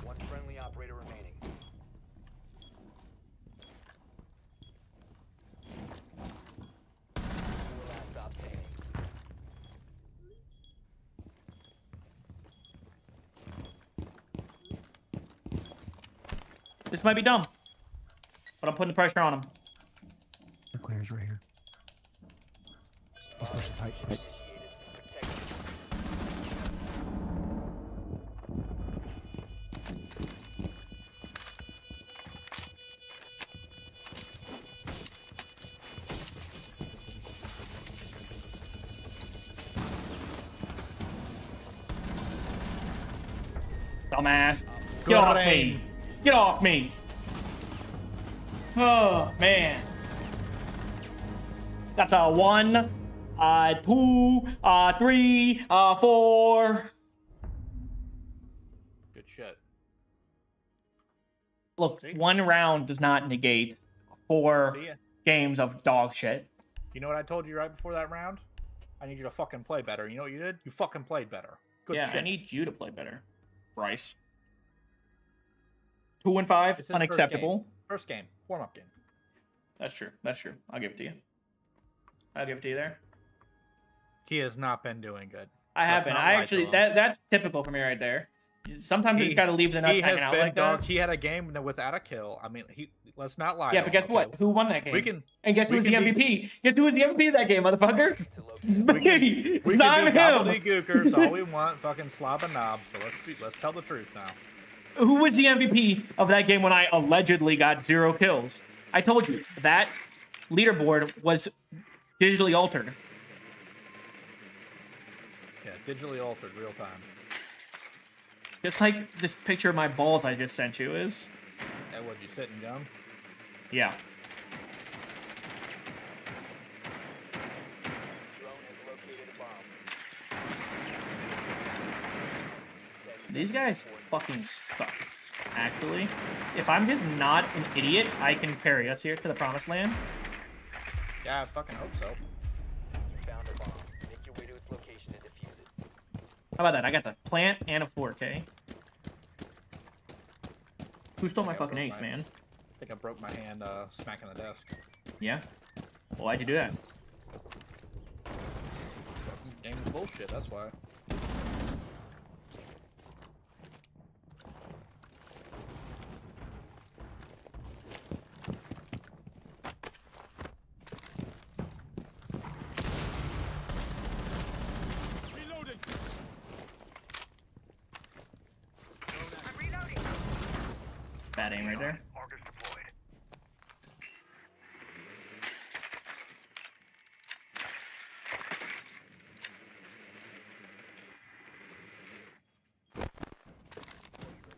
One friendly operator remaining. Four last stop standing. This might be dumb, but I'm putting the pressure on him. The clear's right here. Let's push it tight. tight. Protect Dumbass. Get off me. Get off me. Oh man. That's a one, uh, two, uh, three, uh, four. Good shit. Look, See? one round does not negate four games of dog shit. You know what I told you right before that round? I need you to fucking play better. You know what you did? You fucking played better. Good yeah, shit. I need you to play better, Bryce. Two and five, unacceptable. First game, warm up game. That's true. That's true. I'll give it to you. I'll give it to you there. He has not been doing good. I haven't. I actually that that's typical for me right there. Sometimes you He- just got to leave the nuts he has hanging out been like dog. that. He had a game without a kill. I mean, he. Let's not lie. Yeah, to but him, guess okay? what? Who won that game? We can. and guess who was the can be- MVP? Guess who was the MVP of that game, motherfucker? To locate We can- We Not can be him. gobbledygookers all we want, fucking slob and knobs, but let's be, let's tell the truth now. Who was the MVP of that game when I allegedly got zero kills? I told you that leaderboard was digitally altered. Yeah, digitally altered, real time. Just like this picture of my balls I just sent you is. Hey, would you sit and gum? Yeah. drone has located a bomb. These guys fucking suck. Actually, if I'm just not an idiot, I can carry us here to the promised land. Yeah, I fucking hope so. Found a bomb. Make your way to its location and defuse it. How about that? I got the plant and a 4K. Who stole my fucking ace, my- man? I think I broke my hand uh, smacking the desk. Yeah. Well, why'd you do that? Game is bullshit, that's why. Bad aim right there.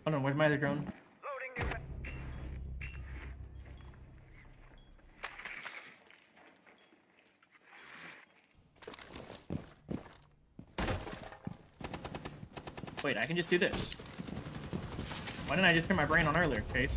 Oh no, where's my other drone? Wait, I can just do this. Why didn't I just turn my brain on earlier, Chase?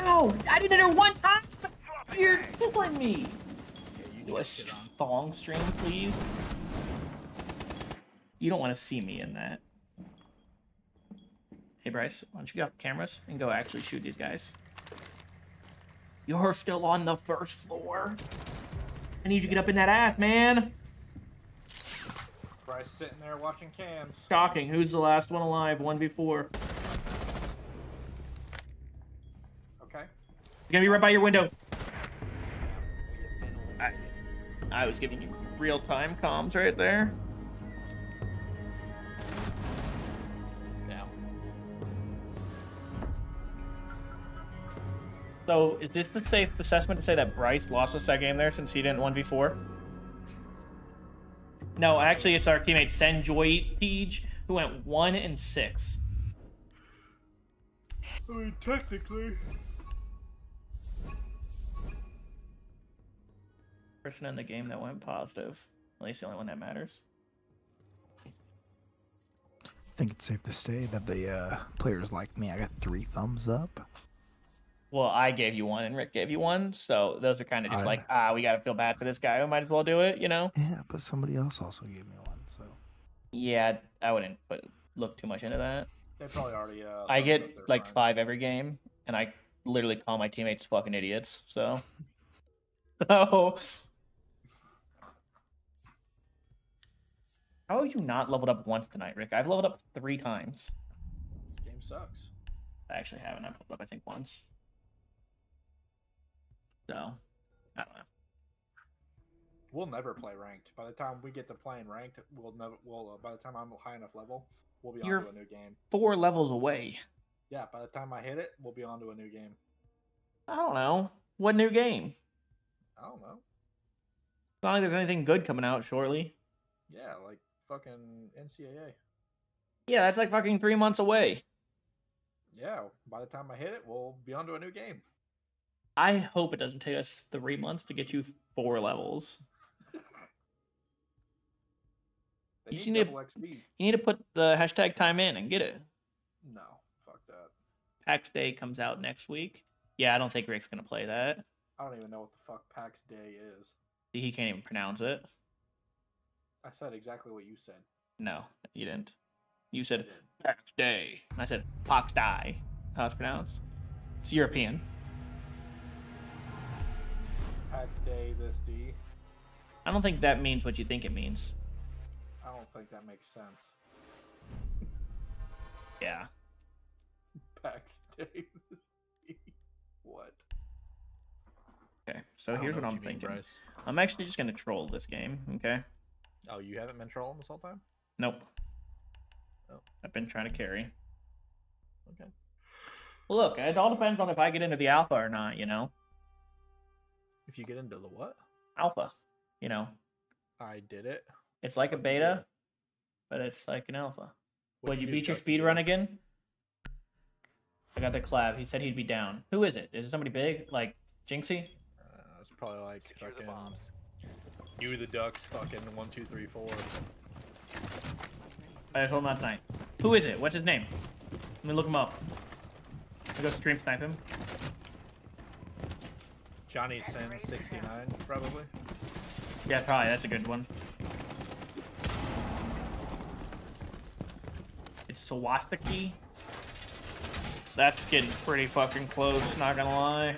No, I did it her one time. You're killing me. Yeah, you Do a get shit on. thong stream, please. You don't want to see me in that. Hey Bryce, why don't you get off cameras and go actually shoot these guys? You're still on the first floor. I need you to get up in that ass, man. Bryce sitting there watching cams. Shocking. Who's the last one alive? 1v4. Okay. He's gonna be right by your window. Real-time comms right there. Damn. So, is this the safe assessment to say that Bryce lost us that game there since he didn't 1v4? No, actually, it's our teammate Senjoy Tej who went 1 and 6. I mean, technically. Person in the game that went positive. At least the only one that matters. I think it's safe to say that the uh, players like me. I got three thumbs up. Well, I gave you one and Rick gave you one, so those are kind of just I- like, ah, we gotta feel bad for this guy. We might as well do it, you know? Yeah, but somebody else also gave me one. So Yeah, I wouldn't put, look too much into that. They probably already. Uh, I get like friends. five every game, and I literally call my teammates fucking idiots. So, so how have you not leveled up once tonight, Rick? I've leveled up three times. This game sucks. I actually haven't. I've leveled up I think once. So, I don't know. We'll never play ranked. By the time we get to playing ranked, we'll never. We'll. Uh, by the time I'm high enough level, we'll be You're- on to a new game. Four levels away. Yeah, by the time I hit it, we'll be on to a new game. I don't know. What new game? I don't know. It's not like there's anything good coming out shortly. Yeah, like fucking NCAA. Yeah, that's like fucking three months away. Yeah, by the time I hit it, we'll be on to a new game. I hope it doesn't take us three months to get you four levels. You need need- double XP. You need to put the hashtag time in and get it. No, fuck that. Pax Dei comes out next week. Yeah, I don't think Rick's gonna play that. I don't even know what the fuck Pax Dei is. See, He can't even pronounce it. I said exactly what you said. No, you didn't. You said Pax Dei. And I said Pax Dei. How it's pronounced? It's European. Pax Dei this D. I don't think that means what you think it means. I don't think that makes sense. Yeah. Pax Dei this D. What? Okay. So here's know what I'm you mean, thinking. I'm actually just gonna troll this game. Okay. Oh, you haven't been trolling this whole time? Nope. Oh. I've been trying to carry. Okay. Look, it all depends on if I get into the alpha or not. You know, If you get into the what? alpha. You know, I did it. it's like a beta, but it's like an alpha. What'd Would you beat your speed run again? I got the collab. He said he'd be down. Who is it? Is it somebody big? Like Jynxzi? Uh, it's probably like Secure the fucking. You the ducks, fucking one, two, three, four. I told him last night. Who is it? What's his name? Let me look him up. I go stream snipe him. Johnny Sin sixty nine, probably. Yeah, probably. That's a good one. It's Sawastaki. That's getting pretty fucking close, not gonna lie.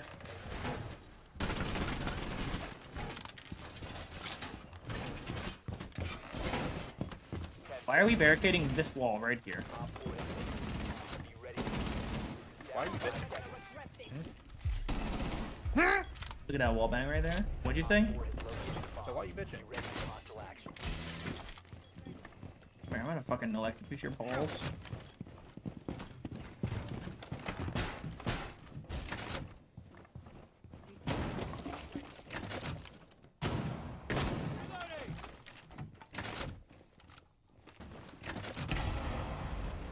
Why are we barricading this wall right here? Op 4 has Be ready. Why are bitching? Look at that wall bang right there. What'd you think? So why are you bitching? Man, I'm gonna fucking electrocute your balls.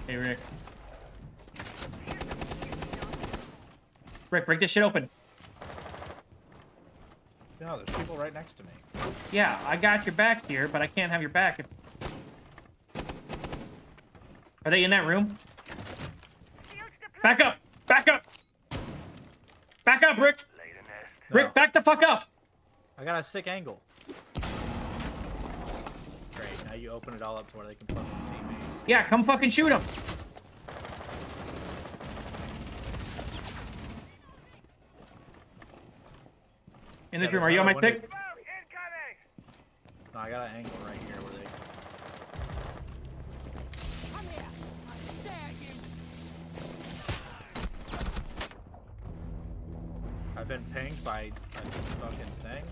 Hey, Rick. Rick, break this shit open. No, there's people right next to me. Yeah, I got your back here, but I can't have your back. Are they in that room? Back up! Back up! Back up, Rick! Nest. Rick, back the fuck up! I got a sick angle. Great, now you open it all up to where they can fucking see me. Yeah, come fucking shoot him! In this Yeah, room, are you on my stick? No, I got an angle right here where they. I've been pinged by a fucking thing.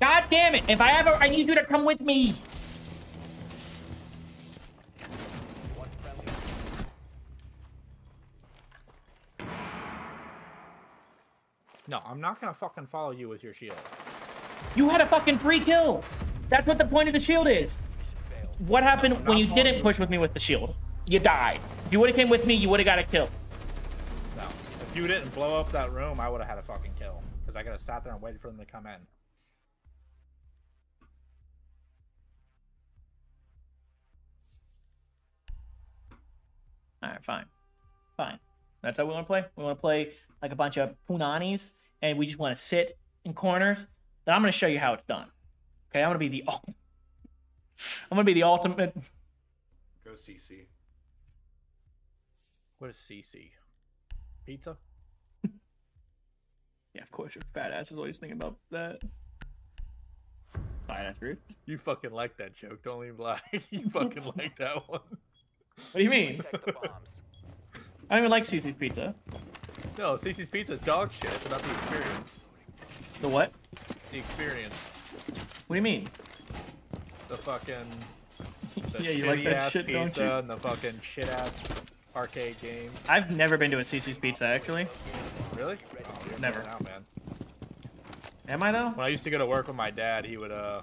God damn it! If I ever, I need you to come with me! One friendly. No, I'm not gonna fucking follow you with your shield. You had a fucking free kill! That's what the point of the shield is! What happened when you didn't you. push with me with the shield? You died. If you would have came with me, you would have got a kill. No, if you didn't blow up that room, I would have had a fucking kill. Because I could have sat there and waited for them to come in. Alright, fine. Fine. That's how we want to play? We want to play like a bunch of punanis, and we just want to sit in corners. Then I'm going to show you how it's done. Okay, I'm going to be the ult- I'm going to be the ultimate. Go CC. What is CC? Pizza? Yeah, of course, your fat ass is always thinking about that. Sorry, that's rude. You fucking like that joke. Don't even lie. you fucking like that one. What do you mean? Protect the bombs. I don't even like CiCi's Pizza. No, CiCi's Pizza is dog shit. It's about the experience. The what? The experience. What do you mean? The fucking the yeah, you like that don't pizza you? and the fucking shit ass arcade games. I've never been to a CiCi's Pizza actually. Really? Oh, Never. Out, man. Am I though? When I used to go to work with my dad, he would uh.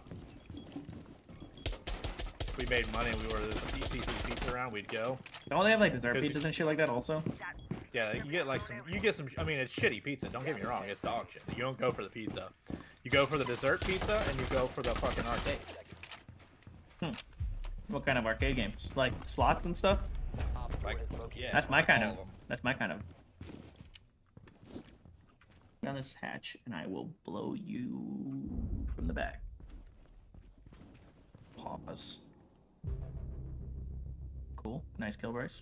If we made money, we were the CiCi's pizza around. We'd go. Don't they have like dessert pizzas and shit like that also? Yeah, you get like some. You get some. I mean, it's shitty pizza. Don't get me wrong. It's dog shit. You don't go for the pizza. You go for the dessert pizza, and you go for the fucking arcade. Hmm. What kind of arcade games? Like slots and stuff? Like, yeah. That's my kind of. That's my kind of. Down this hatch, and I will blow you from the back. Pause. Cool. Nice kill, Bryce.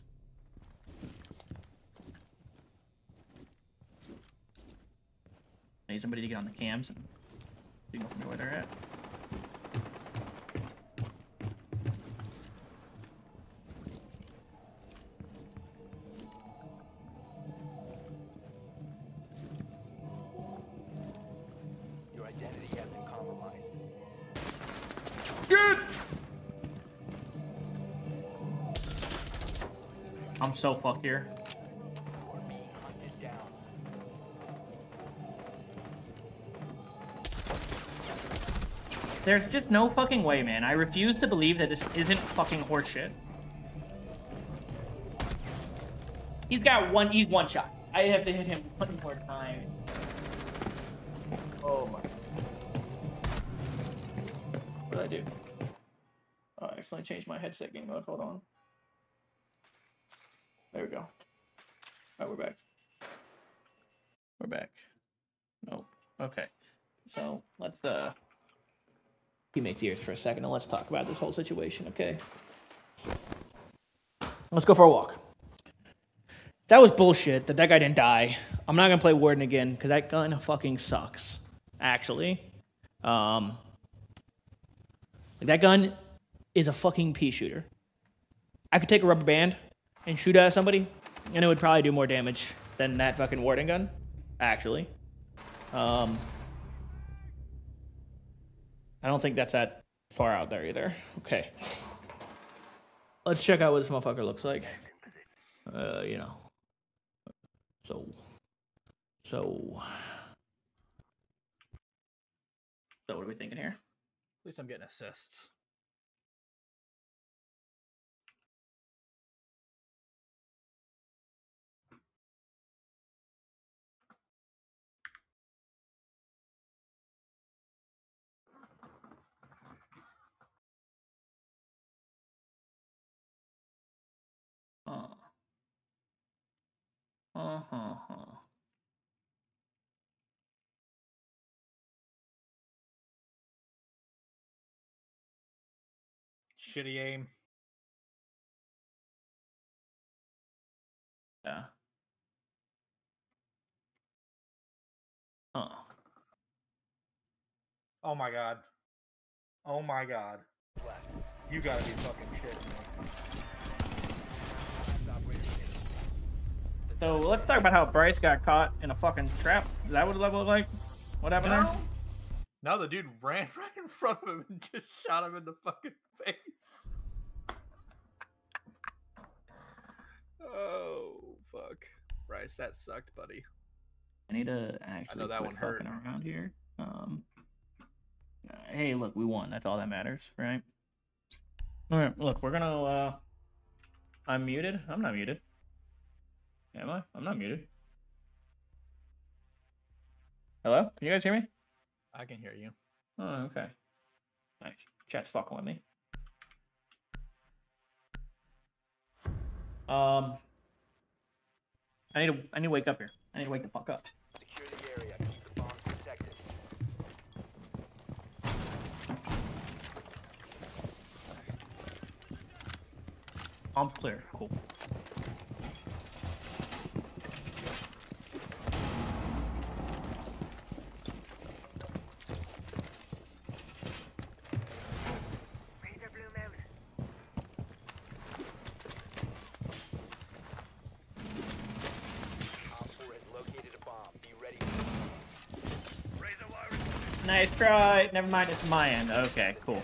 Need somebody to get on the cams and see where they're at. Your identity has been compromised. I'm so fucked here. There's just no fucking way, man. I refuse to believe that this isn't fucking horseshit. He's got one. He's one shot. I have to hit him one more time. Oh my. What did I do? Oh, I accidentally changed my headset game mode. Hold on. There we go. Alright, we're back. We're back. Nope. Okay. So let's uh teammates' ears for a second and let's talk about this whole situation, okay? Let's go for a walk. That was bullshit that that guy didn't die. I'm not gonna play Warden again because that gun fucking sucks. Actually, um, that gun is a fucking pea shooter. I could take a rubber band and shoot at somebody, and it would probably do more damage than that fucking Warden gun. Actually, um, I don't think that's that far out there either. Okay. Let's check out what this motherfucker looks like. Uh, you know. So. So. So, what are we thinking here? At least I'm getting assists. Uh huh. huh. Shitty aim. Yeah. Huh. Oh my god. Oh my god. You gotta be fucking shitting me. So let's talk about how Bryce got caught in a fucking trap. Is that what the level looked like? What happened there? No, the dude ran right in front of him and just shot him in the fucking face. oh fuck, Bryce, that sucked, buddy. I need to actually I know that quit one hurt. fucking around here. Um, uh, hey, look, we won. That's all that matters, right? All right, look, we're gonna. uh I'm muted. I'm not muted. Am I? I'm not muted. Hello? Can you guys hear me? I can hear you. Oh, okay. Nice. Chat's fucking with me. Um, I need to. I need to wake up here. I need to wake the fuck up. Secure the area. Keep the bombs protected. I'm clear. Cool. Razor bloom out. Op 4 has located a bomb. Be ready. Razor wire. Nice try. Never mind, it's my end. Okay, cool.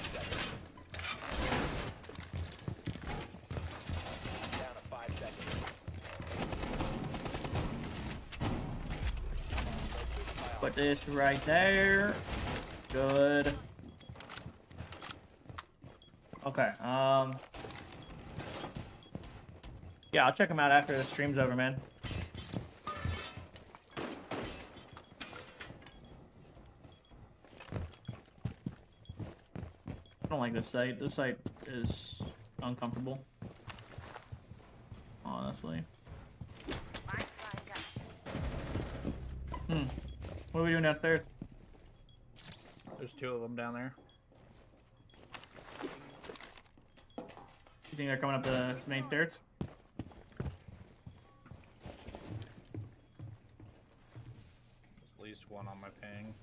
Put this right there. Good. Okay, um... Yeah, I'll check them out after the stream's over, man. Don't like this site. This site is uncomfortable. Honestly. Mine's flying up. Hmm. What are we doing downstairs? There's two of them down there. You think they're coming up the main stairs? There's at least one on my ping.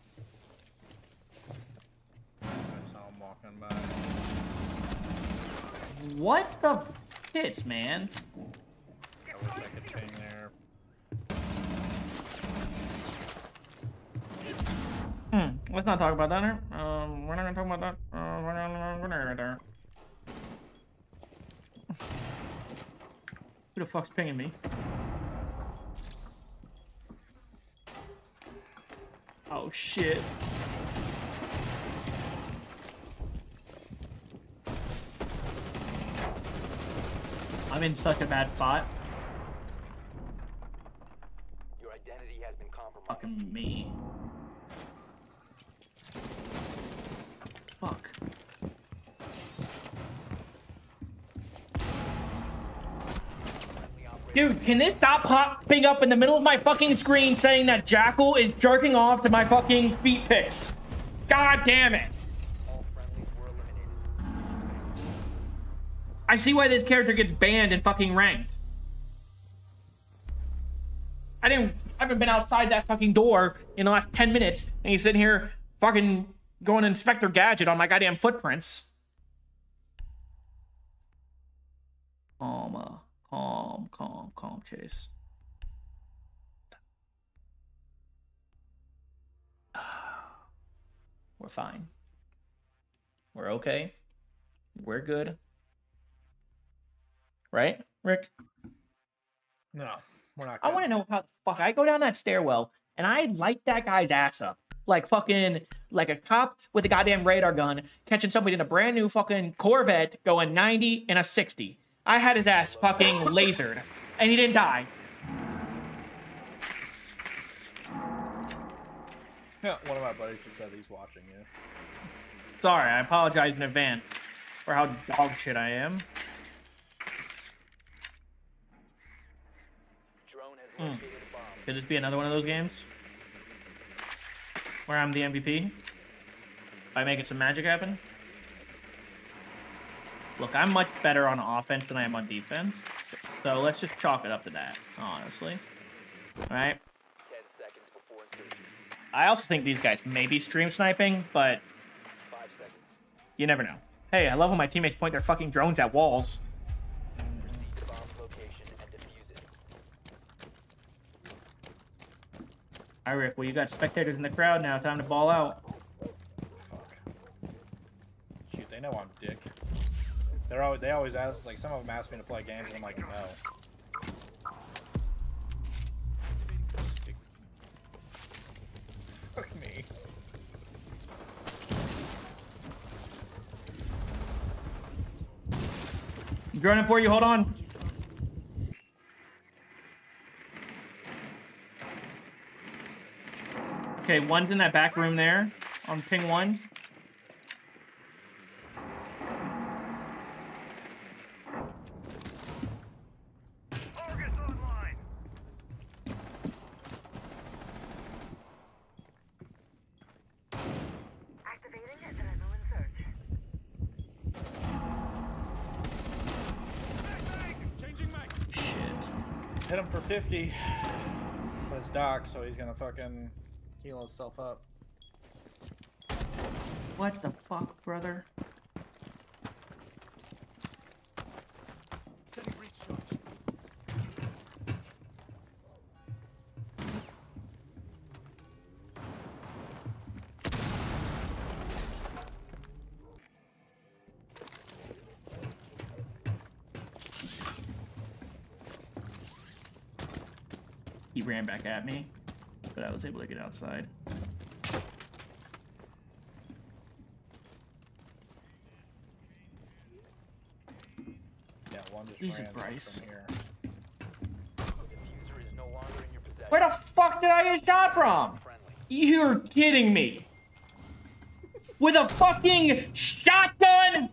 What the tits, man? Hmm. Let's not talk about that. Um, we're not gonna talk about that. Uh, we're we're gonna Who the fuck's pinging me? Oh shit. I'm in such a bad spot. Your identity has been compromised. Fucking me. Fuck. Dude, can this stop popping up in the middle of my fucking screen saying that Jackal is jerking off to my fucking feet pics? God damn it. I see why this character gets banned and fucking ranked. I didn't I haven't been outside that fucking door in the last 10 minutes and he's sitting here fucking going Inspector Gadget on my goddamn footprints. Calm, uh, calm, calm, calm, Chase. We're fine. We're okay. We're good. Right, Rick? No, we're not. I want to know how the fuck I go down that stairwell and I light that guy's ass up. Like fucking like a cop with a goddamn radar gun catching somebody in a brand new fucking Corvette going 90 and a 60. I had his ass fucking lasered and he didn't die. Yeah, one of my buddies just said he's watching you. Sorry, I apologize in advance for how dog shit I am. Bomb. Could this be another one of those games? Where I'm the MVP? By making some magic happen? Look, I'm much better on offense than I am on defense. So let's just chalk it up to that, honestly. Alright? I also think these guys may be stream sniping, but you never know. Hey, I love when my teammates point their fucking drones at walls. Proceed to bomb's location and defuse it. Alright, Rick, well, you got spectators in the crowd now. Time to ball out. Fuck. Shoot, they know I'm dick. They're always, they always ask like some of them ask me to play games and I'm like no. Fuck me. Droning for you, hold on. Okay, one's in that back room there on ping one. August online. Activating adrenaline surge. Shit. Hit him for 50. But it's Doc, so he's gonna fucking heal himself up. What the fuck, brother? He ran back at me but I was able to get outside. Yeah, one just Jesus ran Christ. from here. The diffuser is no longer in your possession. Where the fuck did I get shot from? You're kidding me. With a fucking shotgun?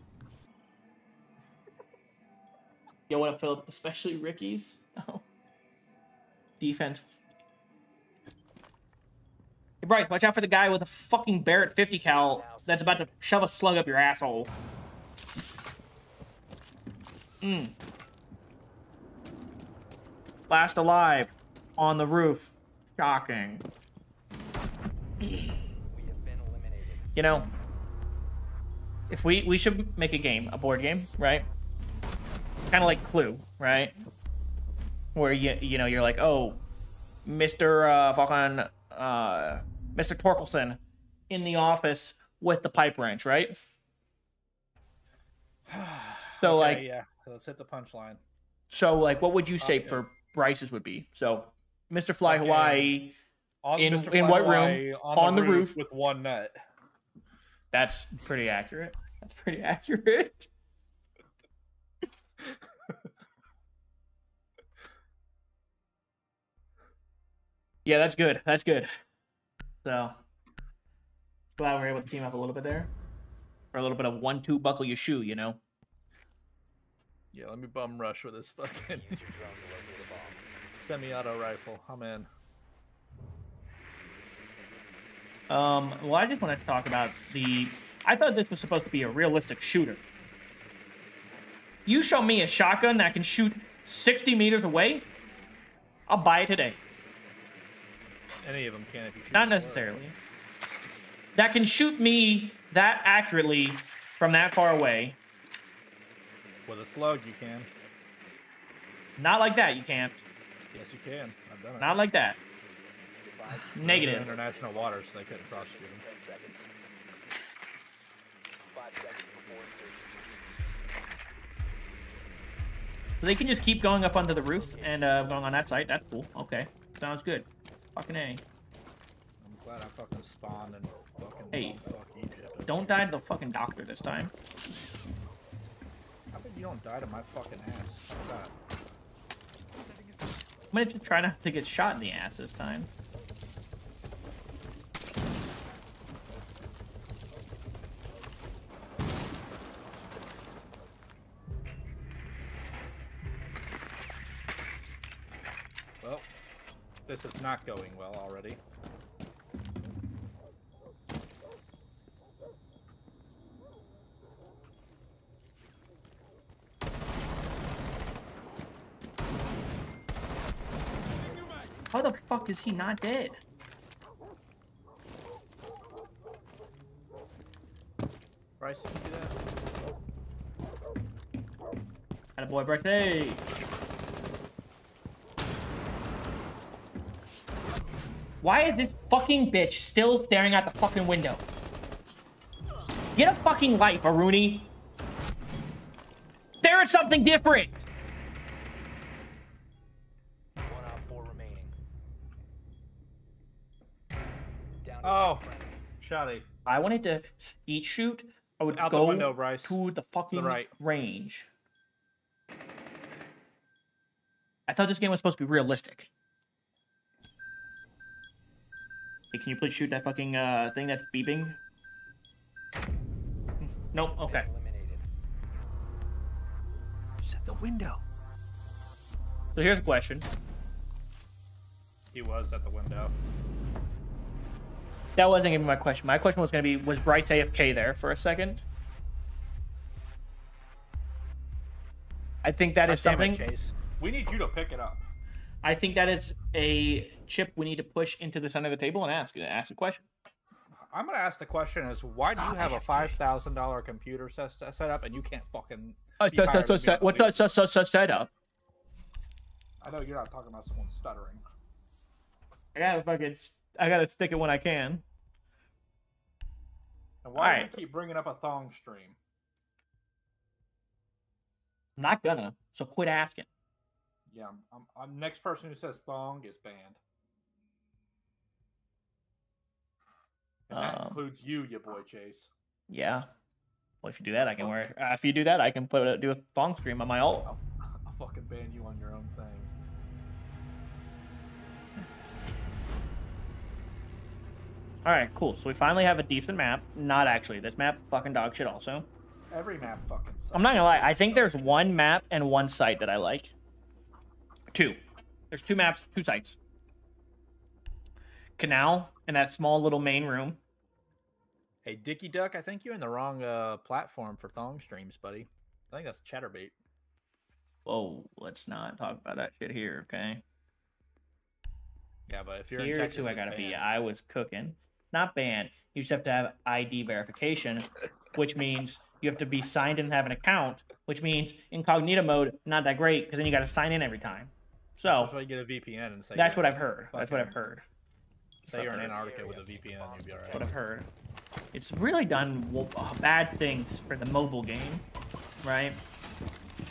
Yo, what up, Philip? Especially Ricky's. Oh. Defense. Bryce, watch out for the guy with a fucking Barrett 50 cal that's about to shove a slug up your asshole. Mm. Last alive on the roof. Shocking. You know, if we we should make a game, a board game, right? Kind of like Clue, right? Where you you know you're like, oh, Mister uh, fucking uh, Mister Torkelson in the office with the pipe wrench, right? So Okay, like, yeah, so let's hit the punchline. so like, what would you say Okay. for Bryce's would be? So, Mister Fly Okay. Hawaii, On In- Mr. in Fly what room? On, On the, the roof, roof. with one nut. that's pretty accurate. That's pretty accurate. Yeah, that's good. That's good. So glad we are able to team up a little bit there. Or a little bit of one two buckle your shoe, you know. Yeah, let me bum rush with this fucking Use your drone to locate a bomb. semi-auto rifle. I'm in. Um, well, I just want to talk about the. I thought this was supposed to be a realistic shooter. You show me a shotgun that can shoot 60 meters away, I'll buy it today. Any of them can if you shoot. Not slow. necessarily. That can shoot me that accurately from that far away. With a slug, you can. Not like that, you can't. Yes, you can. I've done it. Not like that. Negative. International waters, so they couldn't prosecute him. 10 seconds. 5 seconds before insertion. They can just keep going up onto the roof and uh, going on that side. That's cool. Okay. Sounds good. Fucking A. I'm glad I fucking spawned and fucking Hey, fuck Egypt. Don't die to the fucking doctor this time. I bet you don't die to my fucking ass. I'm gonna just try not to get shot in the ass this time. Well, this is not going well already. How the fuck is he not dead? Bryce, did you do that? Attaboy birthday! Why is this fucking bitch still staring out the fucking window? Get a fucking life, Aruni! Stare at something different! One out, four remaining. Down to Oh, one. Shotty. I wanted to skeet shoot, I would Out the go window, Bryce. to the fucking right. range. I thought this game was supposed to be realistic. Hey, can you please shoot that fucking uh, thing that's beeping? Nope. Okay. Eliminated. Set the window. So here's a question. He was at the window. That wasn't even my question. My question was going to be: Was Bryce AFK there for a second? I think that is God damn it, something. Chase. We need you to pick it up. I think that is a chip we need to push into the center of the table and ask ask a question. I'm gonna ask the question: Is why do you have a five thousand dollar computer set, set up and you can't fucking? Uh, be so- so- so- me What's that so- so- so setup? I know you're not talking about someone stuttering. I gotta fucking, I gotta stick it when I can. And why do Alright. you keep bringing up a thong stream? I'm not gonna. So quit asking. Yeah, I'm, I'm, I'm next person who says thong is banned. And that Um, includes you, you boy Chase. Yeah. Well, if you do that, I can wear. Uh, if you do that, I can put a, do a thong scream on my alt. I'll, I'll fucking ban you on your own thing. All right, cool. So we finally have a decent map. Not actually. This map fucking dog shit. Also, Every map fucking sucks. I'm not gonna lie. I think there's one map and one site that I like. Two. There's two maps, two sites. Canal and that small little main room. Hey, Dicky Duck, I think you're in the wrong uh, platform for thong streams, buddy. I think that's Chaturbate. Whoa, let's not talk about that shit here, okay? Yeah, but if you're in Here's Texas, who I gotta be. I was cooking. Not banned. You just have to have ID verification, which means you have to be signed in and have an account, which means incognito mode, not that great, because then you gotta sign in every time. That's So why you get a VPN and say that's what I've heard. That's what I've heard. Say you're in Antarctica with a VPN, you'd be alright. what. I've heard. It's really done bad things for the mobile game, right?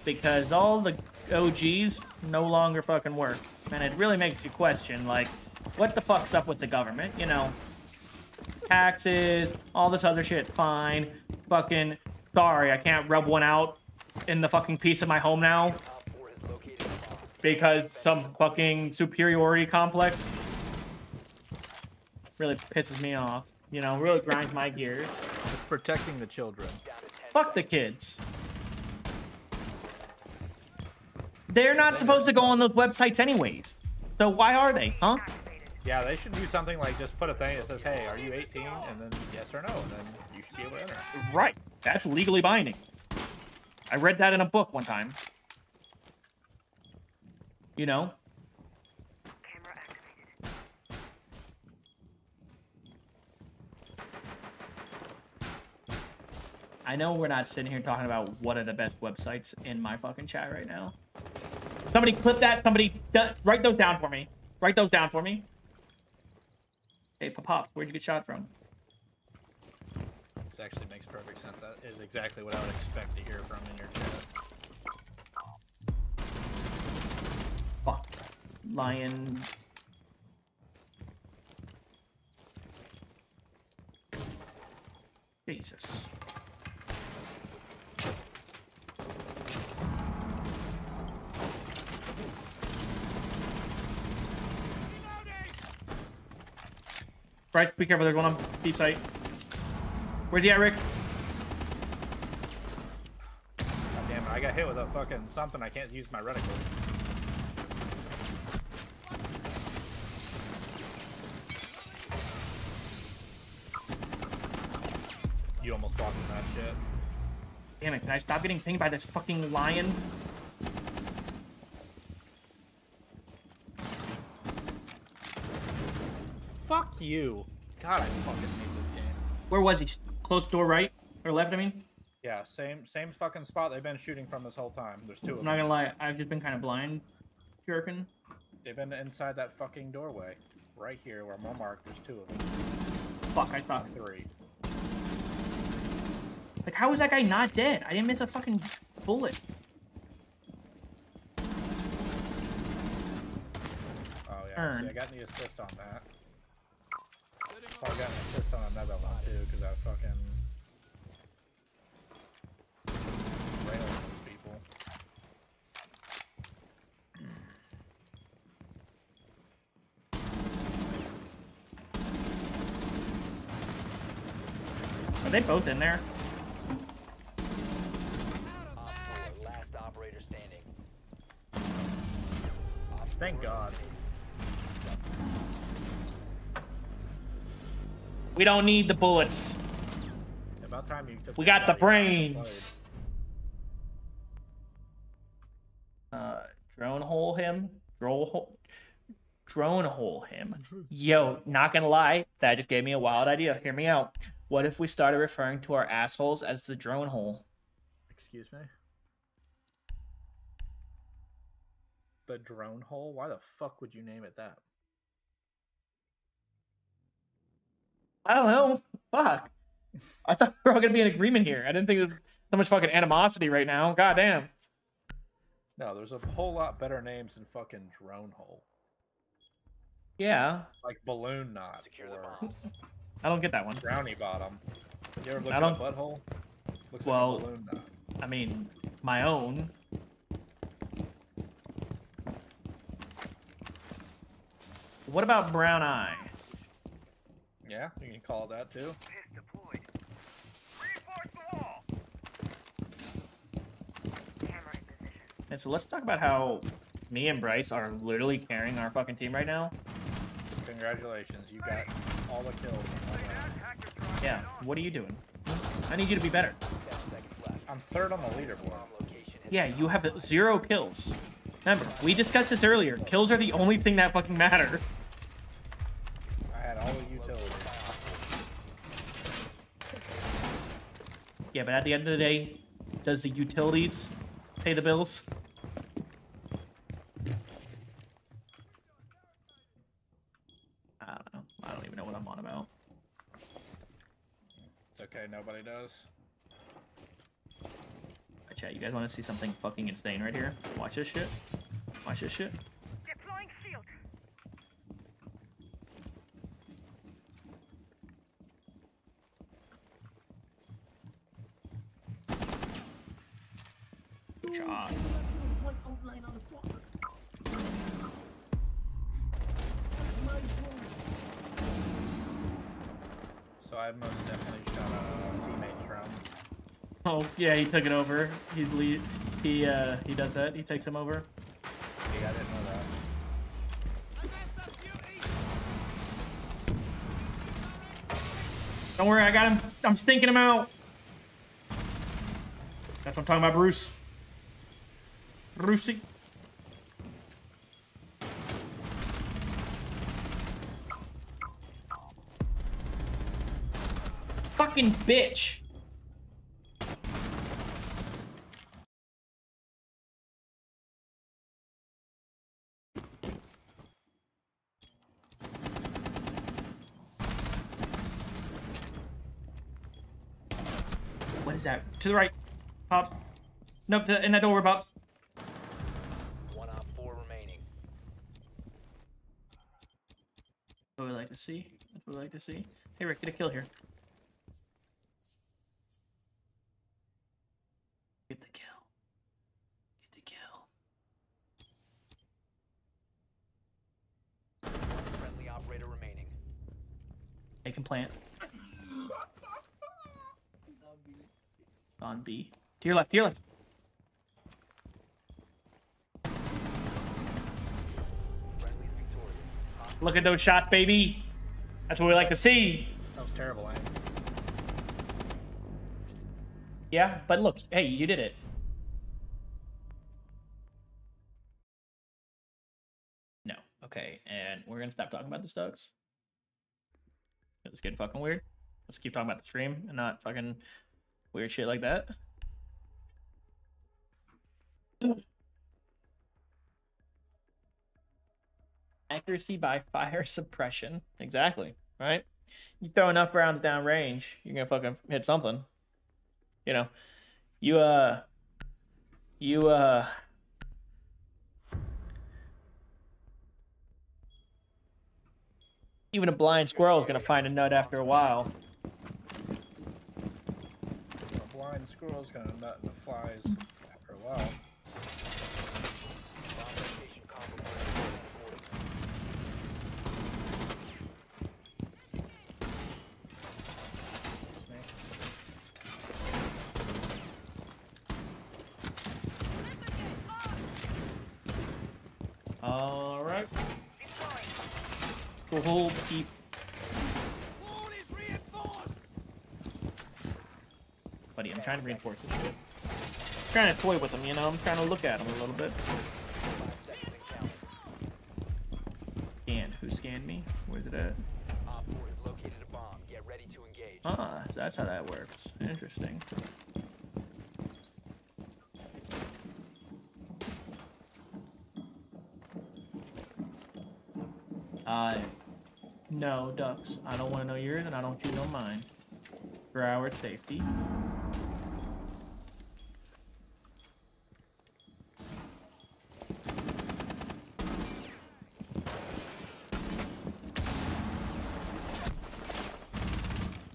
Because all the OGs no longer fucking work, and it really makes you question, like, what the fuck's up with the government? You know, taxes, all this other shit, fine. Fucking sorry, I can't rub one out in the fucking piece of my home now Op 4 has located a bomb. Because some fucking superiority complex really pisses me off. You know, really grinds my gears. It's protecting the children. Down to 10 Fuck the kids. They're not supposed to go on those websites anyways. So why are they, huh? Yeah, they should do something like just put a thing that says, "Hey, are you 18?" and then yes or no, and then you should be able to enter. Right. That's legally binding. I read that in a book one time. You know? I know we're not sitting here talking about what are the best websites in my fucking chat right now. Somebody clip that. Somebody write those down for me. Write those down for me. Hey, Pop, Pop, where'd you get shot from? This actually makes perfect sense. That is exactly what I would expect to hear from in your chat. Fuck. Lion. Jesus. Bryce, be careful. There's one on deep site. Where's he at, Rick? God damn it! I got hit with a fucking something. I can't use my reticle. You almost walked in that shit. Damn it, can I stop getting pinged by this fucking lion? Fuck you. God, I fucking hate this game. Where was he? Close door right? Or left, I mean? Yeah, same same fucking spot they've been shooting from this whole time. There's two of them. I'm not gonna lie, I've just been kind of blind jerking. They've been inside that fucking doorway. Right here where I'm marked, there's two of them. Fuck, I thought. Three. Like, how is that guy not dead? I didn't miss a fucking bullet. Oh yeah, see, I got the assist on that. Oh, I got an assist on another one too, because I fucking railed those people. Are they both in there? Op 4, last operator standing. Op Thank God. We don't need the bullets. About time you took We got the out of your house brains. Uh, drone hole him. Drone hole. Drone hole him. Yo, not gonna lie, that just gave me a wild idea. Hear me out. What if we started referring to our assholes as the drone hole? Excuse me. The drone hole? Why the fuck would you name it that? I don't know. Fuck. I thought we were all gonna be in agreement here. I didn't think there was so much fucking animosity right now. God damn. No, there's a whole lot better names than fucking drone hole. Yeah, Like balloon knot Secure the or. I don't get that one. brownie bottom. You ever look I at a don't- butthole? Looks Well- like a balloon knot. I mean, my own. What about brown eye? Yeah, you can call that too. Piss deployed. Reinforce the wall. Camera in position. And so let's talk about how me and Bryce are literally carrying our fucking team right now. Congratulations, you got all the kills. in one round. Hacker drone Yeah, what are you doing? I need you to be better. 10 seconds left. I'm third on the leaderboard. Bomb location has Yeah, you have zero kills. Remember, we discussed this earlier. Kills are the only thing that fucking matter. I had all the utilities. Yeah, but at the end of the day, does the utilities pay the bills? I don't know. I don't even know what I'm on about. It's okay, nobody does. Right, chat, you guys want to see something fucking insane right here? Watch this shit. Watch this shit. Job. So I most definitely shot a teammate's drone. Oh yeah, he took it over. He lead. He uh he does that. He takes him over. Yeah, I didn't know that. Don't worry, I got him. I'm stinking him out. That's what I'm talking about, Bruce. Brucey. Fucking bitch. What is that? To the right. Pop. Nope, in that door, Pops. one op four remaining. That's what we like to see. That's what we like to see. Hey, Rick, get a kill here. Get the kill. Get the kill. Friendly operator remaining. They can plant. On B. To your left, to your left. Look at those shots, baby. That's what we like to see. That was terrible, aim. Yeah, but look, hey, you did it. No. Okay, and we're gonna stop talking about the Stokes. It's getting fucking weird. Let's keep talking about the stream and not fucking weird shit like that. Accuracy by fire suppression. Exactly. Right? You throw enough rounds down range, you're gonna fucking hit something. You know. You uh you uh even a blind squirrel is gonna find a nut after a while. A blind squirrel's gonna nut in the flies after a while. bomb location compromised. All right. Cool. Keep. Buddy, I'm trying to reinforce this shit. I'm trying to toy with him, you know. I'm trying to look at him a little bit. And. Scanned. Who scanned me? Where's it at? Op four has located a bomb. Get ready to engage. Ah, so that's how that works. Interesting. No, ducks. I don't want to know yours, and I don't you know mine. For our safety.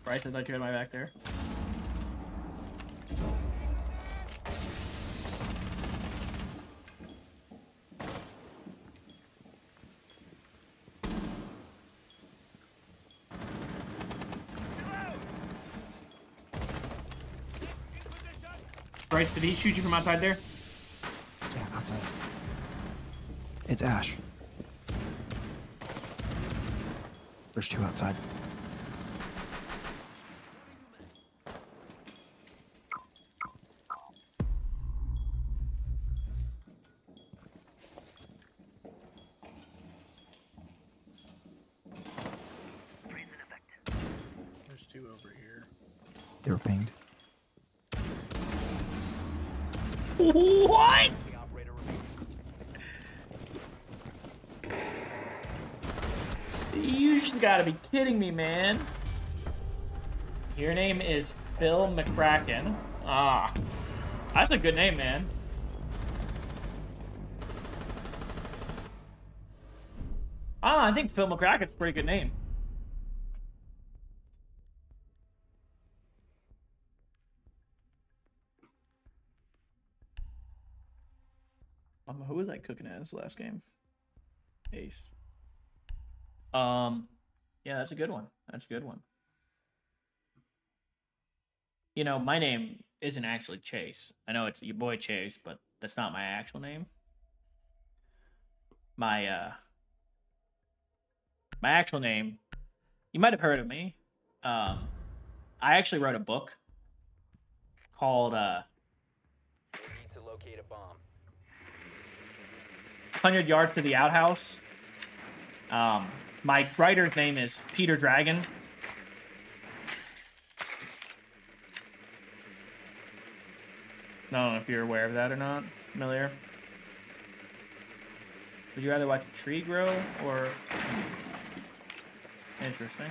Bryce, I thought you had my back there. Bryce, did he shoot you from outside there? Yeah, outside. It's Ash. There's two outside. Gotta be kidding me, man. Your name is Phil McCracken. Ah. That's a good name, man. Ah, I think Phil McCracken's a pretty good name. Um, who was I cooking as last game? Ace. Um, yeah, that's a good one. That's a good one. You know, my name isn't actually Chase. I know it's your boy Chase, but that's not my actual name. My uh my actual name, you might have heard of me. Um I actually wrote a book called uh need to locate a bomb. 100 Yards to the Outhouse. Um, my writer's name is Peter Dragon. I don't know if you're aware of that or not, familiar. Would you rather watch a tree grow or. Interesting.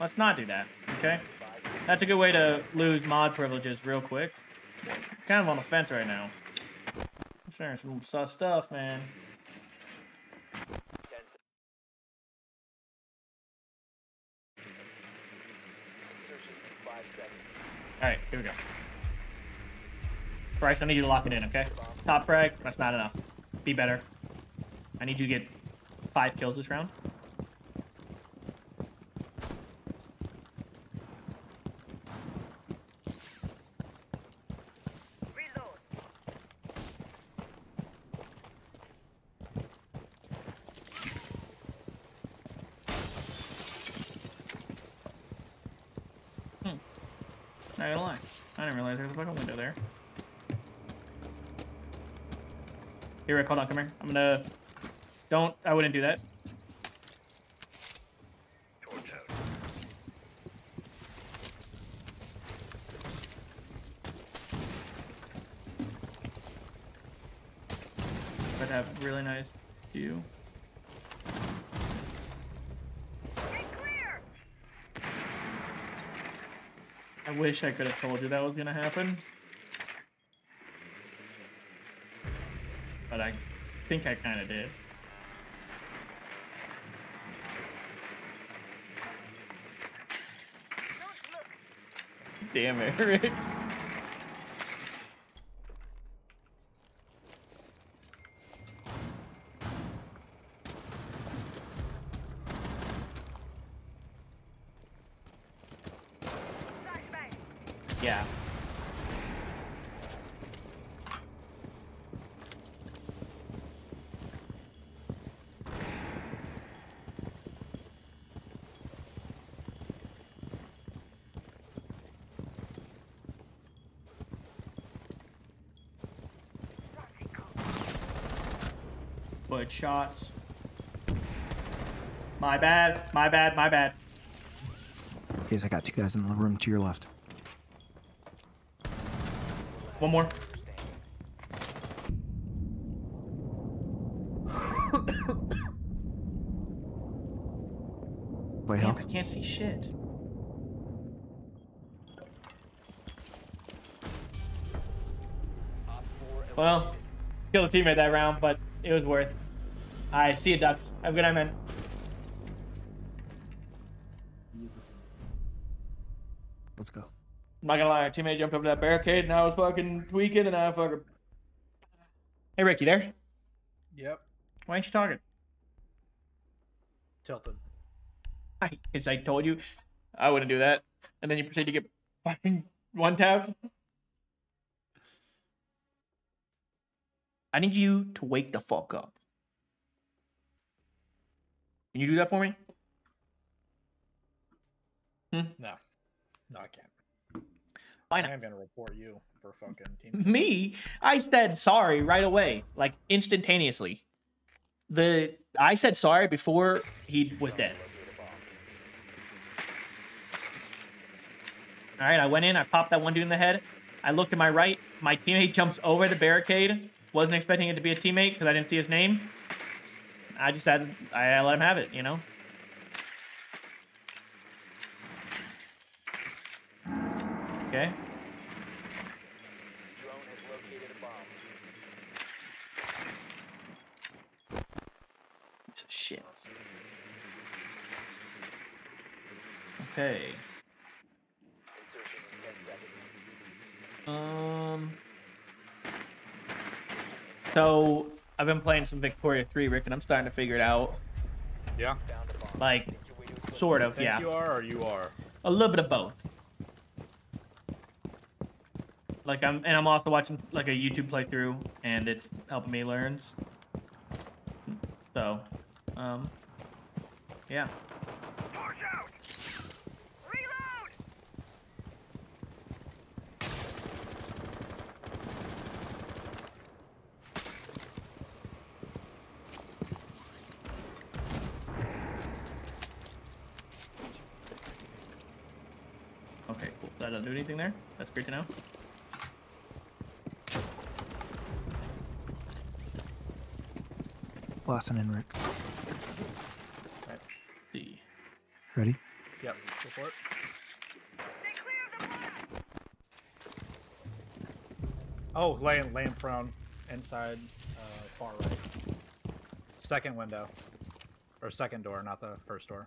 Let's not do that, okay? That's a good way to lose mod privileges real quick. Kind of on the fence right now. I'm sharing some sus stuff, man. Ten se- Insertion in five seconds. Alright, here we go. Bryce, I need you to lock it in, okay? Top frag, that's not enough. Be better. I need you to get five kills this round. Reload. Not gonna lie. I didn't realize there was a fucking window there. Hold on, come here. I'm gonna... Don't... I wouldn't do that. But have really nice view. I wish I could have told you that was gonna happen. But I think I kind of did. Damn it, Rick. Flashbang. Yeah. But shots. My bad, my bad, my bad. Guys, I got two guys in the room to your left. One more. Wait, Damn. I can't see shit. Well, killed a teammate that round, but it was worth. I see you, Ducks. Have a good night, man. Let's go. I'm not gonna lie, our teammate jumped over that barricade and I was fucking tweaking and I fucking. Hey, Rick, you there? Yep. Why ain't you talking? Tilted. I, because I told you I wouldn't do that. And then you proceed to get fucking one tapped. I need you to wake the fuck up. Can you do that for me? Hmm? No. No, I can't. Why I'm gonna report you for fucking team. Me, I said sorry right away, like instantaneously. The I said sorry before he was dead. All right, I went in, I popped that one dude in the head. I looked to my right, my teammate jumps over the barricade. Wasn't expecting it to be a teammate because I didn't see his name. I just had I let him have it, you know. Okay. Drone has located a bomb. It's shit. Okay. Insertion in 10 seconds. Um. So I've been playing some Victoria 3, Rick, and I'm starting to figure it out. Yeah. Found a bomb. Like, Make your way to its sort of, think yeah. you are or you are? A little bit of both. Like I'm, and I'm also watching like a YouTube playthrough, and it's helping me learn. So, um, yeah. Push out! Reload! Okay, cool. That doesn't do anything there. That's great to know. Blasting in, Rick. see. Ready? Yep. Report. Stay clear of the fire! Oh, laying laying prone inside uh, far right. Second window. Or second door, not the first door.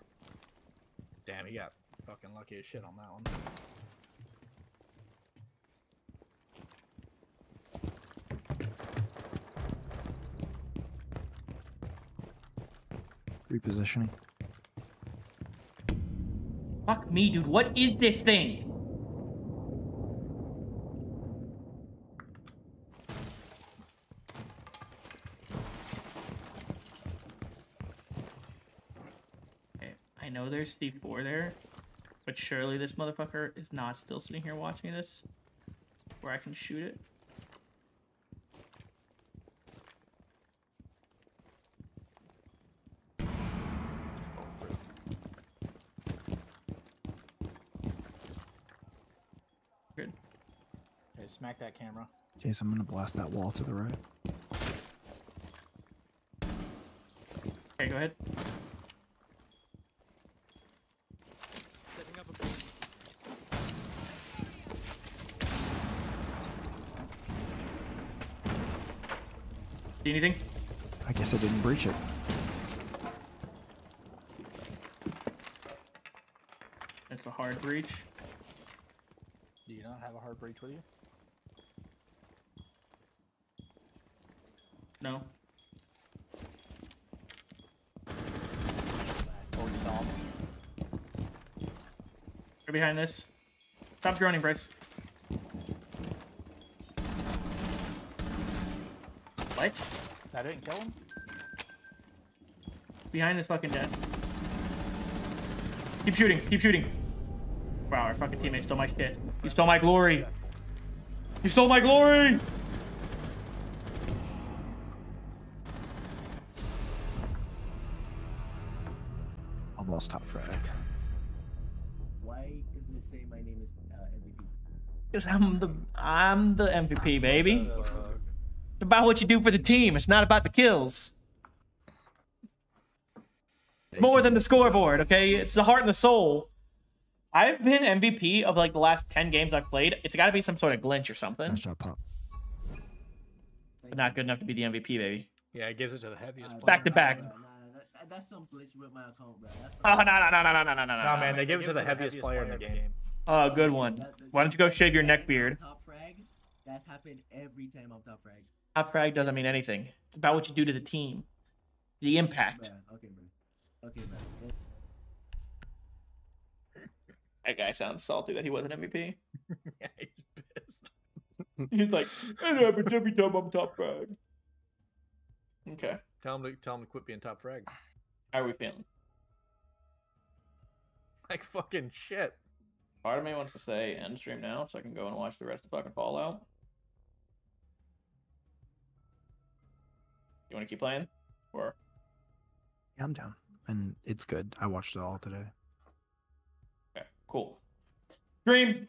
Damn, he got fucking lucky as shit on that one. Repositioning. Fuck me, dude. What is this thing? Okay, I know there's C4 there, but surely this motherfucker is not still sitting here watching this, where I can shoot it. Good. Okay, that camera. Jason, I'm gonna blast that wall to the right. Okay, go ahead. See anything? I guess I didn't breach it. That's a hard breach. Do you not have a hard breach with you? No. Or you saw him? Right behind this. Stop droning, Bryce. What? That didn't kill him? Behind this fucking desk. Keep shooting, keep shooting. Wow, our fucking teammate stole my shit. He stole my glory. He stole my glory! Cause I'm the I'm the MVP, baby. Uh, It's about what you do for the team. It's not about the kills. More than the scoreboard, okay? It's the heart and the soul. I've been MVP of like the last 10 games I've played. It's got to be some sort of glitch or something. Nice job, Pop. But not good enough to be the MVP, baby. yeah, it gives it to the heaviest Uh, player. Back to back. That's some glitch with my account, bro. Oh, some, no, no, no, no, no, no, no, no. Nah, man, they give it to the heaviest player in the game. Oh, good one. That- that- Why don't you go shave your neck beard? Top frag. That's happened every time I'm top frag. Top frag doesn't mean anything. It's about what you do to the team, the impact. Okay, bro. Okay, bro. That guy sounds salty that he wasn't MVP. yeah, he's pissed. He's like, it happens every time I'm top frag. Okay, Tell him to tell him to quit being top frag. how are we feeling? Like fucking shit. Part of me wants to say end stream now so I can go and watch the rest of fucking Fallout. You want to keep playing? Or Yeah, I'm down. And it's good. I watched it all today. okay, cool. Stream,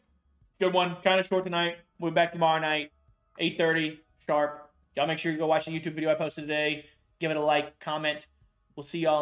good one. Kind of short tonight. We'll be back tomorrow night, 8:30 sharp. Y'all make sure you go watch the YouTube video I posted today. Give it a like, comment. We'll see y'all.